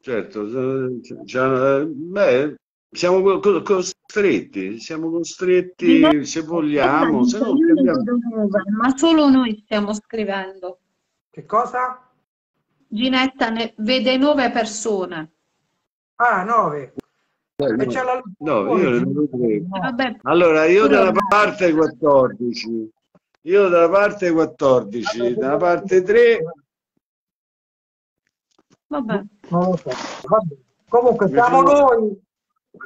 certo. eh, cioè, eh, beh, siamo co- co- costretti, siamo costretti se vogliamo, se no cambiamo. Ma solo noi stiamo scrivendo. Che cosa? Ginetta ne vede nove persone. Ah, 9. Dai, E no, la no, io ne vedo tre. Vabbè, Allora, io dalla parte 14, io dalla parte 14, dalla parte 3, vabbè. Non lo so. Vabbè. Comunque siamo noi,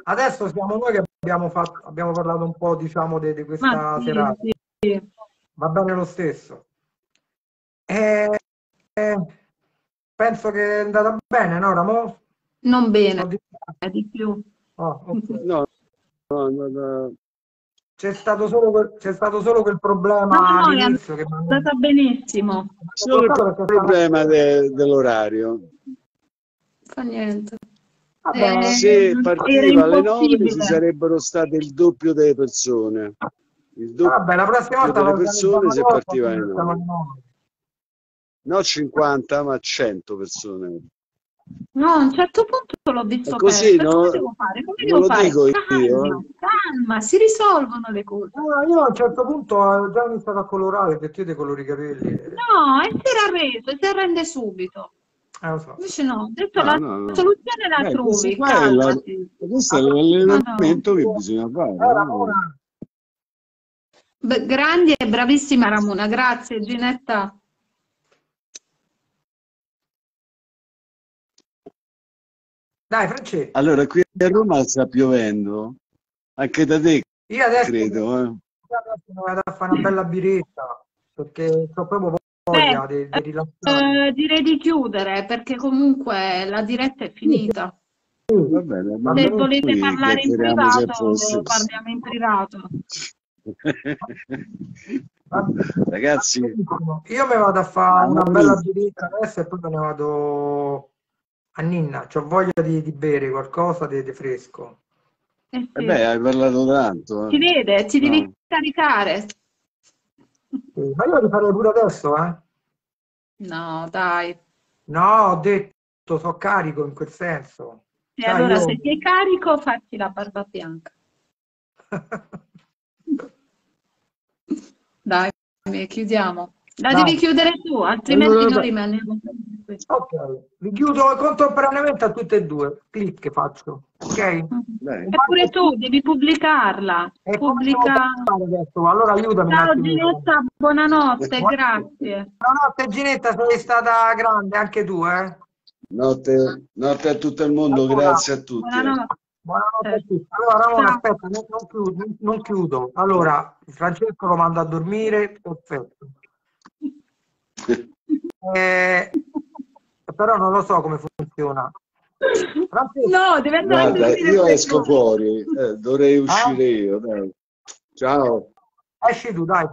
adesso siamo noi che abbiamo, fatto, abbiamo parlato un po' diciamo di, di questa Ma sì, serata. sì. Va bene lo stesso. E, e penso che è andata bene, no Ramo? Non bene, di- di più. oh, ok. no, no, no, no. C'è stato solo quel, c'è stato solo quel problema No, no, è all'inizio che andata benissimo. solo il problema de- dell'orario. Fa niente. Vabbè, Eh, Se partiva alle 9 impossibile. ci sarebbero state il doppio delle persone. Il doppio vabbè, la prossima volta delle persone se partiva alle siamo 9. alle nove. No 50, ma 100 persone. No, a un certo punto l'ho visto È così, perso. no? Come devo fare? Come devo fare? dico io, Calma, eh. calma, si risolvono le cose. Ah, io a un certo punto ho già iniziato a colorare perché io ti colori i capelli. Eh, No, e si era reso, si arrende subito. lo so. Invece no, ho detto No, la no, no. soluzione la Eh, trovi, questo è la- calmati. questo è l'allenamento che bisogna fare. Eh, no? Beh, grandi e bravissima Ramona, grazie Ginetta. Dai Francesco, Allora, qui a Roma sta piovendo, anche da te io adesso, credo. eh. io adesso mi vado a fare una bella biretta perché ho proprio voglia di, di rilassare. Eh, direi di chiudere perché comunque la diretta è finita. Va bene, ma Se volete parlare in privato, parliamo in privato. [LAUGHS] Ragazzi, Io mi vado a fare una bella biretta adesso e poi me ne vado a Ninna. Ho voglia di, di bere qualcosa di, di fresco. Eh sì. eh beh, hai parlato tanto. Ti eh. vede, ti devi No. caricare. Sì, ma io lo rifarei pure adesso, eh? No, dai. No, ho detto, so carico in quel senso. E Dai, allora io- se sei carico, fatti la barba bianca. [LAUGHS] Dai, chiudiamo. La devi chiudere tu, altrimenti Allora, rimaniamo qui. Ok, vi chiudo contemporaneamente a tutte e due. Clic faccio, ok? Dai. Eppure tu devi pubblicarla. E Pubblica. Allora aiutami Ciao. Ginetta, buonanotte, grazie. Buonanotte Ginetta, sei stata grande anche tu, eh? Notte, notte a tutto il mondo, Allora, grazie a tutti. Buonanotte. Buonanotte a tutti. Allora Ramona, Ciao. aspetta, non, non chiudo, non chiudo. Allora, Francesco lo mando a dormire, perfetto. Eh, però non lo so come funziona. Francesco, No, deve andare Guarda, io esco fuori, eh, dovrei uscire io. Dai. Ciao. esci tu, dai.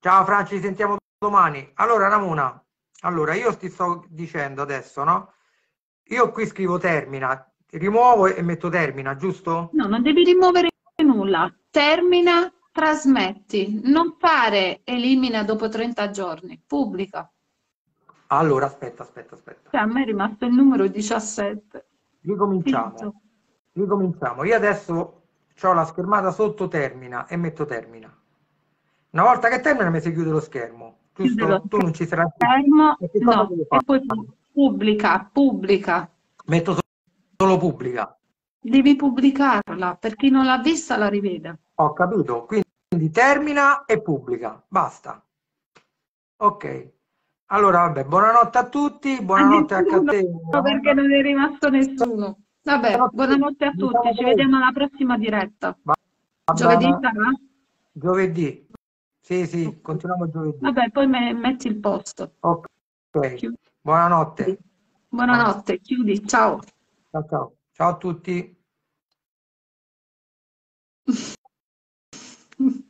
Ciao Franci, ci sentiamo domani. Allora Ramona, allora io ti sto dicendo adesso, no? Io qui scrivo termina, rimuovo e metto termina, giusto? No, non devi rimuovere nulla. Termina, trasmetti. Non fare elimina dopo 30 giorni. Pubblica. Allora, aspetta, aspetta, aspetta. Cioè, a me è rimasto il numero 17. Ricominciamo. Finito. Ricominciamo. Io adesso ho la schermata sotto termina e metto termina. Una volta che termina mi si chiude lo schermo. Giusto? lo Tu non ci sarai più. Che cosa no, e poi pu- pubblica, pubblica. Metto so- solo pubblica. Devi pubblicarla, per chi non l'ha vista la riveda. Ho capito. Quindi quindi termina e pubblica, basta. Ok. Allora, vabbè, buonanotte a tutti, buonanotte a, te. a Catena. Perché non è rimasto nessuno. Vabbè, buonanotte a tutti, ci vediamo alla prossima diretta. Va, va giovedì sarà? Giovedì. Sì, sì, continuiamo giovedì. Vabbè, poi me, metti il posto. Ok. Buonanotte. Buonanotte, chiudi, ciao. Ciao, ciao. Ciao a tutti. [LAUGHS]